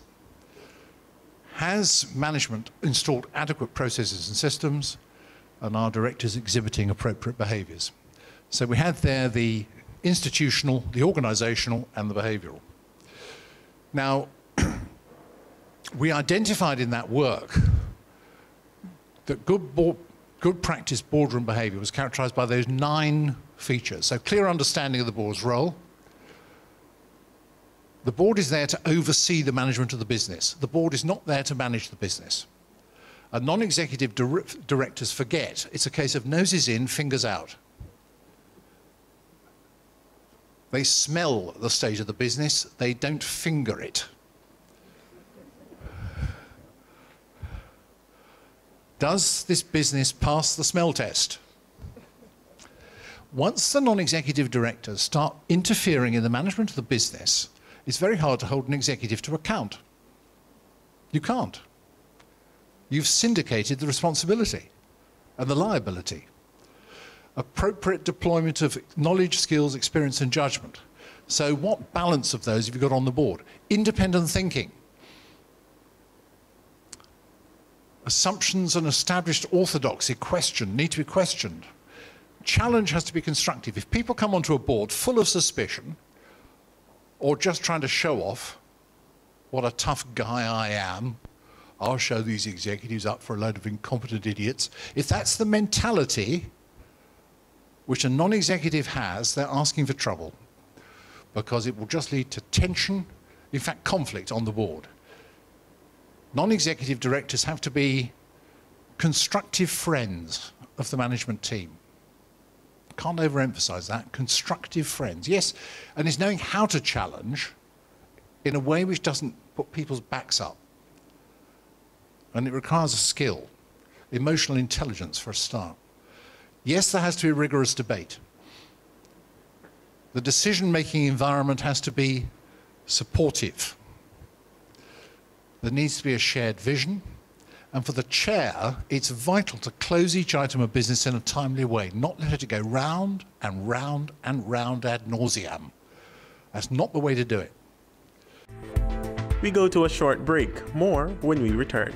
Has management installed adequate processes and systems? and our directors exhibiting appropriate behaviours. So we had there the institutional, the organisational, and the behavioural. Now, we identified in that work that good, board, good practice boardroom behaviour was characterised by those nine features. So clear understanding of the board's role. The board is there to oversee the management of the business. The board is not there to manage the business and non-executive dir directors forget it's a case of noses in, fingers out. They smell the state of the business, they don't finger it. Does this business pass the smell test? Once the non executive directors start interfering in the management of the business, it's very hard to hold an executive to account. You can't. You've syndicated the responsibility and the liability. Appropriate deployment of knowledge, skills, experience, and judgment. So, what balance of those have you got on the board? Independent thinking. Assumptions and established orthodoxy question need to be questioned. Challenge has to be constructive. If people come onto a board full of suspicion or just trying to show off what a tough guy I am, I'll show these executives up for a load of incompetent idiots. If that's the mentality which a non executive has, they're asking for trouble because it will just lead to tension, in fact, conflict on the board. Non executive directors have to be constructive friends of the management team. Can't overemphasize that. Constructive friends. Yes, and it's knowing how to challenge in a way which doesn't put people's backs up. And it requires a skill, emotional intelligence for a start. Yes, there has to be rigorous debate. The decision making environment has to be supportive. There needs to be a shared vision. And for the chair, it's vital to close each item of business in a timely way, not let it go round and round and round ad nauseam. That's not the way to do it. We go to a short break. More when we return.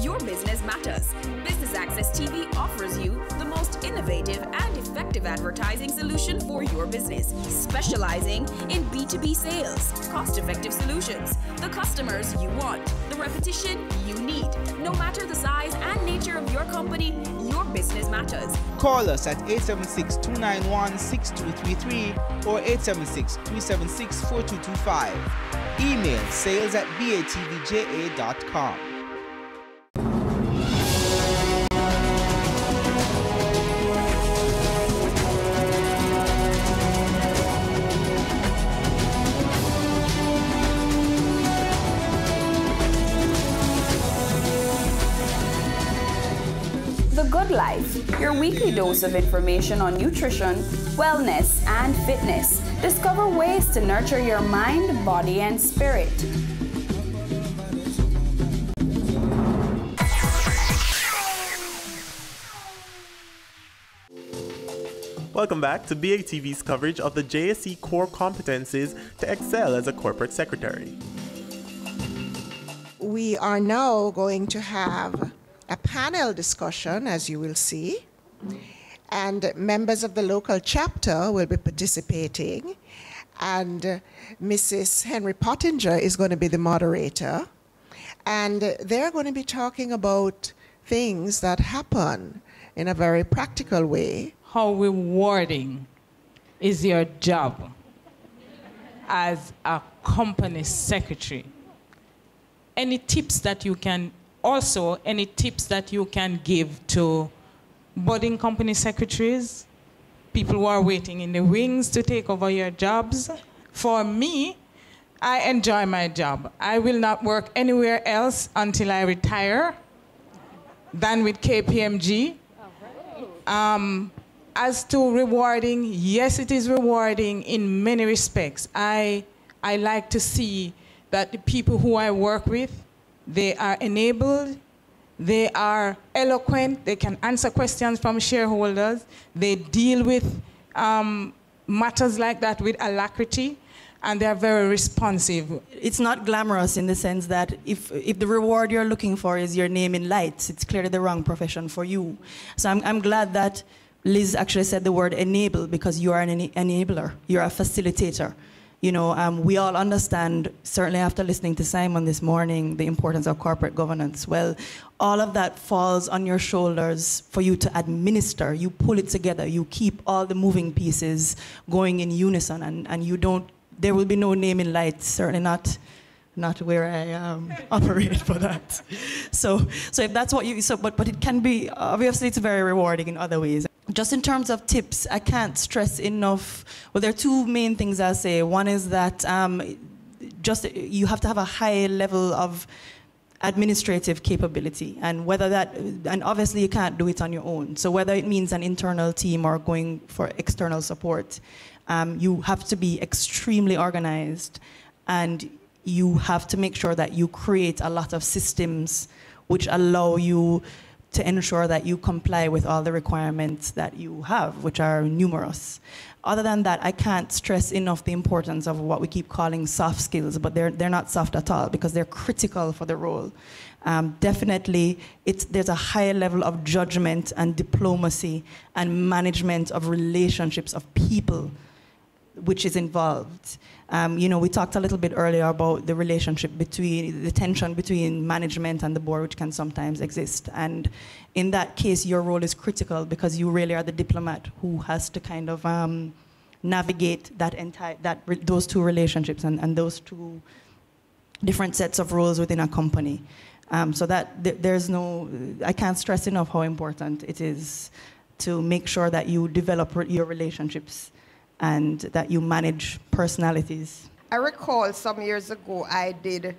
Your business matters. Business Access TV offers you the most innovative and effective advertising solution for your business, specializing in B2B sales, cost effective solutions, the customers you want, the repetition you need. No matter the size and nature of your company, your business matters. Call us at 876 291 6233 or 876 376 4225. Email sales at batvja.com. Life, your weekly dose of information on nutrition, wellness, and fitness. Discover ways to nurture your mind, body, and spirit. Welcome back to BATV's coverage of the JSE core competencies to excel as a corporate secretary. We are now going to have a panel discussion, as you will see, and members of the local chapter will be participating, and uh, Mrs. Henry Pottinger is going to be the moderator, and they're going to be talking about things that happen in a very practical way. How rewarding is your job as a company secretary? Any tips that you can also any tips that you can give to budding company secretaries, people who are waiting in the wings to take over your jobs? For me, I enjoy my job. I will not work anywhere else until I retire than with KPMG. Um, as to rewarding, yes, it is rewarding in many respects. I, I like to see that the people who I work with, they are enabled, they are eloquent, they can answer questions from shareholders, they deal with um, matters like that with alacrity, and they are very responsive. It's not glamorous in the sense that if, if the reward you're looking for is your name in lights, it's clearly the wrong profession for you. So I'm, I'm glad that Liz actually said the word enable because you are an ena- enabler, you're a facilitator. You know, um, we all understand, certainly after listening to Simon this morning, the importance of corporate governance. Well, all of that falls on your shoulders for you to administer. You pull it together, you keep all the moving pieces going in unison, and, and you don't, there will be no name in lights, certainly not not where I um, operate for that. So, so if that's what you, so, but, but it can be, obviously it's very rewarding in other ways. Just in terms of tips, I can't stress enough, well, there are two main things I'll say. One is that um, just you have to have a high level of administrative capability. And whether that and obviously you can't do it on your own. So whether it means an internal team or going for external support um, you have to be extremely organized. And you have to make sure that you create a lot of systems which allow you to ensure that you comply with all the requirements that you have, which are numerous. Other than that, I can't stress enough the importance of what we keep calling soft skills, but they're, they're not soft at all because they're critical for the role. Um, definitely, it's, there's a higher level of judgment and diplomacy and management of relationships of people which is involved. Um, you know, we talked a little bit earlier about the relationship between the tension between management and the board, which can sometimes exist. And in that case, your role is critical because you really are the diplomat who has to kind of um, navigate that entire that those two relationships and, and those two different sets of roles within a company. Um, so that th- there's no, I can't stress enough how important it is to make sure that you develop your relationships and that you manage personalities. I recall some years ago I did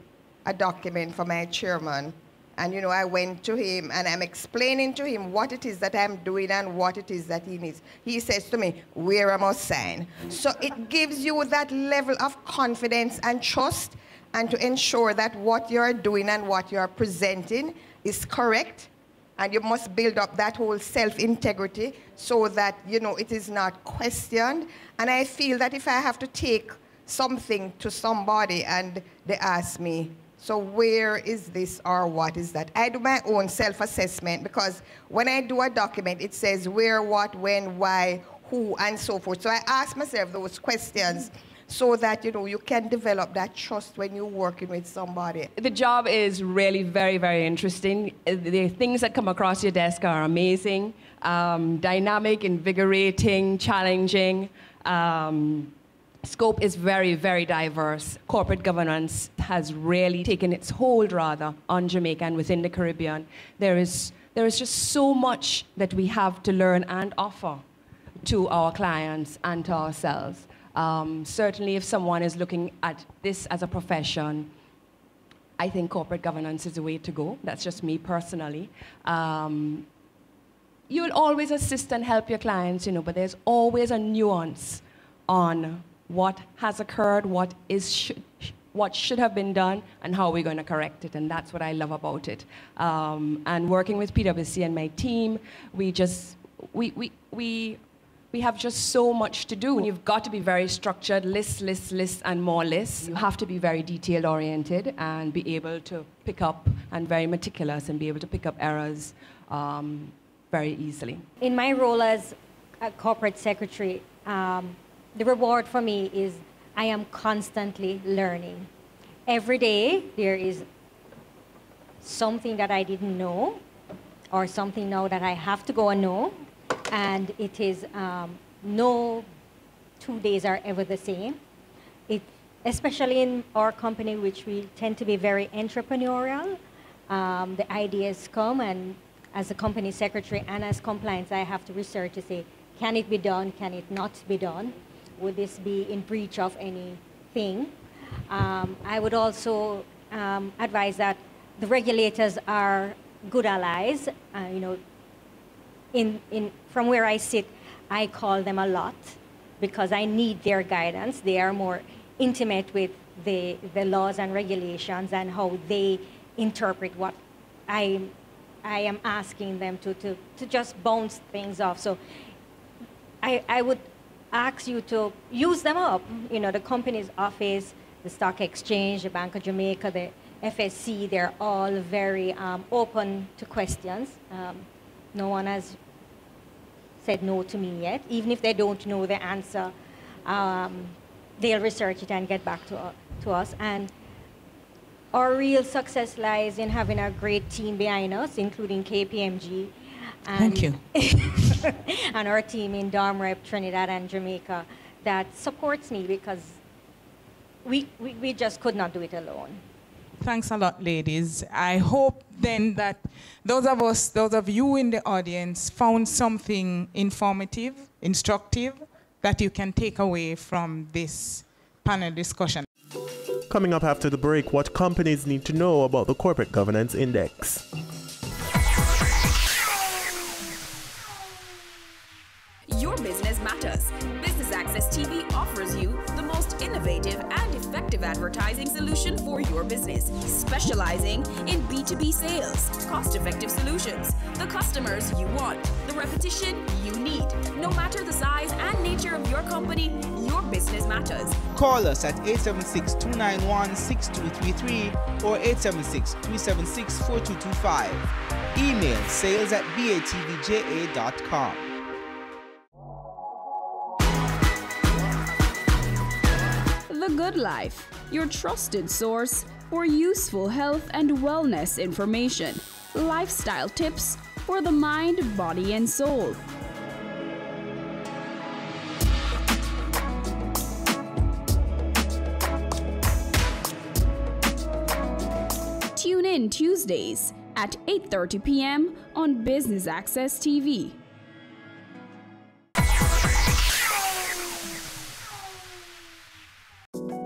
a document for my chairman. And you know, I went to him and I'm explaining to him what it is that I'm doing and what it is that he needs. He says to me, Where am I sign. So it gives you that level of confidence and trust and to ensure that what you're doing and what you're presenting is correct and you must build up that whole self-integrity so that you know it is not questioned. And i feel that if i have to take something to somebody and they ask me so where is this or what is that? I do my own self-assessment because when i do a document it says where what when why who and so forth. So i ask myself those questions so that you know you can develop that trust when you're working with somebody. The job is really very, very interesting. The things that come across your desk are amazing, um, dynamic, invigorating, challenging. Um, scope is very, very diverse. Corporate governance has really taken its hold, rather, on Jamaica and within the Caribbean. There is, there is just so much that we have to learn and offer to our clients and to ourselves. Um, certainly, if someone is looking at this as a profession, I think corporate governance is the way to go. That's just me personally. Um, you will always assist and help your clients, you know, but there's always a nuance on what has occurred, what is what should have been done, and how are we're going to correct it. And that's what I love about it. Um, and working with PwC and my team, we just we we we we have just so much to do. And You've got to be very structured, lists, lists, lists, and more lists. You have to be very detail oriented and be able to pick up and very meticulous and be able to pick up errors um, very easily. In my role as a corporate secretary, um, the reward for me is I am constantly learning. Every day there is something that I didn't know or something now that I have to go and know and it is um, no two days are ever the same. It, especially in our company, which we tend to be very entrepreneurial, um, the ideas come, and as a company secretary and as compliance, I have to research to say, can it be done? Can it not be done? Would this be in breach of anything? Um, I would also um, advise that the regulators are good allies. Uh, you know, in, in, from where I sit, I call them a lot because I need their guidance. They are more intimate with the, the laws and regulations and how they interpret what I, I am asking them to, to, to just bounce things off. So I, I would ask you to use them up. You know, the company's office, the stock exchange, the Bank of Jamaica, the FSC, they're all very um, open to questions. Um, no one has said no to me yet. Even if they don't know the answer, um, they'll research it and get back to, uh, to us. And our real success lies in having a great team behind us, including KPMG. And, Thank you. and our team in Dom Trinidad and Jamaica that supports me because we, we, we just could not do it alone. Thanks a lot, ladies. I hope then that those of us, those of you in the audience, found something informative, instructive, that you can take away from this panel discussion. Coming up after the break, what companies need to know about the Corporate Governance Index. Your business matters. Business Access TV offers you the most innovative and effective advertising solution for your business, specializing in B2B sales, cost effective solutions, the customers you want, the repetition you need. No matter the size and nature of your company, your business matters. Call us at 876-291-6233 or 876-376-4225. Email sales at batvja.com. The Good Life, your trusted source for useful health and wellness information, lifestyle tips for the mind, body, and soul. Tune in Tuesdays at 8:30 p.m. on Business Access TV.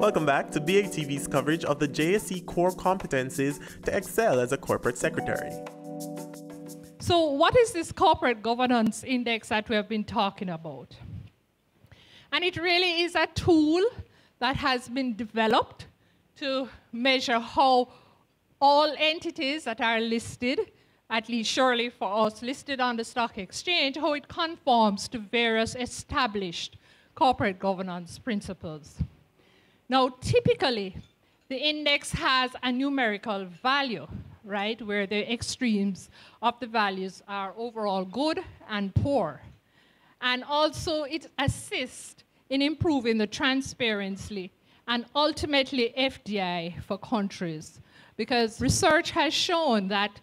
Welcome back to BATV's coverage of the JSE core competencies to excel as a corporate secretary. So, what is this corporate governance index that we have been talking about? And it really is a tool that has been developed to measure how all entities that are listed, at least surely for us listed on the stock exchange, how it conforms to various established corporate governance principles. Now, typically, the index has a numerical value, right, where the extremes of the values are overall good and poor. And also, it assists in improving the transparency and ultimately FDI for countries. Because research has shown that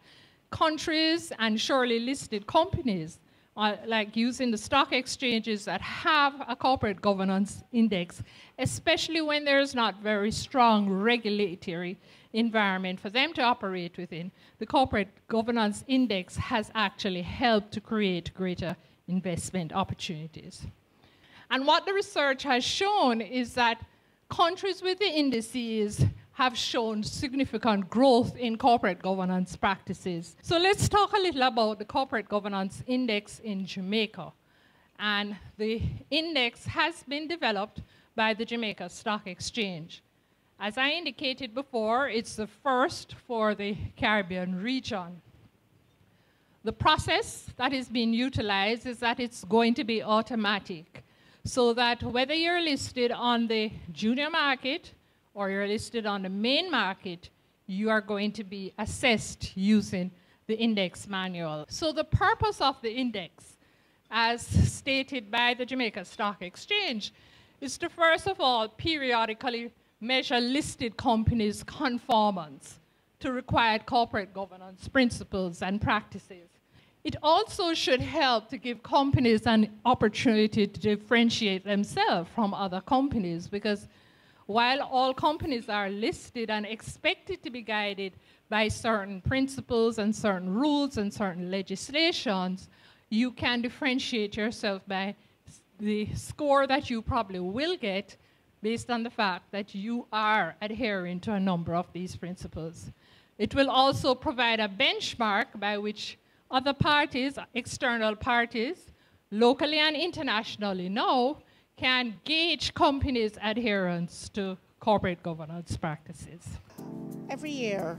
countries and surely listed companies uh, like using the stock exchanges that have a corporate governance index, especially when there's not very strong regulatory environment for them to operate within, the corporate governance index has actually helped to create greater investment opportunities. And what the research has shown is that countries with the indices have shown significant growth in corporate governance practices. So let's talk a little about the Corporate Governance Index in Jamaica. And the index has been developed by the Jamaica Stock Exchange. As I indicated before, it's the first for the Caribbean region. The process that is being utilized is that it's going to be automatic, so that whether you're listed on the junior market or you're listed on the main market, you are going to be assessed using the index manual. So the purpose of the index, as stated by the Jamaica Stock Exchange, is to first of all periodically measure listed companies' conformance to required corporate governance principles and practices. It also should help to give companies an opportunity to differentiate themselves from other companies because while all companies are listed and expected to be guided by certain principles and certain rules and certain legislations, you can differentiate yourself by the score that you probably will get based on the fact that you are adhering to a number of these principles. It will also provide a benchmark by which other parties, external parties, locally and internationally know can gauge companies' adherence to corporate governance practices. Every year,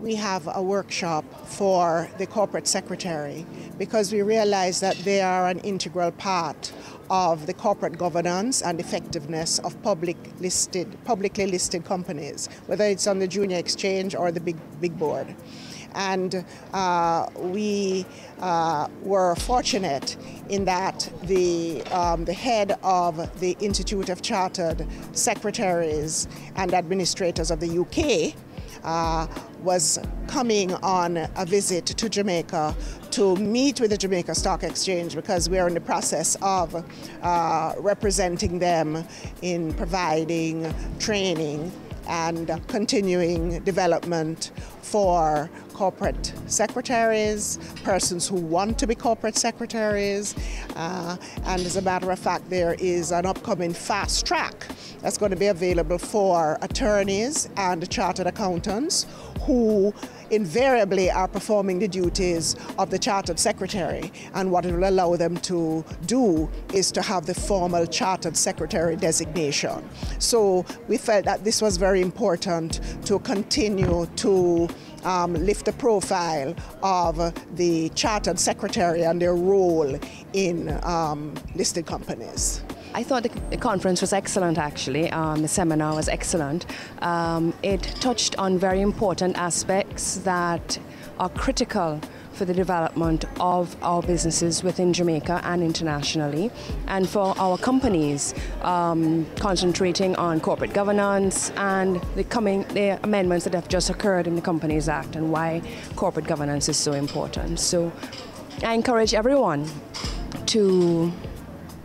we have a workshop for the corporate secretary because we realize that they are an integral part of the corporate governance and effectiveness of public listed, publicly listed companies, whether it's on the junior exchange or the big, big board. And uh, we uh, were fortunate in that the, um, the head of the Institute of Chartered Secretaries and Administrators of the UK uh, was coming on a visit to Jamaica to meet with the Jamaica Stock Exchange because we are in the process of uh, representing them in providing training and continuing development for corporate secretaries, persons who want to be corporate secretaries. Uh, and as a matter of fact, there is an upcoming fast track that's going to be available for attorneys and chartered accountants who invariably are performing the duties of the chartered secretary. And what it will allow them to do is to have the formal chartered secretary designation. So we felt that this was very important to continue to um, lift the profile of the chartered secretary and their role in um, listed companies. I thought the conference was excellent, actually. Um, the seminar was excellent. Um, it touched on very important aspects that are critical for the development of our businesses within Jamaica and internationally, and for our companies, um, concentrating on corporate governance and the coming the amendments that have just occurred in the Companies Act and why corporate governance is so important. So, I encourage everyone to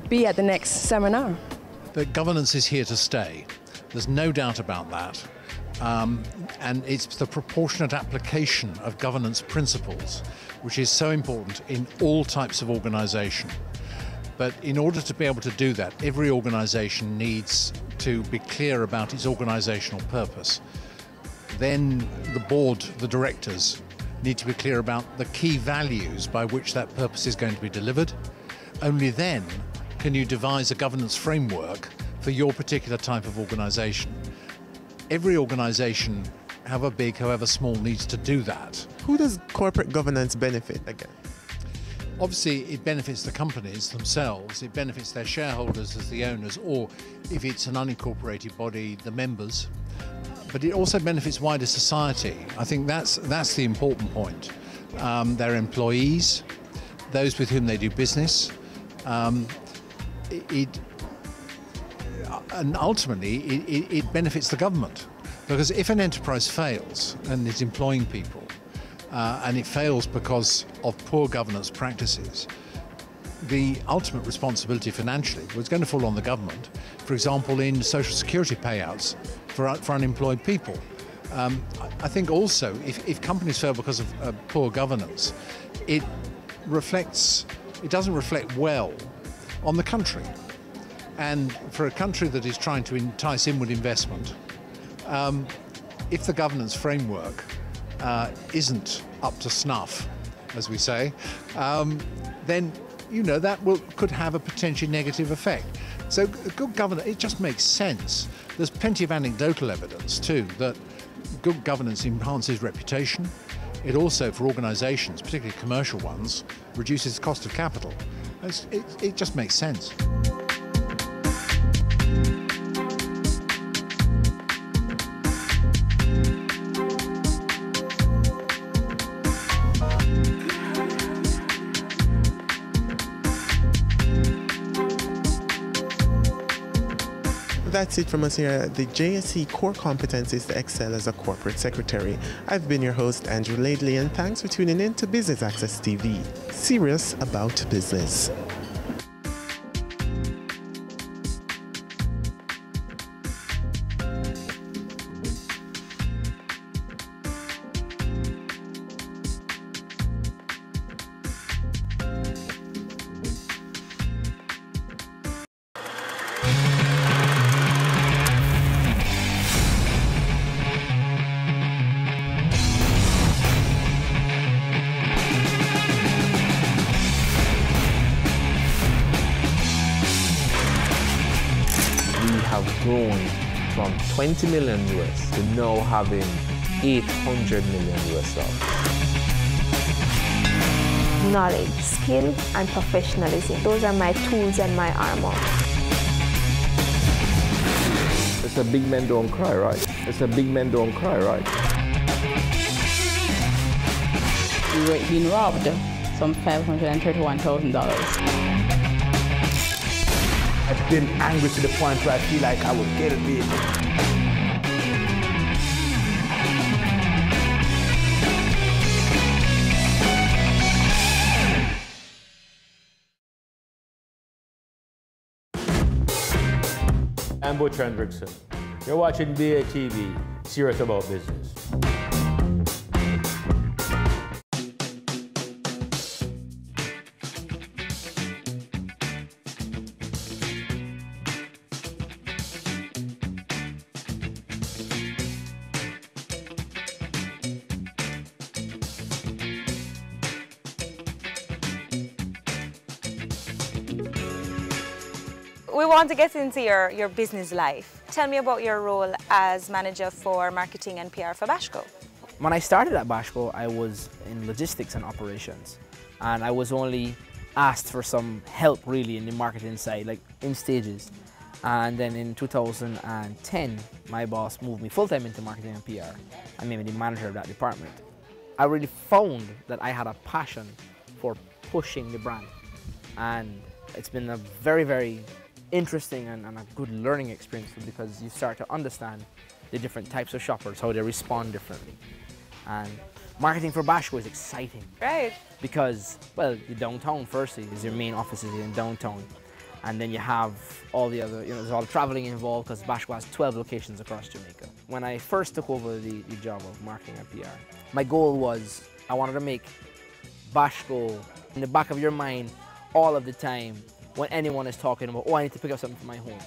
be at the next seminar. But governance is here to stay. There's no doubt about that. Um, and it's the proportionate application of governance principles which is so important in all types of organization. But in order to be able to do that, every organization needs to be clear about its organizational purpose. Then the board, the directors, need to be clear about the key values by which that purpose is going to be delivered. Only then can you devise a governance framework for your particular type of organization. Every organization, however big, however small, needs to do that. Who does corporate governance benefit again? Obviously, it benefits the companies themselves, it benefits their shareholders as the owners, or if it's an unincorporated body, the members. But it also benefits wider society. I think that's, that's the important point. Um, their employees, those with whom they do business, um, it, and ultimately it, it, benefits the government because if an enterprise fails and is employing people uh, and it fails because of poor governance practices, the ultimate responsibility financially was going to fall on the government. For example, in social security payouts for, for unemployed people. Um, I think also if, if, companies fail because of uh, poor governance, it reflects, it doesn't reflect well on the country. And for a country that is trying to entice inward investment, um, if the governance framework uh, isn't up to snuff, as we say, um, then you know that will, could have a potentially negative effect. So good governance, it just makes sense. There's plenty of anecdotal evidence too that good governance enhances reputation. It also, for organisations, particularly commercial ones, reduces the cost of capital. It, it just makes sense. That's it from us here at the JSE Core Competencies to Excel as a Corporate Secretary. I've been your host, Andrew Laidley, and thanks for tuning in to Business Access TV. Serious about business. 20 million US to now having 800 million US dollars. Knowledge, skill, and professionalism. Those are my tools and my armor. It's a big man don't cry, right? It's a big man don't cry, right? We were being robbed some $531,000. I've been angry to the point where I feel like I would get it. Butch Hendrickson. You're watching BATV, serious about business. Want to get into your, your business life. Tell me about your role as manager for marketing and PR for Bashco. When I started at Bashco, I was in logistics and operations, and I was only asked for some help really in the marketing side, like in stages. And then in 2010, my boss moved me full-time into marketing and PR. I made me the manager of that department. I really found that I had a passion for pushing the brand. And it's been a very, very interesting and, and a good learning experience because you start to understand the different types of shoppers, how they respond differently. And marketing for Bashco is exciting. Right. Because, well, the downtown firstly is your main offices in downtown. And then you have all the other, you know, there's all the traveling involved because Bashco has 12 locations across Jamaica. When I first took over the, the job of marketing and PR, my goal was I wanted to make Bashco in the back of your mind all of the time when anyone is talking about, oh, I need to pick up something for my home.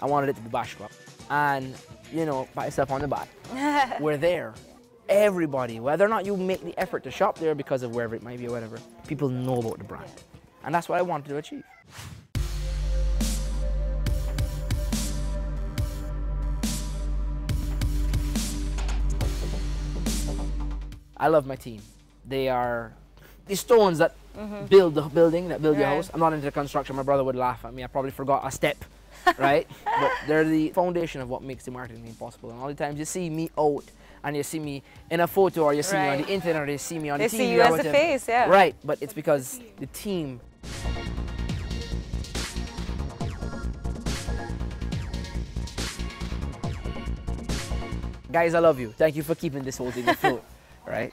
I wanted it to be Bashco. And, you know, pat yourself on the back. We're there. Everybody, whether or not you make the effort to shop there because of wherever it might be or whatever, people know about the brand. And that's what I wanted to achieve. I love my team. They are the stones that Mhm. build the building, that build your house. I'm not into construction. My brother would laugh at me. I probably forgot a step, right? but they're the foundation of what makes the marketing possible. And all the times you see me out and you see me in a photo or you see me on the internet or you see me on They the TV see you as whatever. face, yeah. Right, but it's because the team Guys, I love you. Thank you for keeping this whole thing afloat, right?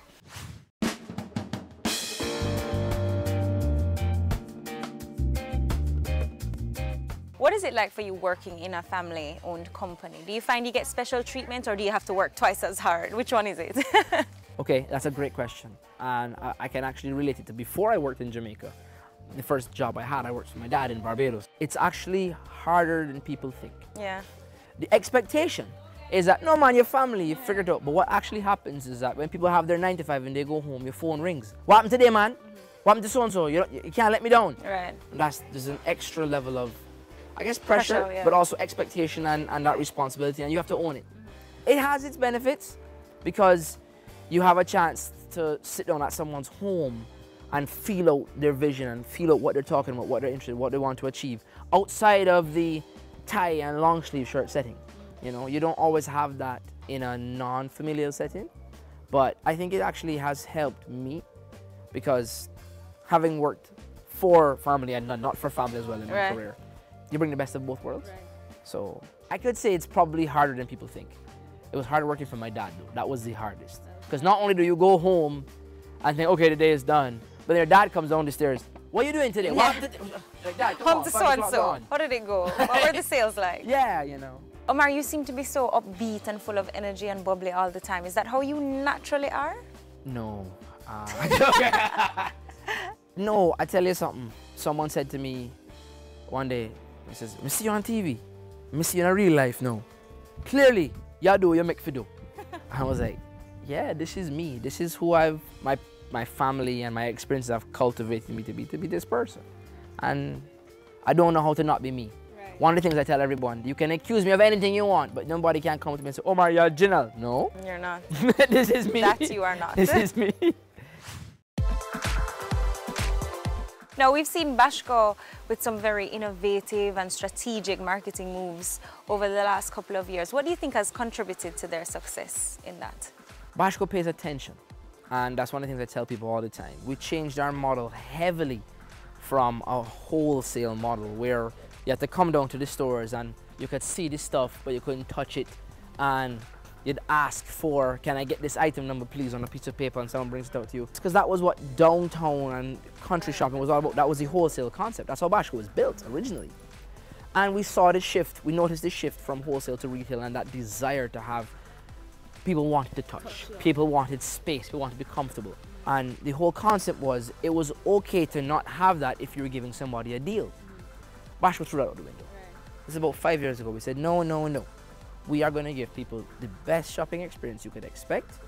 What is it like for you working in a family-owned company? Do you find you get special treatment or do you have to work twice as hard? Which one is it? Okay, that's a great question. And I, can actually relate it to before I worked in Jamaica. The first job I had, I worked for my dad in Barbados. It's actually harder than people think. yeah. The expectation is that, no man, your family, you figured it out. But what actually happens is that when people have their 9 to 5 and they go home, your phone rings. What happened today, man? Mm-hmm. What happened to so-and-so? You, you can't let me down. Right. That's, there's an extra level of, I guess, pressure, Pressure, yeah. but also expectation and, and that responsibility, and you have to own it. It has its benefits because you have a chance to sit down at someone's home and feel out their vision and feel out what they're talking about, what they're interested in, what they want to achieve outside of the tie and long sleeve shirt setting. You know, you don't always have that in a non-familial setting, but I think it actually has helped me because having worked for family and not- not for family as well in my Right. career, you bring the best of both worlds. So I could say it's probably harder than people think. It was hard working for my dad though. That was the hardest. Because not only do you go home and think, okay, the day is done, but then your dad comes down the stairs. What are you doing today? What happened to- Like, Dad, come on, to so-and-so. How did it go? What were the sales like? Yeah, you know. Omar, you seem to be so upbeat and full of energy and bubbly all the time. Is that how you naturally are? No. Uh, no, I tell you something. Someone said to me one day, he says, I see you on TV. I see you in real life now. Clearly, you do, you make for do. I was like, yeah, this is me. This is who I've, my, my family and my experiences have cultivated me to be, to be this person. And I don't know how to not be me. One of the things I tell everyone, you can accuse me of anything you want, but nobody can come to me and say, oh Omar, you're Janelle. No. You're not. this is me. That you are not. This is me. Now, we've seen Bashco with some very innovative and strategic marketing moves over the last couple of years. What do you think has contributed to their success in that? Bashco pays attention. And that's one of the things I tell people all the time. We changed our model heavily from a wholesale model where you had to come down to the stores and you could see the stuff, but you couldn't touch it. And you'd ask for, can I get this item number please on a piece of paper and someone brings it out to you. Because that was what downtown and country shopping was all about. That was the wholesale concept. That's how Bashco was built originally. And we saw the shift, we noticed the shift from wholesale to retail and that desire to have people wanted to touch, people wanted space, people wanted to be comfortable. And the whole concept was it was okay to not have that if you were giving somebody a deal. Bashful threw that out the window. This is about five years ago. We said, no, no, no. We are going to give people the best shopping experience you could expect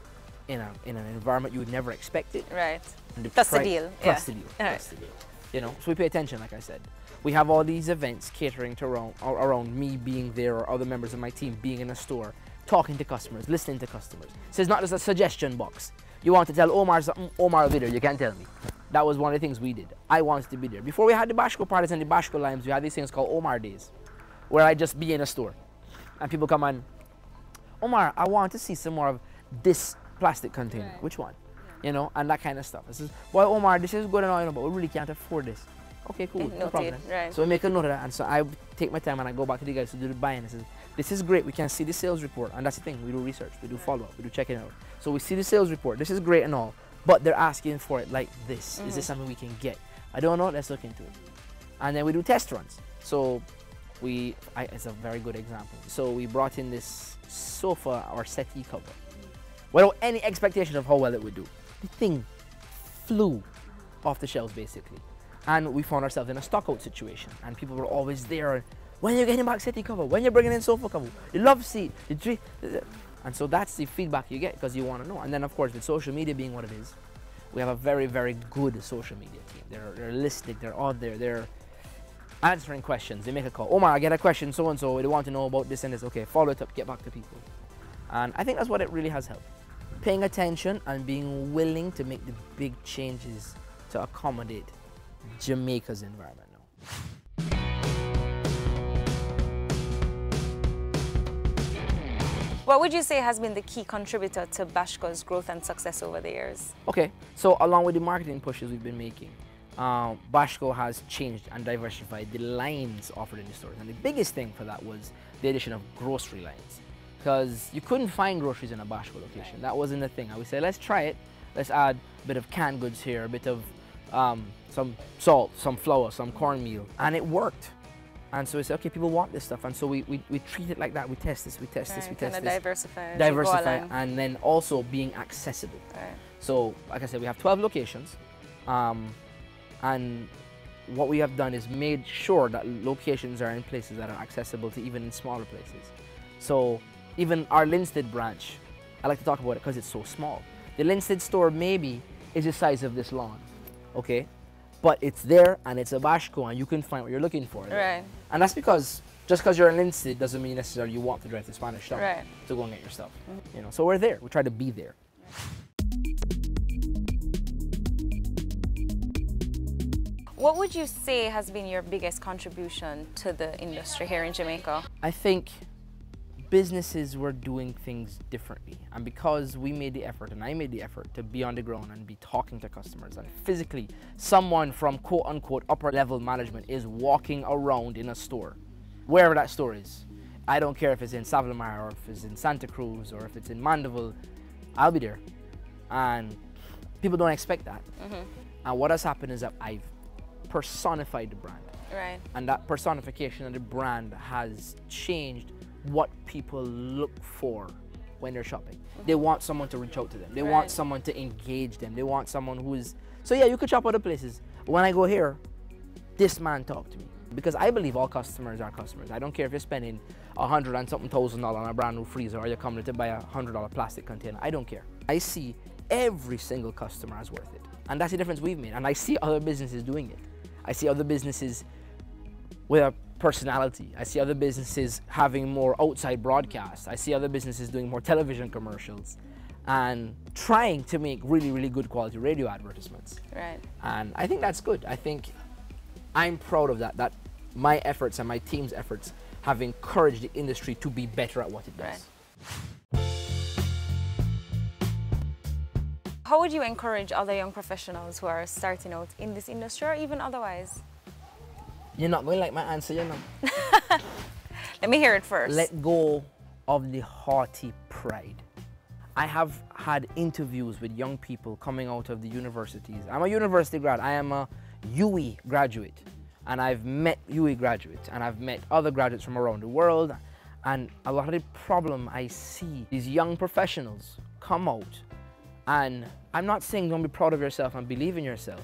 in, a, in an environment you would never expect it. Right. And the Plus the deal, Plus yeah. the deal. All Plus the deal. You know, so we pay attention, like I said. We have all these events catering to around, around me being there or other members of my team being in a store, talking to customers, listening to customers. So it's not just a suggestion box. You want to tell Omar something, Omar will be there, you can't tell me. That was one of the things we did. I wanted to be there. Before we had the Bashco parties and the Bashco limes, we had these things called Omar days, where I just be in a store. And people come and, Omar, I want to see some more of this plastic container. Which one? You know, and that kind of stuff. I says, boy, Omar, this is good and all, you know, but we really can't afford this. Okay, cool, no problem. right. So we make a note of that, and so I take my time and I go back to the guys to do the buying. I says, this is great. We can see the sales report, and that's the thing. We do research, we do follow up, we do checking out. So we see the sales report. This is great and all, but they're asking for it like this. Is this Mhm. something we can get? I don't know. Let's look into it. And then we do test runs. So we, I, it's a very good example. So we brought in this sofa or settee cover without any expectation of how well it would do. The thing flew off the shelves basically. And we found ourselves in a stockout situation, and people were always there. When you're getting back settee cover, when you're bringing in sofa cover, the love seat, the tree. And so that's the feedback you get because you want to know. And then, of course, with social media being what it is, we have a very, very good social media team. They're, they're listening, they're out there, they're answering questions. They make a call. Omar, I get a question, so and so. They want to know about this and this. Okay, follow it up, get back to people. And I think that's what it really has helped. Paying attention and being willing to make the big changes to accommodate Jamaica's environment now. What would you say has been the key contributor to Bashco's growth and success over the years? Okay, so along with the marketing pushes we've been making, um, Bashco has changed and diversified the lines offered in the stores. And the biggest thing for that was the addition of grocery lines. Because you couldn't find groceries in a Bashco location. That wasn't the thing. I would say, let's try it. Let's add a bit of canned goods here, a bit of um, some salt, some flour, some cornmeal. And it worked. And so we said, okay, people want this stuff. And so we, we, we treat it like that. We test this, we test this, we test this. diversify as you go Diversify. And then also being accessible. Right. So, like I said, we have 12 locations. Um, and what we have done is made sure that locations are in places that are accessible to even in smaller places. So, even our Linstead branch, I like to talk about it because it's so small. The Linstead store maybe is the size of this lawn, okay? But it's there and it's a Bashco and you can find what you're looking for. there. Right. And that's because just because you're in Linstead doesn't mean necessarily you want to drive to Spanish Town Right. to go and get your stuff. Mm-hmm. You know, so we're there. We try to be there. What would you say has been your biggest contribution to the industry here in Jamaica? I think businesses were doing things differently. And because we made the effort, and I made the effort to be on the ground and be talking to customers, and physically, someone from quote unquote upper level management is walking around in a store, wherever that store is. I don't care if it's in Savlamar or if it's in Santa Cruz or if it's in Mandeville, I'll be there. And people don't expect that. Mhm. And what has happened is that I've personified the brand. Right. And that personification of the brand has changed what people look for when they're shopping. They mm-hmm. want someone to reach out to them. They want someone to engage them. They want someone who is. So yeah, you could shop other places. When I go here, this man talked to me because I believe all customers are customers. I don't care if you're spending a hundred and something thousand dollar on a brand new freezer or you're coming to buy a hundred dollar plastic container. I don't care. I see every single customer as worth it, and that's the difference we've made. And I see other businesses doing it. I see other businesses with a personality. I see other businesses having more outside broadcasts. I see other businesses doing more television commercials and trying to make really, really good quality radio advertisements. Right. And I think that's good. I think I'm proud of that, that my efforts and my team's efforts have encouraged the industry to be better at what it does. How would you encourage other young professionals who are starting out in this industry or even otherwise? You're not going to like my answer, you know. Let me hear it first. Let go of the haughty pride. I have had interviews with young people coming out of the universities. I'm a university grad. I am a UE graduate. and I've met UWI graduates and I've met other graduates from around the world and a lot of the problem I see these young professionals come out and I'm not saying don't be proud of yourself and believe in yourself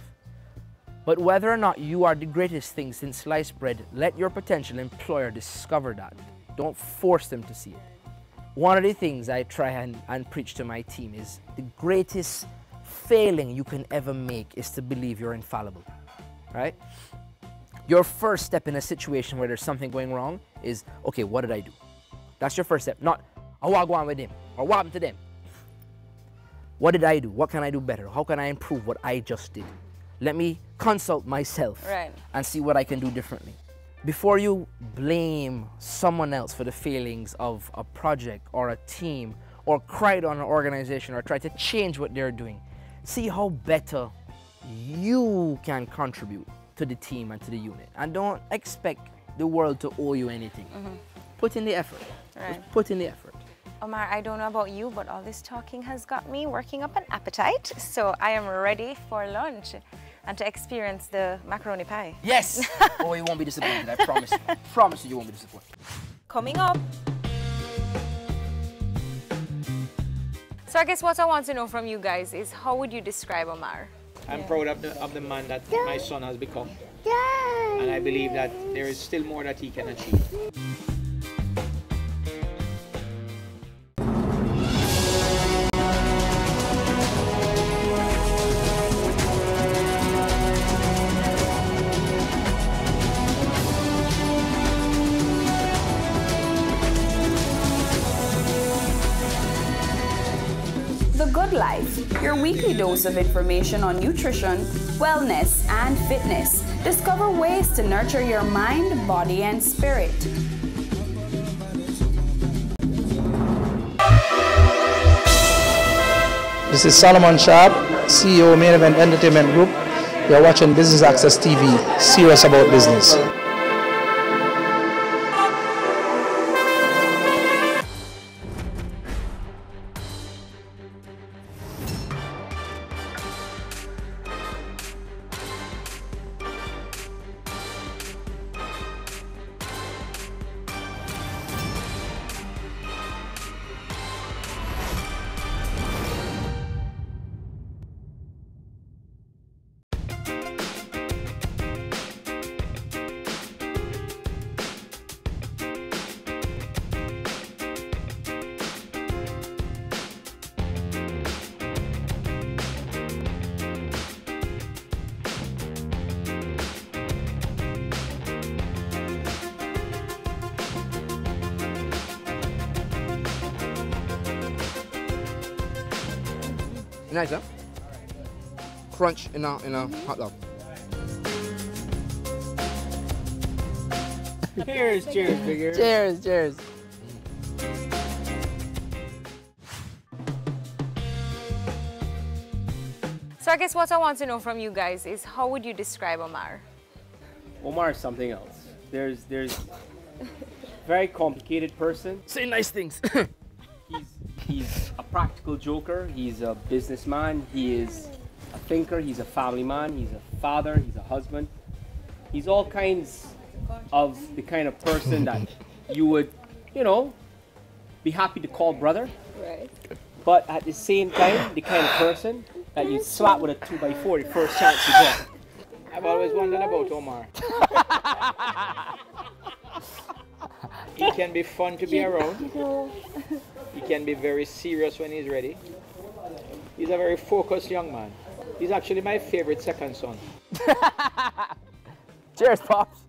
but whether or not you are the greatest thing since sliced bread let your potential employer discover that don't force them to see it one of the things I try and, and preach to my team is the greatest failing you can ever make is to believe you're infallible right your first step in a situation where there's something going wrong is, okay, what did I do? That's your first step. Not, oh, what go on with them or what happened to them? What did I do? What can I do better? How can I improve what I just did? Let me consult myself Right. and see what I can do differently. Before you blame someone else for the failings of a project or a team or cry on an organization or try to change what they're doing, see how better you can contribute to the team and to the unit. And don't expect the world to owe you anything. Mhm. Put in the effort. Right. Just put in the effort. Omar, I don't know about you, but all this talking has got me working up an appetite. So I am ready for lunch and to experience the macaroni pie. Yes! oh, you won't be disappointed, I promise you. I promise you, you won't be disappointed. Coming up. So I guess what I want to know from you guys is how would you describe Omar? I'm proud of the, of the man that my son has become. And I believe that there is still more that he can achieve. Your weekly dose of information on nutrition, wellness, and fitness. Discover ways to nurture your mind, body, and spirit. This is Solomon Sharp, CEO Main Event Entertainment Group. You're watching Business Access TV, serious about business. A, in a mm-hmm. hot dog. cheers, cheers, bigger. Cheers, cheers. So I guess what I want to know from you guys is how would you describe Omar? Omar is something else. There's there's very complicated person. Say nice things. he's he's a practical joker. He's a businessman. He is a thinker. He's a family man. He's a father. He's a husband. He's all kinds of the kind of person that you would, you know, be happy to call brother. Right. But at the same time, the kind of person that you slap with a two by four the first chance you get. I've always wondered about Omar. he can be fun to be around. He can be very serious when he's ready. He's a very focused young man. He's actually my favorite second son. Cheers, Pops.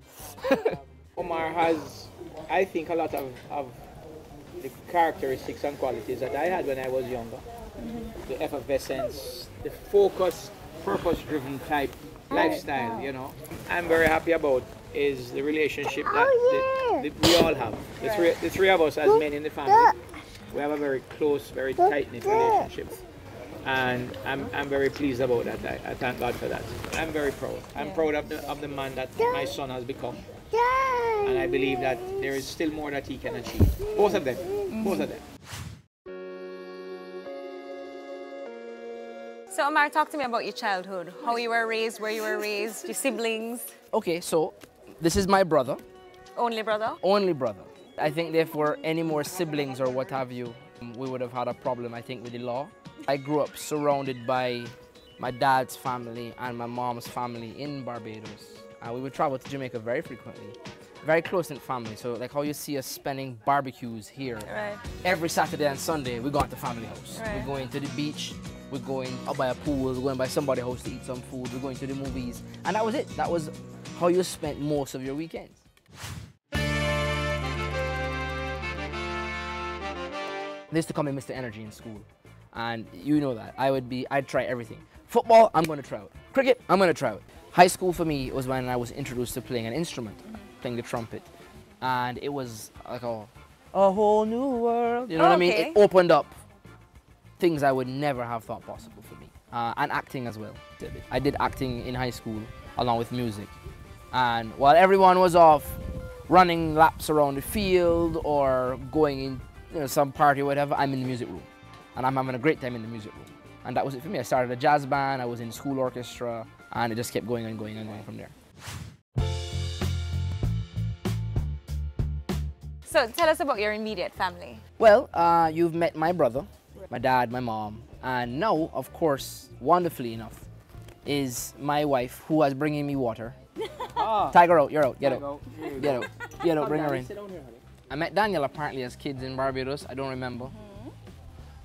Omar has, I think, a lot of, of the characteristics and qualities that I had when I was younger. Mm-hmm. The effervescence, the focused, purpose-driven type oh, lifestyle, you know. I'm very happy about is the relationship that, oh, that, that we all have. The three, the three of us as men in the family, we have a very close, very tight-knit relationship. And I'm, I'm very pleased about that. I, I thank God for that. I'm very proud. I'm proud of the, of the man that my son has become. And I believe that there is still more that he can achieve. Both of them. Both of them. So Omar, talk to me about your childhood. How you were raised, where you were raised, your siblings. Okay, so this is my brother, Only brother? only brother. I think if were any more siblings or what have you, we would have had a problem, I think, with the law. I grew up surrounded by my dad's family and my mom's family in Barbados. Uh, we would travel to Jamaica very frequently. Very close-knit family, so like how you see us spending barbecues here. Right. Every Saturday and Sunday, we go out to family house. Right. We're going to the beach, we're going out by a pool, we're going by somebody's house to eat some food, we're going to the movies. And that was it. That was how you spent most of your weekends. They used to call me Mr. Energy in school. And you know that. I would be, I'd try everything. Football, I'm going to try it. Cricket, I'm going to try it. High school for me was when I was introduced to playing an instrument, playing the trumpet. And it was like a, a whole new world. You know what I mean? Okay. It opened up things I would never have thought possible for me. Uh, and acting as well. I did acting in high school along with music. And while everyone was off running laps around the field or going in you know, some party or whatever, I'm in the music room. And I'm having a great time in the music room. And that was it for me. I started a jazz band, I was in school orchestra, and it just kept going and going and going from there. So tell us about your immediate family. Well, uh, you've met my brother, my dad, my mom, and now, of course, wonderfully enough, is my wife who was bringing me water. Tiger out, you're out, get Tiger out. out. You Get out, get out, bring her in. here. I met Daniel apparently as kids in Barbados, I don't remember.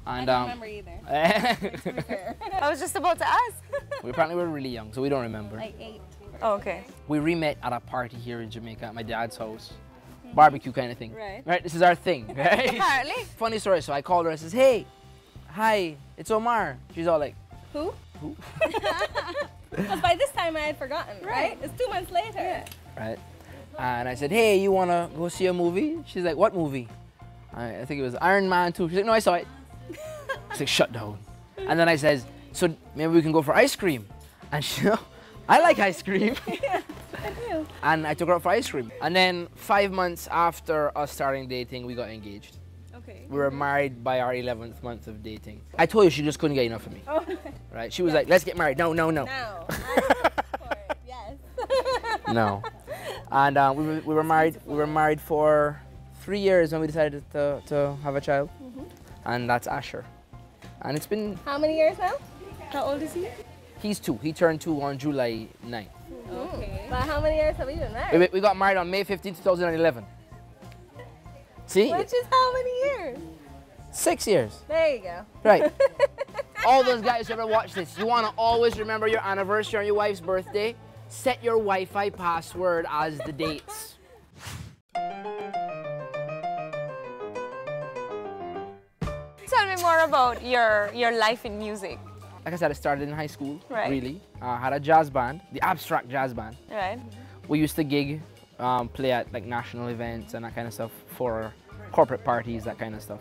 And I um, don't remember either. I was just about to ask. we apparently were really young, so we don't remember. Like eight. Oh, okay. We re-met at a party here in Jamaica at my dad's house. Barbecue kind of thing. Right. Right, this is our thing, right? Apparently. Funny story, so I called her and says, hey, hi, it's Omar. She's all like, Who? Who? Because by this time I had forgotten, right? It's two months later. Yeah. right? And I said, hey, you wanna go see a movie? She's like, what movie? I, I think it was Iron Man 2. She's like, no, I saw it. She's like, shut down. And then I says, so maybe we can go for ice cream. And she, I like ice cream. Yeah, I do. and I took her out for ice cream. And then five months after us starting dating, we got engaged. Okay. We were married by our 11th month of dating. I told you she just couldn't get enough of me. Oh, Right? She was like, let's get married. No, no, no. no. yes. No. And uh, we, were, we were married. We were married for three years when we decided to, to have a child, Mhm. and that's Asher. And it's been. How many years now? How old is he? He's two. He turned two on July 9th. Okay. But how many years have we been married? We, we got married on May 15, 2011. See, Which is how many years? six years. There you go. Right. All those guys who ever watch this, you want to always remember your anniversary on your wife's birthday. Set your Wi-Fi password as the dates. Tell me more about your your life in music. Like I said, I started in high school, Right. really. I had a jazz band, the abstract jazz band. Right. We used to gig, um, play at like national events and that kind of stuff for corporate parties, that kind of stuff.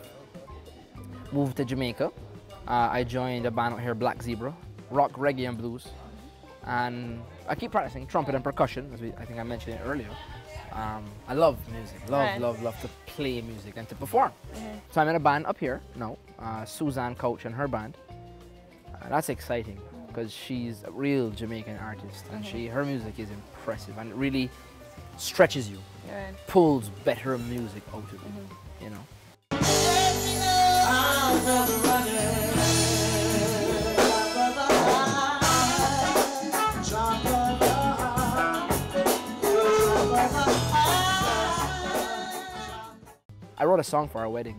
Moved to Jamaica. Uh, I joined a band out here, Black Zebra, rock, reggae, and blues. And I keep practicing trumpet and percussion, as we, I think I mentioned it earlier. Um, I love music, love, Right. love, love to play music and to perform. Mhm. So I'm in a band up here now, uh, Suzanne Couch and her band. Uh, that's exciting because she's a real Jamaican artist and Mhm. she her music is impressive and it really stretches you, Right. pulls better music out of you, you know. I wrote a song for our wedding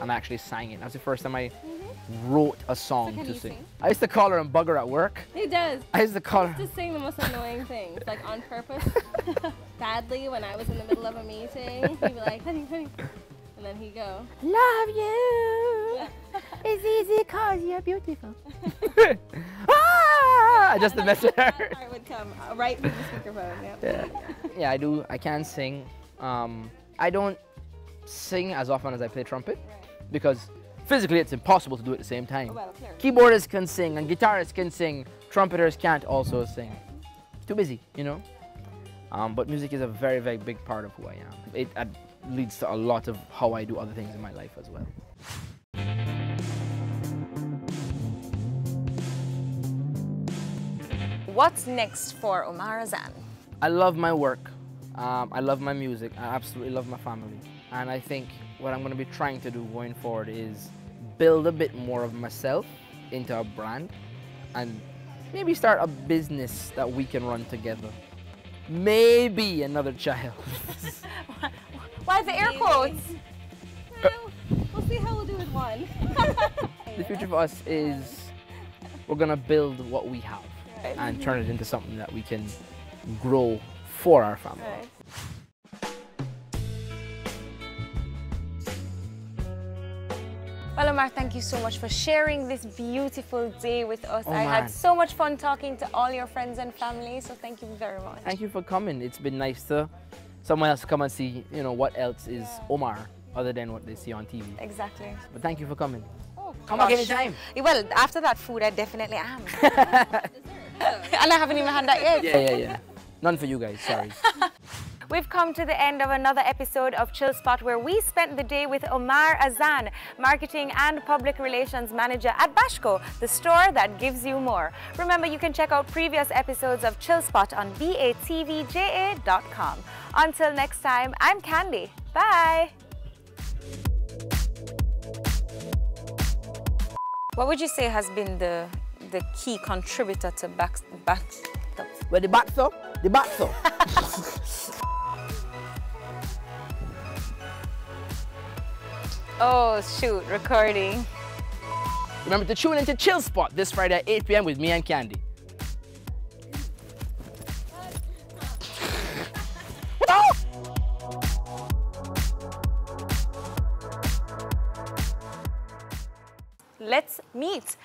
and I actually sang it. That was the first time I wrote a song can to sing. sing? I used to call her and bug her at work. He does. I used to call her. Just saying the most annoying things, like on purpose. Sadly, when I was in the middle of a meeting, he'd be like, honey, honey. And then he'd go, Love you. it's easy cause you're beautiful. Ah, just to mess with her. That would come uh, right through the speakerphone. Yep. Yeah. yeah, I do. I can sing. Um, I don't sing as often as I play trumpet because physically it's impossible to do it at the same time. Well. Keyboardists can sing and guitarists can sing. Trumpeters can't also sing. Too busy, you know. Um, but music is a very, very big part of who I am. It uh, leads to a lot of how I do other things in my life as well. What's next for Omar Azan? I love my work. Um, I love my music. I absolutely love my family. And I think what I'm going to be trying to do going forward is build a bit more of myself into a brand and maybe start a business that we can run together. Maybe another child. Why the air quotes? We'll see how we'll do with one. the future for us is we're going to build what we have and turn it into something that we can grow for our family. Well, Omar, thank you so much for sharing this beautiful day with us. Oh, I man. had so much fun talking to all your friends and family, so thank you very much. Thank you for coming. It's been nice to someone else come and see, you know, what else is Omar other than what they see on TV. Exactly. But thank you for coming. Oh, Come back gosh. anytime. Well, after that food, I definitely am. and I haven't even had that yet. Yeah, yeah, yeah. None for you guys, sorry. We've come to the end of another episode of Chill Spot where we spent the day with Omar Azan, Marketing and Public Relations Manager at Bashco, the store that gives you more. Remember, you can check out previous episodes of Chill Spot on batvja.com. Until next time, I'm Candy. Bye. What would you say has been the the key contributor to back back? Where the back so? The back so. Oh shoot, recording. Remember to tune into Chill Spot this Friday at 8 p.m. with me and Candy. Let's meet.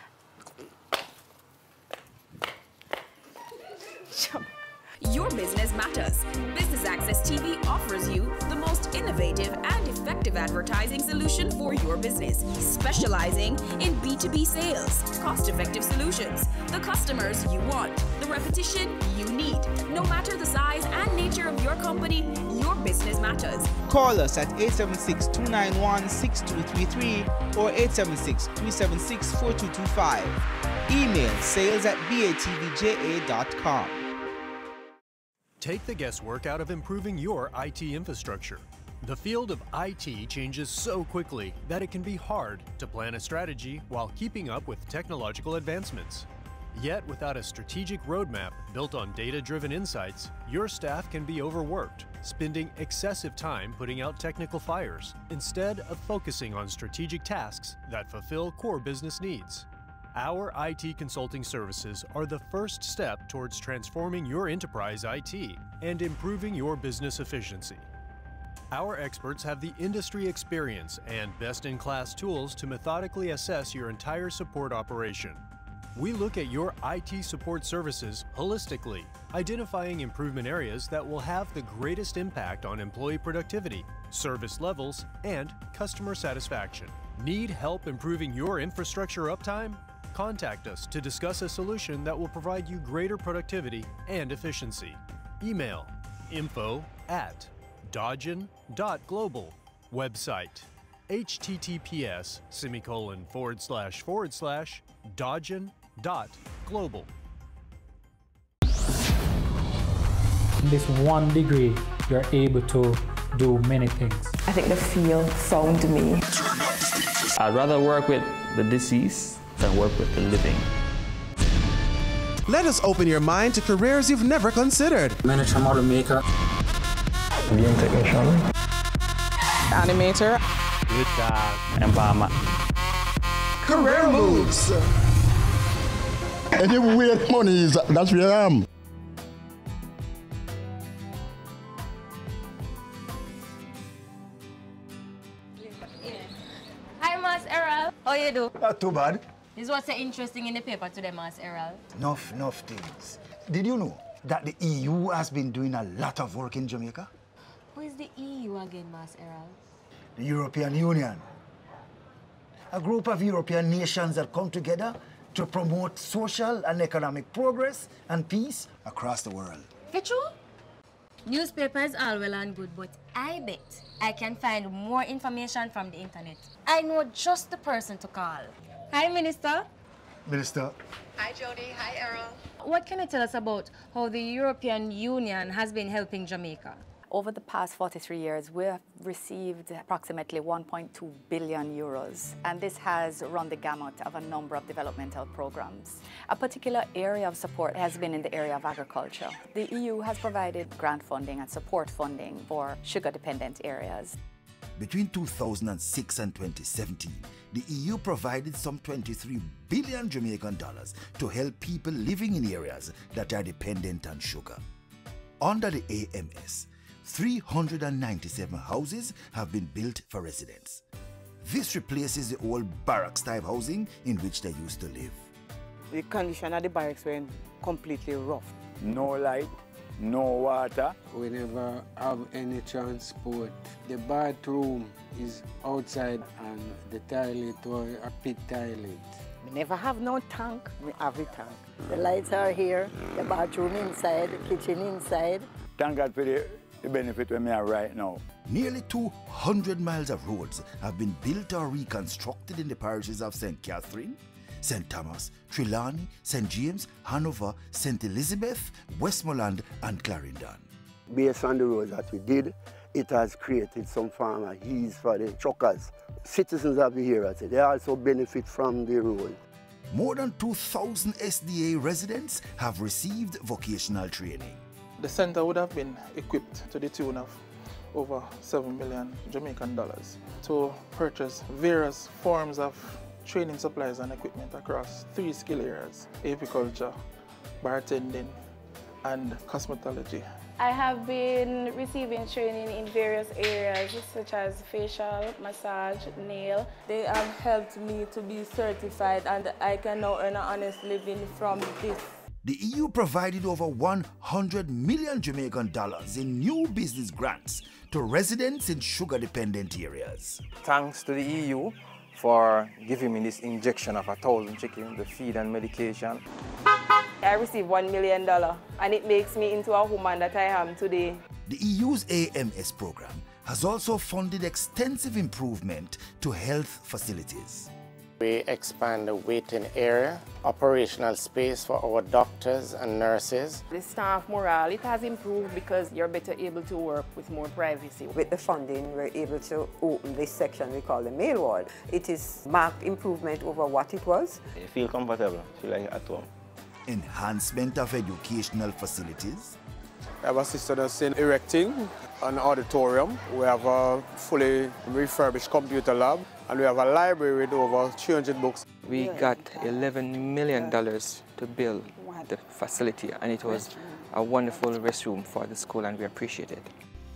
Your business matters. Business Access TV offers you the most innovative and effective advertising solution for your business, specializing in B2B sales, cost effective solutions, the customers you want, the repetition you need. No matter the size and nature of your company, your business matters. Call us at 876-291-6233 or 876-376-4225. Email sales at batvja.com. Take the guesswork out of improving your IT infrastructure. The field of IT changes so quickly that it can be hard to plan a strategy while keeping up with technological advancements. Yet, without a strategic roadmap built on data driven insights, your staff can be overworked, spending excessive time putting out technical fires instead of focusing on strategic tasks that fulfill core business needs. Our IT consulting services are the first step towards transforming your enterprise IT and improving your business efficiency. Our experts have the industry experience and best in class tools to methodically assess your entire support operation. We look at your IT support services holistically, identifying improvement areas that will have the greatest impact on employee productivity, service levels, and customer satisfaction. Need help improving your infrastructure uptime? Contact us to discuss a solution that will provide you greater productivity and efficiency. Email info at dodgen.global. Website https semicolon forward slash forward slash dodgen.global. In this one degree, you're able to do many things. I think the field found me. I'd rather work with the deceased than work with the living. Let us open your mind to careers you've never considered. Manager, model maker, Game technician. Animator. Good job. Empowerment. Career moves. Anywhere money is, that's where I am. Hi, Mas Errol. How you do? Not too bad. This was so interesting in the paper today, Mas Errol. Enough, enough things. Did you know that the EU has been doing a lot of work in Jamaica? Who is the EU again, Mas Errol? The European Union. A group of European nations that come together to promote social and economic progress and peace across the world. True? Newspaper is all well and good, but I bet I can find more information from the internet. I know just the person to call. Hi, Minister. Minister, Hi, Jody. Hi, Errol. what can you tell us about how the European Union has been helping Jamaica? Over the past 43 years, we have received approximately 1.2 billion euros, and this has run the gamut of a number of developmental programs. A particular area of support has been in the area of agriculture. The EU has provided grant funding and support funding for sugar-dependent areas. Between 2006 and 2017, the EU provided some 23 billion Jamaican dollars to help people living in areas that are dependent on sugar. Under the AMS, 397 houses have been built for residents. This replaces the old barracks type housing in which they used to live. The condition of the barracks were completely rough. No light, no water. We never have any transport. The bathroom is outside and the toilet was a pit toilet. We never have no tank, we have a tank. The lights are here, the bathroom inside, the kitchen inside. Thank God for the, the benefit we have right now. Nearly 200 miles of roads have been built or reconstructed in the parishes of St. Catherine, St. Thomas, Trelawny, St. James, Hanover, St. Elizabeth, Westmoreland, and Clarendon. Based on the roads that we did, it has created some form of ease for the truckers. Citizens of the area, they also benefit from the road. More than 2,000 SDA residents have received vocational training. The center would have been equipped to the tune of over 7 million Jamaican dollars to purchase various forms of training supplies and equipment across three skill areas, apiculture, bartending, and cosmetology. I have been receiving training in various areas such as facial, massage, nail. They have helped me to be certified and I can now earn an honest living from this. The EU provided over 100 million Jamaican dollars in new business grants to residents in sugar dependent areas. Thanks to the EU for giving me this injection of a thousand chicken, the feed and medication. I received one million dollar and it makes me into a woman that I am today. The EU's AMS program has also funded extensive improvement to health facilities. We expand the waiting area, operational space for our doctors and nurses. The staff morale, it has improved because you're better able to work with more privacy. With the funding, we're able to open this section we call the male ward. It is marked improvement over what it was. You feel comfortable, feel like at home. Enhancement of educational facilities. I've assisted us in erecting an auditorium. We have a fully refurbished computer lab and we have a library with over 300 books. We got $11 million to build the facility and it was a wonderful restroom for the school and we appreciate it.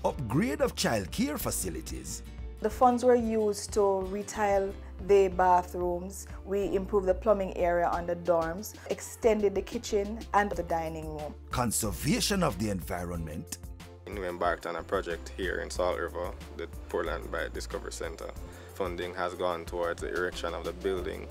Upgrade of childcare facilities. The funds were used to retile the bathrooms, we improved the plumbing area on the dorms, extended the kitchen and the dining room. Conservation of the environment. We embarked on a project here in Salt River, the Portland Bight Discovery Center. Funding has gone towards the erection of the building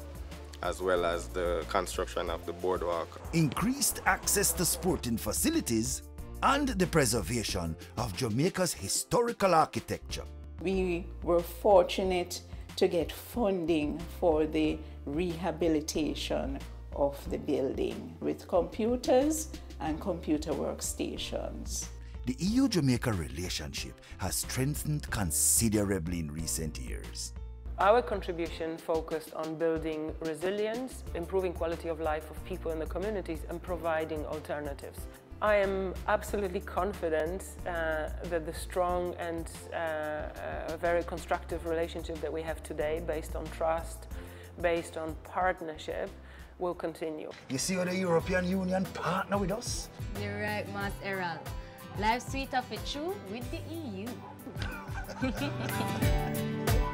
as well as the construction of the boardwalk. Increased access to sporting facilities and the preservation of Jamaica's historical architecture. We were fortunate to get funding for the rehabilitation of the building with computers and computer workstations. The EU Jamaica relationship has strengthened considerably in recent years. Our contribution focused on building resilience, improving quality of life of people in the communities and providing alternatives. I am absolutely confident uh, that the strong and uh, uh, very constructive relationship that we have today based on trust, based on partnership, will continue. You see how the European Union partner with us? You're right, Mas Errol. Life sweet of it true with the EU.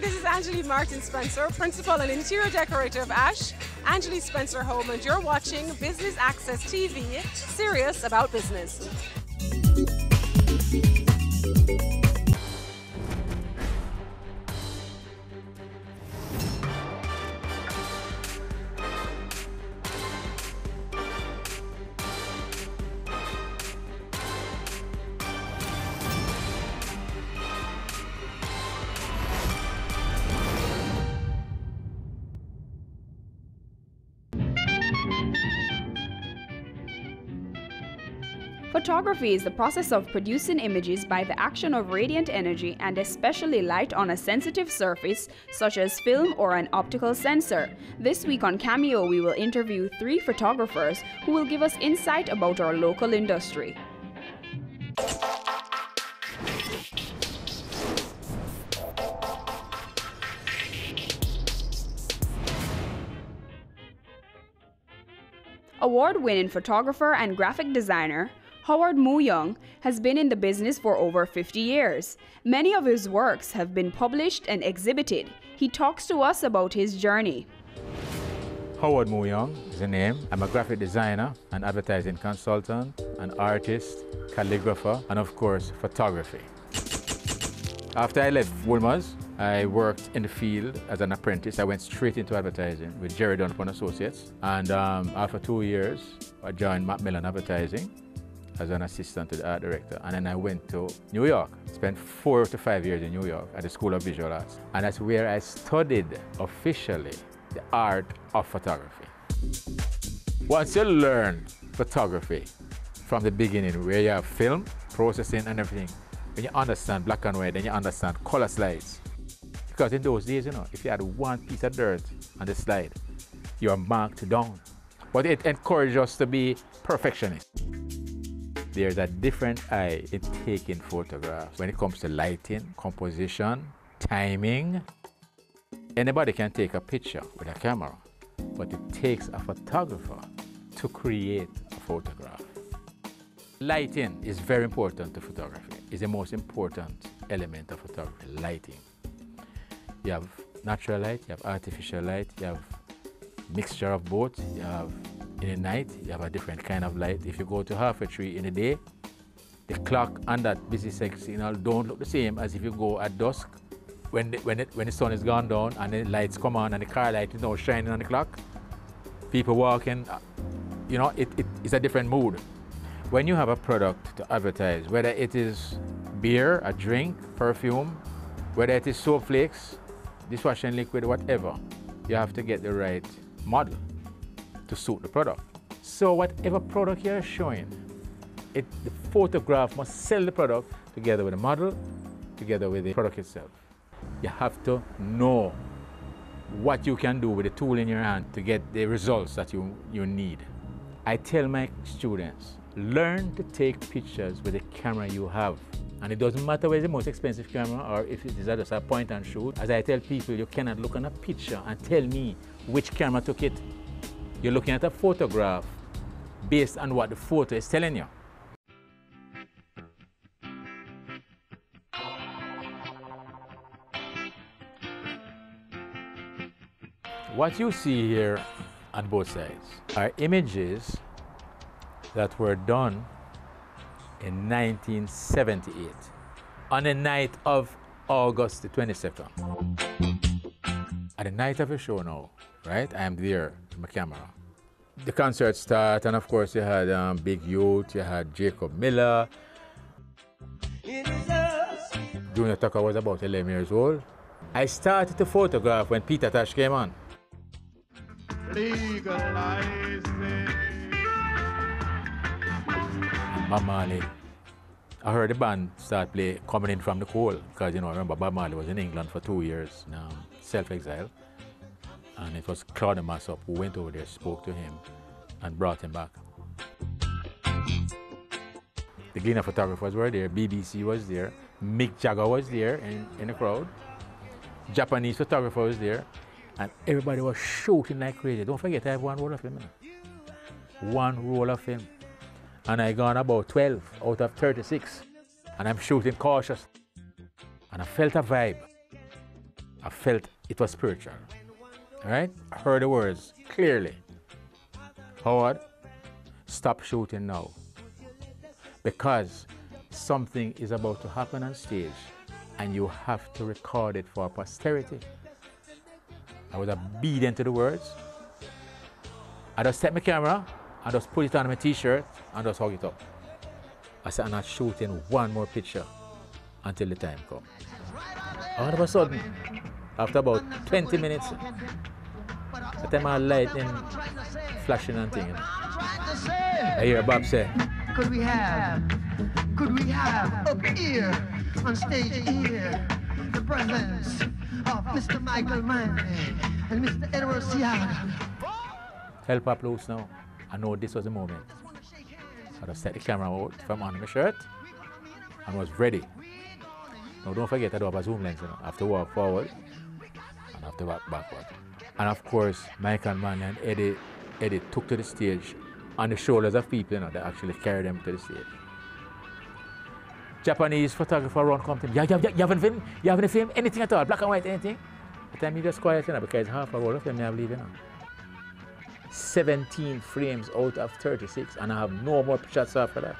this is Angelique Martin Spencer, Principal and Interior Decorator of ASH, Angelique Spencer Home, and you're watching Business Access TV, serious about business. Photography is the process of producing images by the action of radiant energy and especially light on a sensitive surface such as film or an optical sensor. This week on Cameo, we will interview three photographers who will give us insight about our local industry. Award winning photographer and graphic designer Howard Moo Young has been in the business for over 50 years. Many of his works have been published and exhibited. He talks to us about his journey. Howard Moo Young is the name. I'm a graphic designer, an advertising consultant, an artist, calligrapher, and of course, photography. After I left Wolmer's, I worked in the field as an apprentice. I went straight into advertising with Jerry Donovan Associates. And um, after two years, I joined Macmillan Advertising as an assistant to the art director. And then I went to New York, spent four to five years in New York at the School of Visual Arts. And that's where I studied officially the art of photography. Once you learn photography from the beginning, where you have film, processing and everything, when you understand black and white, then you understand color slides, because in those days, you know, if you had one piece of dirt on the slide, you are marked down. But it encouraged us to be perfectionists. There's a different eye in taking photographs when it comes to lighting, composition, timing. Anybody can take a picture with a camera, but it takes a photographer to create a photograph. Lighting is very important to photography. It's the most important element of photography, lighting. You have natural light, you have artificial light, you have mixture of both. You have in the night, you have a different kind of light. If you go to Half Way Tree in the day, the clock and that busy sex signal don't look the same as if you go at dusk when the, when, it, when the sun is gone down and the lights come on and the car light is now shining on the clock. People walking, uh, you know, it, it, it's a different mood. When you have a product to advertise, whether it is beer, a drink, perfume, whether it is soap flakes, dishwashing liquid, whatever, you have to get the right model to suit the product. So whatever product you're showing, it, the photograph must sell the product together with the model, together with the product itself. You have to know what you can do with the tool in your hand to get the results that you, you need. I tell my students, learn to take pictures with the camera you have. And it doesn't matter whether it's the most expensive camera or if it is just a point and shoot. As I tell people, you cannot look on a picture and tell me which camera took it. You're looking at a photograph based on what the photo is telling you. What you see here on both sides are images that were done in 1978 on the night of August the 22nd. At the night of the show now, right? I am there my camera. The concert started, and of course you had um, Big Youth, you had Jacob Miller. Junior Tucker was about 11 years old. I started to photograph when Peter Tosh came on. Bob Marley. I heard the band start play coming in from the cold because you know I remember Bob Marley was in England for two years, um, self-exile, and it was Claude Massop who went over there, spoke to him, and brought him back. The Gleaner photographers were there, BBC was there, Mick Jagger was there in, in the crowd, Japanese photographer was there, and everybody was shooting like crazy. Don't forget, I have one roll of film. One roll of film and I got about 12 out of 36. And I'm shooting cautious. And I felt a vibe. I felt it was spiritual. All right? I heard the words clearly. Howard, stop shooting now. Because something is about to happen on stage and you have to record it for posterity. I was obedient to the words. I just set my camera I just put it on my t-shirt and just hug it up. I said, I'm not shooting one more picture until the time comes. All of a sudden, after about 20 minutes, the time I light in flashing and thing, I hear Bob say, could we have? Could we have up here on stage here the presence of Mr. Michael Manley and Mr. Edward Seaga? Help up loose now. I know this was the moment. So I set the camera out from under my shirt and was ready. Now don't forget I do have a zoom lens, you know. I have to walk forward and I have to walk backward. And of course, Michael Manley and Eddie, Eddie took to the stage on the shoulders of people, you know, that actually carried them to the stage. Japanese photographer Ron come to me, you, you, you, you haven't film, you haven't film anything at all, black and white, anything? The time he just quiet, you know, because half a roll of them have leave, you know. 17 frames out of 36 and I have no more shots after that.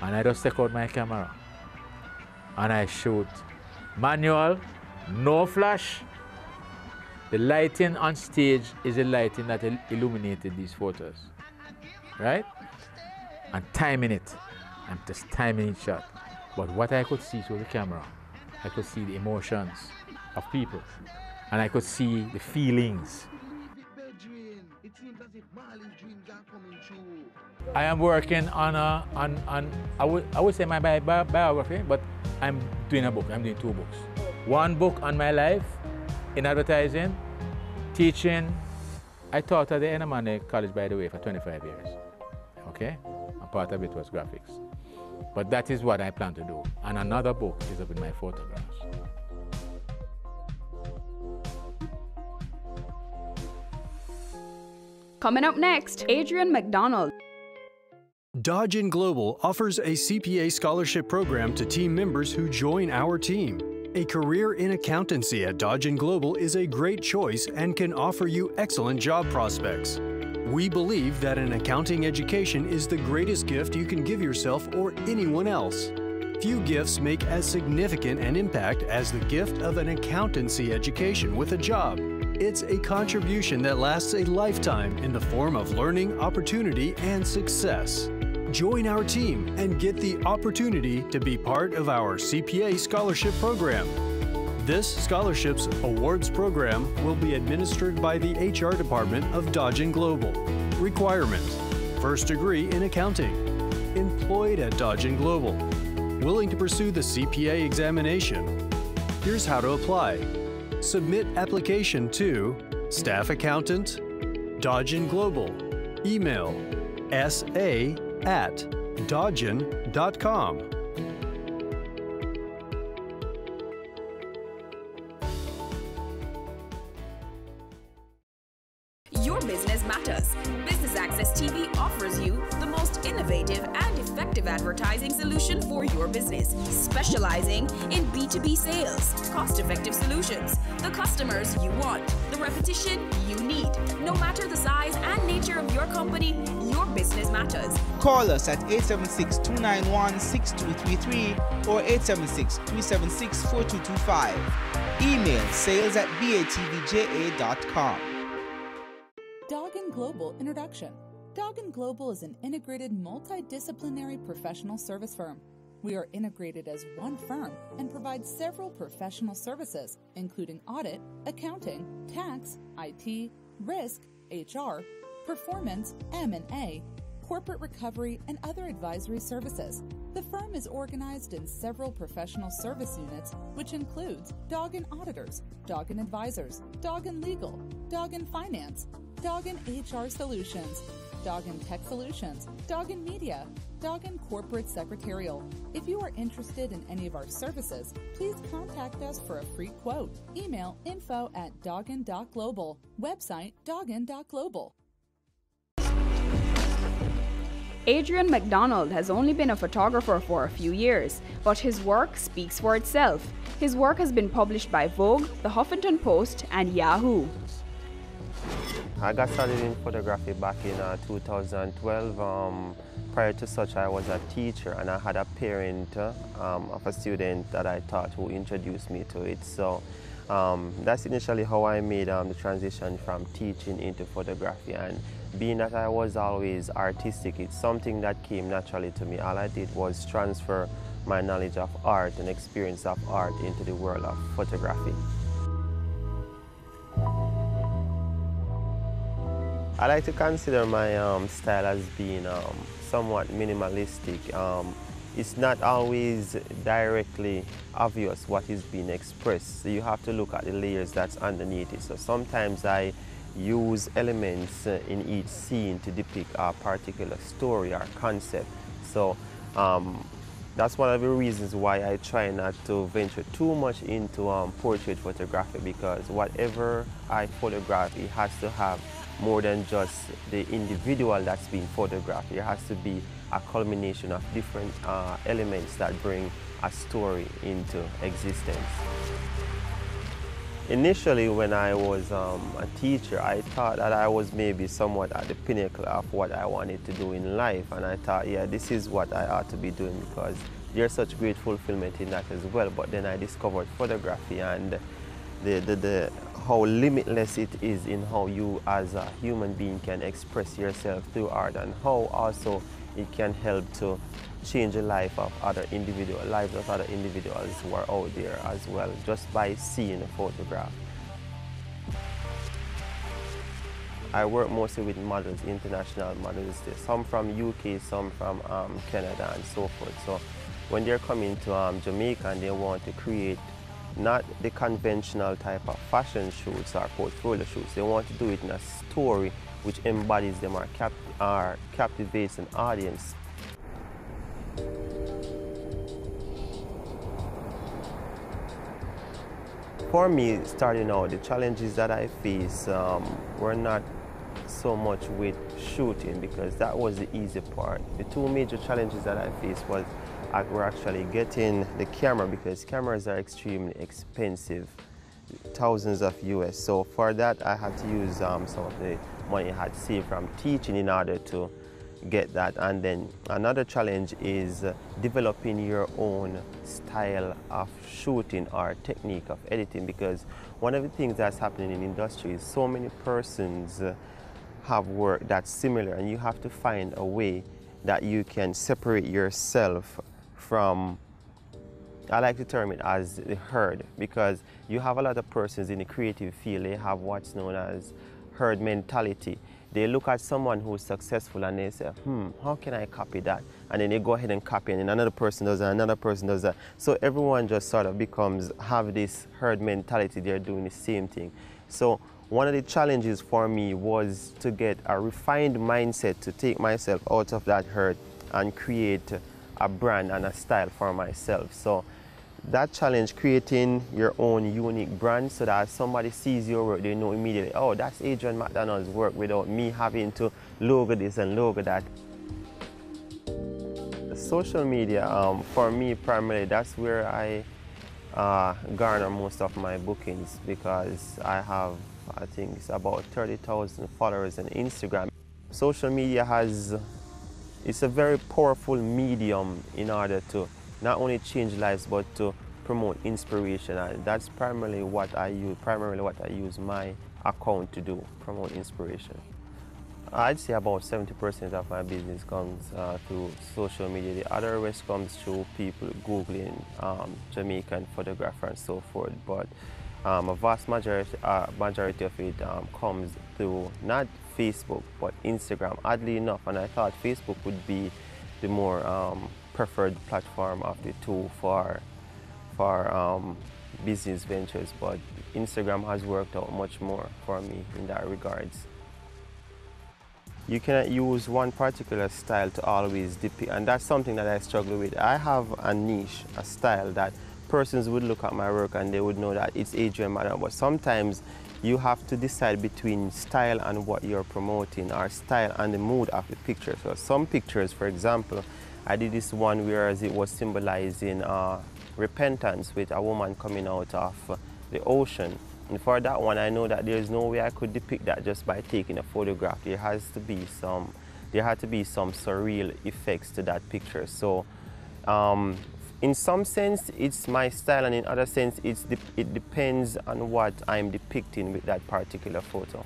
And I just take out my camera and I shoot manual, no flash. The lighting on stage is the lighting that illuminated these photos, right? And timing it, I'm just timing each shot. But what I could see through the camera, I could see the emotions of people and I could see the feelings I am working on a, on, on I, would, I would say my bi bi biography, but I'm doing a book. I'm doing two books. One book on my life in advertising, teaching. I taught at the Edna Manley College, by the way, for 25 years. Okay? And part of it was graphics. But that is what I plan to do. And another book is up in my photographs. Coming up next, Adrian McDonald. Dodgen Global offers a CPA scholarship program to team members who join our team. A career in accountancy at Dodgen Global is a great choice and can offer you excellent job prospects. We believe that an accounting education is the greatest gift you can give yourself or anyone else. Few gifts make as significant an impact as the gift of an accountancy education with a job. It's a contribution that lasts a lifetime in the form of learning, opportunity, and success. Join our team and get the opportunity to be part of our CPA Scholarship Program. This Scholarships Awards Program will be administered by the HR Department of Dodgen Global. Requirement First degree in accounting. Employed at Dodgen Global. Willing to pursue the CPA examination. Here's how to apply. Submit application to Staff Accountant, Dodgen Global. Email sa at dodgen.com. us at 876 291 6233 or 876 376 4225. Email sales at batvja.com. Dodgen Global Introduction. Dodgen Global is an integrated multidisciplinary professional service firm. We are integrated as one firm and provide several professional services, including audit, accounting, tax, IT, risk, HR, performance, M&A, corporate recovery, and other advisory services. The firm is organized in several professional service units, which includes Dodgen Auditors, Dodgen Advisors, Dodgen Legal, Dodgen Finance, Dodgen HR Solutions, Dodgen Tech Solutions, Dodgen Media, Dodgen Corporate Secretarial. If you are interested in any of our services, please contact us for a free quote. Email info at dodgen.global. Website dodgen.global. Adrian McDonald has only been a photographer for a few years, but his work speaks for itself. His work has been published by Vogue, The Huffington Post, and Yahoo. I got started in photography back in uh, 2012. Um, prior to such, I was a teacher and I had a parent um, of a student that I taught who introduced me to it. So um, that's initially how I made um, the transition from teaching into photography. And being that I was always artistic, it's something that came naturally to me. All I did was transfer my knowledge of art and experience of art into the world of photography. I like to consider my um, style as being um, somewhat minimalistic. Um, it's not always directly obvious what is being expressed. So you have to look at the layers that's underneath it. So sometimes I use elements uh, in each scene to depict a particular story or concept. So um, that's one of the reasons why I try not to venture too much into um, portrait photography because whatever I photograph, it has to have more than just the individual that's being photographed. It has to be a culmination of different uh, elements that bring a story into existence. Initially, when I was um, a teacher, I thought that I was maybe somewhat at the pinnacle of what I wanted to do in life. And I thought, yeah, this is what I ought to be doing because there's such great fulfillment in that as well. But then I discovered photography and the, the, the, how limitless it is in how you as a human being can express yourself through art and how also it can help to change the life of other individual lives of other individuals who are out there as well just by seeing a photograph. I work mostly with models, international models, some from UK, some from um, Canada and so forth. So when they're coming to um, Jamaica and they want to create not the conventional type of fashion shoots or portfolio shoots, they want to do it in a story which embodies them or, cap or captivates an audience For me, starting out, the challenges that I face um, were not so much with shooting because that was the easy part. The two major challenges that I faced was I were actually getting the camera because cameras are extremely expensive, thousands of US. So for that, I had to use um, some of the money I had saved from teaching in order to get that. And then another challenge is uh, developing your own style of shooting or technique of editing because one of the things that's happening in industry is so many persons uh, have work that's similar and you have to find a way that you can separate yourself from I like to term it as the herd because you have a lot of persons in the creative field, they have what's known as herd mentality they look at someone who's successful and they say, hmm, how can I copy that? And then they go ahead and copy and another person does that, another person does that. So everyone just sort of becomes, have this herd mentality, they're doing the same thing. So one of the challenges for me was to get a refined mindset to take myself out of that herd and create a brand and a style for myself. So that challenge creating your own unique brand so that somebody sees your work they know immediately oh that's adrian mcdonald's work without me having to logo this and logo that. Social media um, for me primarily that's where i uh, garner most of my bookings because i have i think it's about 30,000 followers on instagram. Social media has it's a very powerful medium in order to not only change lives but to promote inspiration and that's primarily what I use primarily what I use my account to do promote inspiration I'd say about 70% of my business comes uh, through social media. The other rest comes through people Googling um, Jamaican photographer and so forth. But um, a vast majority, uh, majority of it um, comes through not Facebook, but Instagram, oddly enough. And I thought Facebook would be the more um, preferred platform of the two for, for um, business ventures, but Instagram has worked out much more for me in that regards. You cannot use one particular style to always depict, and that's something that I struggle with. I have a niche, a style that persons would look at my work and they would know that it's Adrian McDonald, but sometimes you have to decide between style and what you're promoting, or style and the mood of the picture. So some pictures, for example, I did this one whereas it was symbolizing uh, repentance with a woman coming out of the ocean. And for that one, I know that there's no way I could depict that just by taking a photograph. There has to be some, there had to be some surreal effects to that picture. So, um, in some sense, it's my style, and in other sense, it's de it depends on what I'm depicting with that particular photo.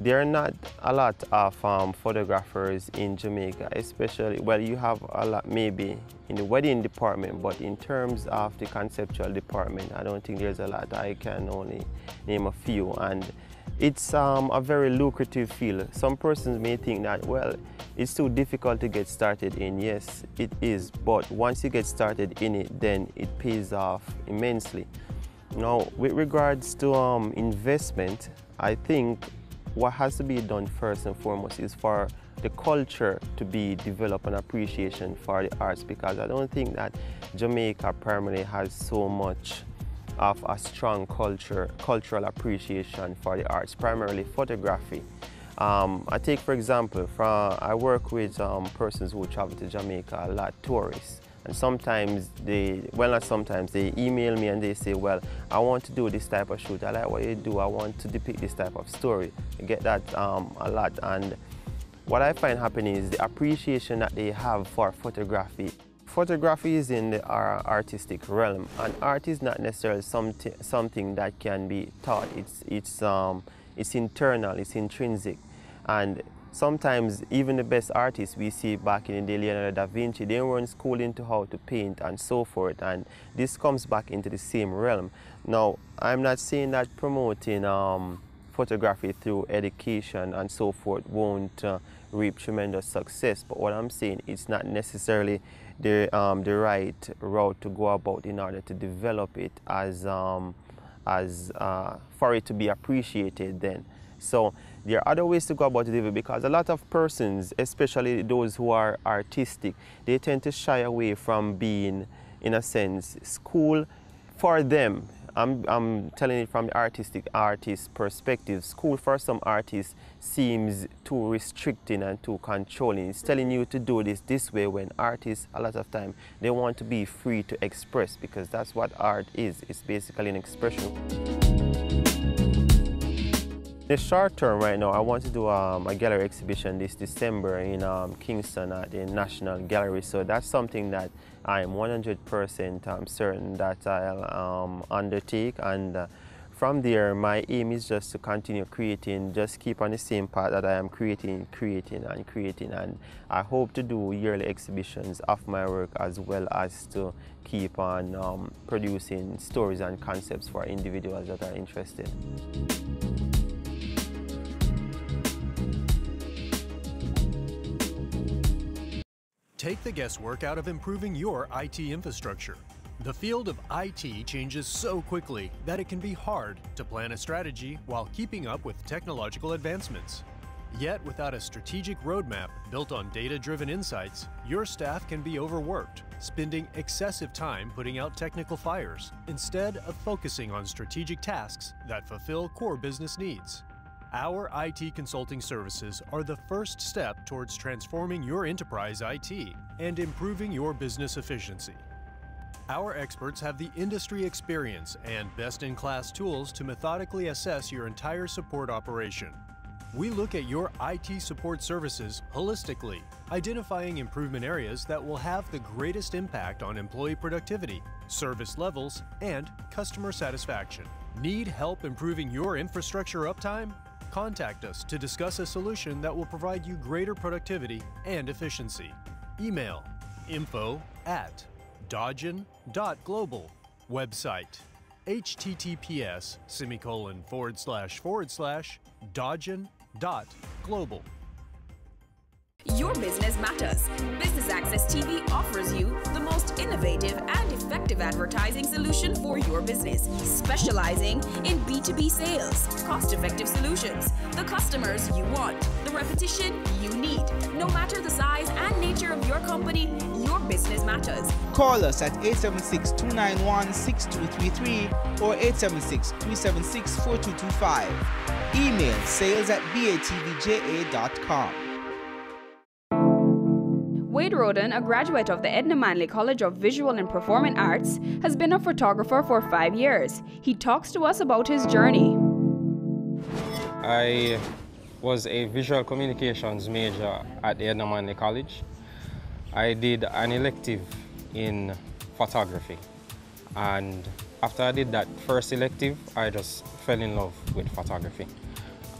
There are not a lot of um, photographers in Jamaica, especially, well, you have a lot maybe in the wedding department, but in terms of the conceptual department, I don't think there's a lot. I can only name a few. And it's um, a very lucrative field. Some persons may think that, well, it's too difficult to get started in. Yes, it is, but once you get started in it, then it pays off immensely. Now, with regards to um, investment, I think what has to be done first and foremost is for the culture to be developed and appreciation for the arts because I don't think that Jamaica primarily has so much of a strong culture, cultural appreciation for the arts, primarily photography. Um, I take, for example, from, I work with um, persons who travel to Jamaica a lot, tourists. Sometimes they, well not sometimes, they email me and they say, well, I want to do this type of shoot. I like what you do. I want to depict this type of story. I get that um, a lot. And what I find happening is the appreciation that they have for photography. Photography is in the artistic realm, and art is not necessarily something, something that can be taught. It's, it's, um, it's internal, it's intrinsic. And sometimes even the best artists we see back in the day, Leonardo da Vinci, they weren't schooled into how to paint and so forth. And this comes back into the same realm. Now, I'm not saying that promoting um, photography through education and so forth won't uh, reap tremendous success. But what I'm saying, it's not necessarily the, um, the right route to go about in order to develop it as, um, as uh, for it to be appreciated then. So there are other ways to go about it even because a lot of persons, especially those who are artistic, they tend to shy away from being, in a sense, school for them I'm, I'm telling it from the artistic artist perspective. School for some artists seems too restricting and too controlling. It's telling you to do this this way when artists, a lot of time, they want to be free to express because that's what art is. It's basically an expression. The short term right now, I want to do um, a gallery exhibition this December in um, Kingston at the National Gallery. So that's something that I'm 100% um, certain that I'll um, undertake. And uh, from there, my aim is just to continue creating, just keep on the same path that I am creating, creating and creating. And I hope to do yearly exhibitions of my work as well as to keep on um, producing stories and concepts for individuals that are interested. Take the guesswork out of improving your IT infrastructure. The field of IT changes so quickly that it can be hard to plan a strategy while keeping up with technological advancements. Yet, without a strategic roadmap built on data-driven insights, your staff can be overworked, spending excessive time putting out technical fires, instead of focusing on strategic tasks that fulfill core business needs. Our IT consulting services are the first step towards transforming your enterprise IT and improving your business efficiency. Our experts have the industry experience and best-in-class tools to methodically assess your entire support operation. We look at your IT support services holistically, identifying improvement areas that will have the greatest impact on employee productivity, service levels, and customer satisfaction. Need help improving your infrastructure uptime? Contact us to discuss a solution that will provide you greater productivity and efficiency. Email info at dodgen.global. Website https semicolon forward slash forward slash dodgen.global. Your business matters. Business Access TV offers you the most innovative and effective advertising solution for your business, specializing in B2B sales, cost effective solutions, the customers you want, the repetition you need. No matter the size and nature of your company, your business matters. Call us at 876 291 6233 or 876 376 4225. Email sales at batvja.com. Wade Roden, a graduate of the Edna Manley College of Visual and Performing Arts, has been a photographer for five years. He talks to us about his journey. I was a visual communications major at the Edna Manley College. I did an elective in photography. And after I did that first elective, I just fell in love with photography.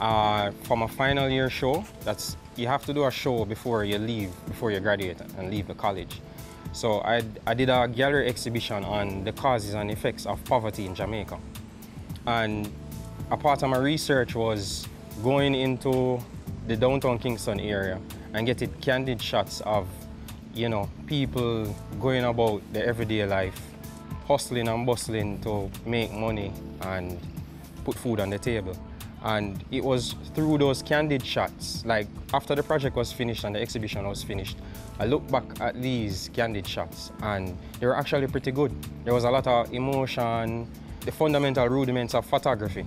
uh, for my final year show. That's you have to do a show before you leave, before you graduate and leave the college. So I, I did a gallery exhibition on the causes and effects of poverty in Jamaica. And a part of my research was going into the downtown Kingston area and getting candid shots of, you know, people going about their everyday life, hustling and bustling to make money and put food on the table. And it was through those candid shots, like after the project was finished and the exhibition was finished, I looked back at these candid shots and they were actually pretty good. There was a lot of emotion, the fundamental rudiments of photography,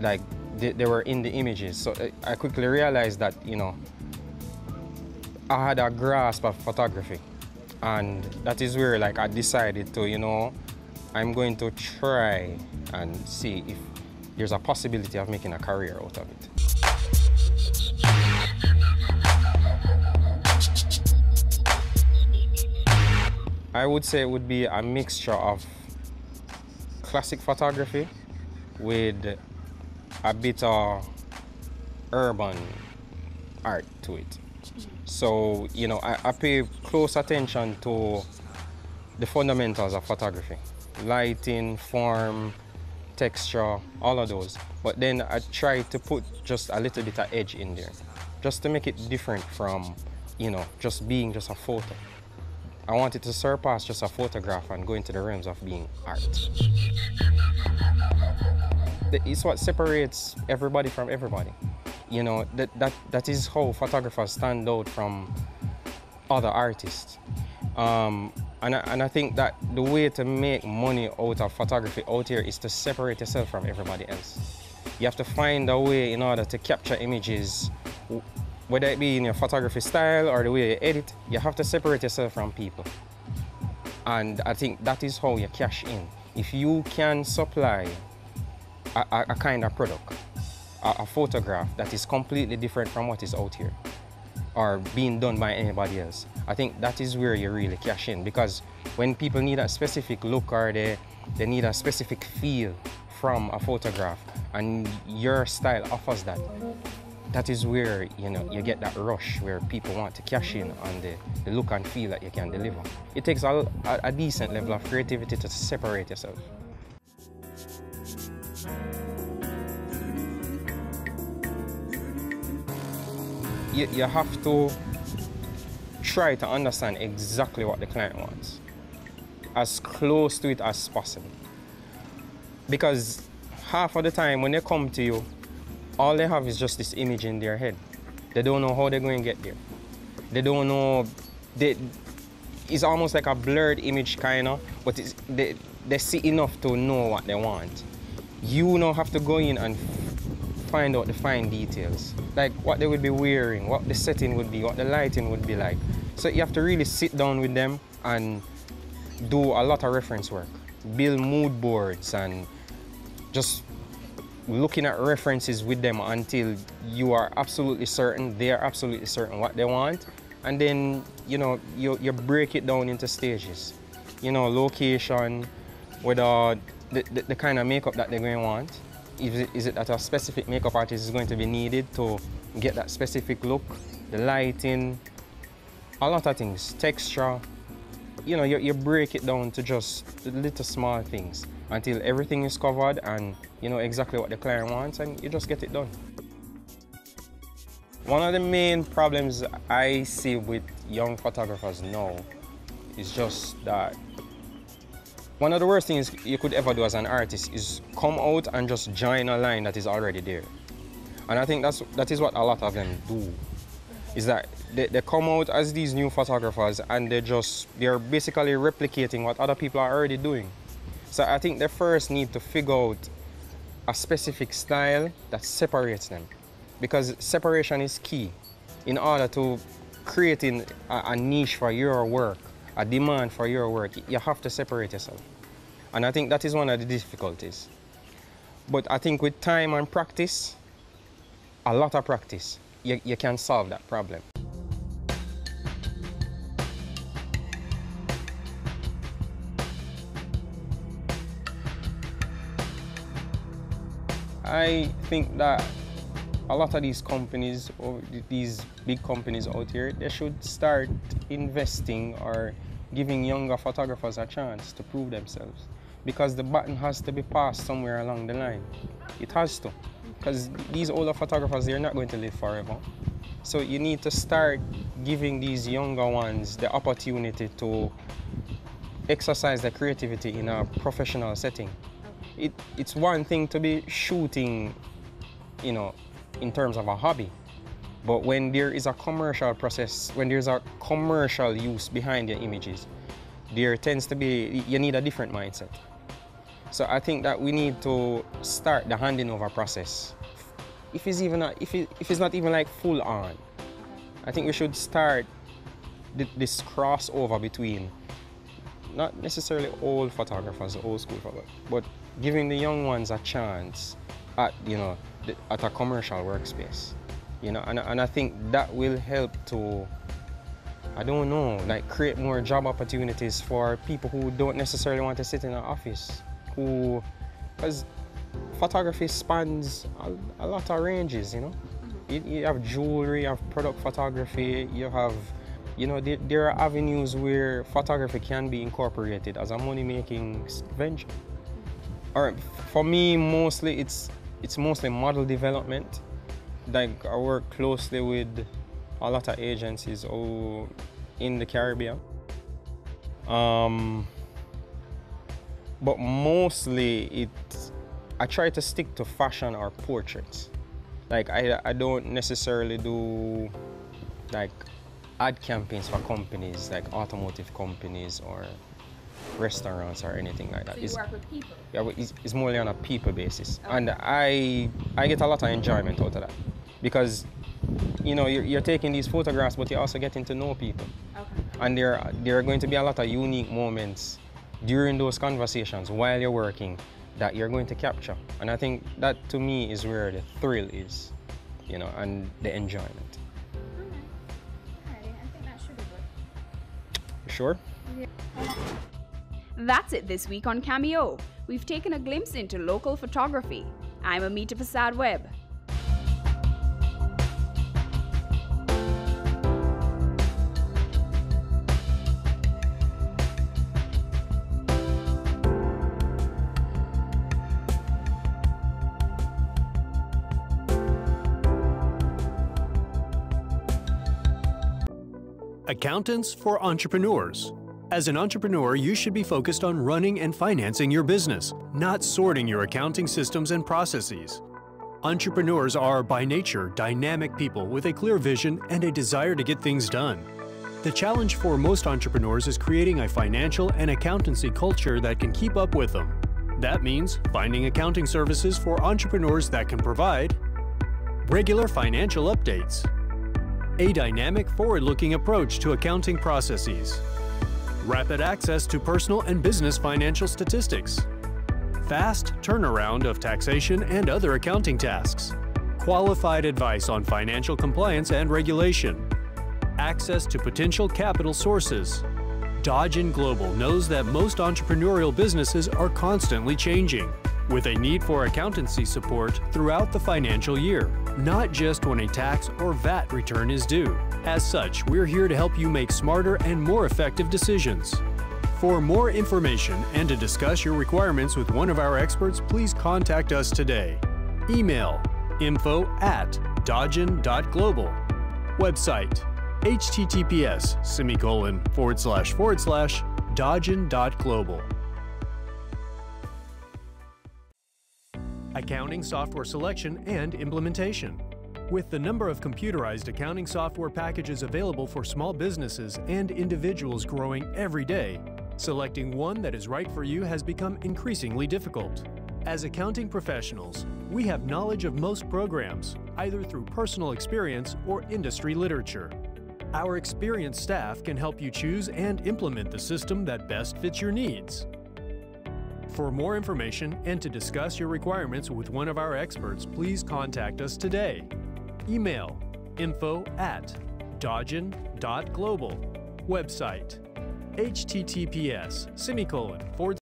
like they, they were in the images. So I quickly realized that, you know, I had a grasp of photography. And that is where like I decided to, you know, I'm going to try and see if there's a possibility of making a career out of it. I would say it would be a mixture of classic photography with a bit of urban art to it. So, you know, I, I pay close attention to the fundamentals of photography. Lighting, form, texture, all of those. But then I try to put just a little bit of edge in there, just to make it different from, you know, just being just a photo. I wanted to surpass just a photograph and go into the realms of being art. It's what separates everybody from everybody. You know, that, that, that is how photographers stand out from other artists. Um, and I, and I think that the way to make money out of photography out here is to separate yourself from everybody else. You have to find a way in order to capture images, whether it be in your photography style or the way you edit, you have to separate yourself from people. And I think that is how you cash in. If you can supply a, a, a kind of product, a, a photograph that is completely different from what is out here, or being done by anybody else. I think that is where you really cash in because when people need a specific look or they, they need a specific feel from a photograph and your style offers that, that is where you know you get that rush where people want to cash in on the, the look and feel that you can deliver. It takes a, a, decent level of creativity to separate yourself. you, you have to try to understand exactly what the client wants as close to it as possible. Because half of the time when they come to you, all they have is just this image in their head. They don't know how they're going to get there. They don't know, they, it's almost like a blurred image kind of, but they, they see enough to know what they want. You now have to go in and find out the fine details, like what they would be wearing, what the setting would be, what the lighting would be like. So you have to really sit down with them and do a lot of reference work, build mood boards and just looking at references with them until you are absolutely certain, they are absolutely certain what they want. And then, you know, you, you break it down into stages. You know, location, whether the, the, the kind of makeup that they're going to want, is it, is it that a specific makeup artist is going to be needed to get that specific look, the lighting, a lot of things, texture. You know, you, you break it down to just little small things until everything is covered and you know exactly what the client wants and you just get it done. One of the main problems I see with young photographers now is just that one of the worst things you could ever do as an artist is come out and just join a line that is already there. And I think that's, that is what a lot of them do. Is that they, they come out as these new photographers and they just, they're basically replicating what other people are already doing. So I think they first need to figure out a specific style that separates them. Because separation is key in order to creating a, a niche for your work a demand for your work, you have to separate yourself. And I think that is one of the difficulties. But I think with time and practice, a lot of practice, you, you can solve that problem. I think that a lot of these companies, or these big companies out here, they should start investing or giving younger photographers a chance to prove themselves. Because the button has to be passed somewhere along the line. It has to. Because these older photographers, they're not going to live forever. So you need to start giving these younger ones the opportunity to exercise their creativity in a professional setting. It, it's one thing to be shooting, you know, in terms of a hobby. But when there is a commercial process, when there's a commercial use behind your images, there tends to be, you need a different mindset. So I think that we need to start the handing over process. If it's even, a, if, it, if it's not even like full on, I think we should start this crossover between not necessarily old photographers, old school photographers, but giving the young ones a chance at, you know, at a commercial workspace. You know, and, and I think that will help to, I don't know, like create more job opportunities for people who don't necessarily want to sit in an office, who, because photography spans a, a, lot of ranges, you know. Mm-hmm. You, you, have jewelry, you have product photography, you have, you know, there, there are avenues where photography can be incorporated as a money-making venture. Mm-hmm. Or for me, mostly it's it's mostly model development. Like I work closely with a lot of agencies all in the Caribbean. Um, but mostly it, I try to stick to fashion or portraits. Like I, I don't necessarily do like ad campaigns for companies like automotive companies or restaurants or anything like that. So you it's, work with people? Yeah, it's, it's more on a people basis. Okay. And I, I get a lot of enjoyment out of that. Because, you know, you're, you're taking these photographs, but you're also getting to know people. Okay. And there, there are going to be a lot of unique moments during those conversations while you're working that you're going to capture. And I think that to me is where the thrill is, you know, and the enjoyment. Okay. I think that should be good. Sure? Yeah. That's it this week on Cameo. We've taken a glimpse into local photography. I'm Amita Prasad Webb. Accountants for Entrepreneurs as an entrepreneur, you should be focused on running and financing your business, not sorting your accounting systems and processes. Entrepreneurs are, by nature, dynamic people with a clear vision and a desire to get things done. The challenge for most entrepreneurs is creating a financial and accountancy culture that can keep up with them. That means finding accounting services for entrepreneurs that can provide regular financial updates, a dynamic forward-looking approach to accounting processes, rapid access to personal and business financial statistics, fast turnaround of taxation and other accounting tasks, qualified advice on financial compliance and regulation, access to potential capital sources. Dodgen Global knows that most entrepreneurial businesses are constantly changing, with a need for accountancy support throughout the financial year, not just when a tax or VAT return is due. As such, we're here to help you make smarter and more effective decisions. For more information and to discuss your requirements with one of our experts, please contact us today. Email info at dodgen.global. Website https semicolon forward slash forward slash dodgen.global. Accounting software selection and implementation. With the number of computerized accounting software packages available for small businesses and individuals growing every day, selecting one that is right for you has become increasingly difficult. As accounting professionals, we have knowledge of most programs, either through personal experience or industry literature. Our experienced staff can help you choose and implement the system that best fits your needs. For more information and to discuss your requirements with one of our experts, please contact us today. Email info at dodgen.global. Website https semicolon forward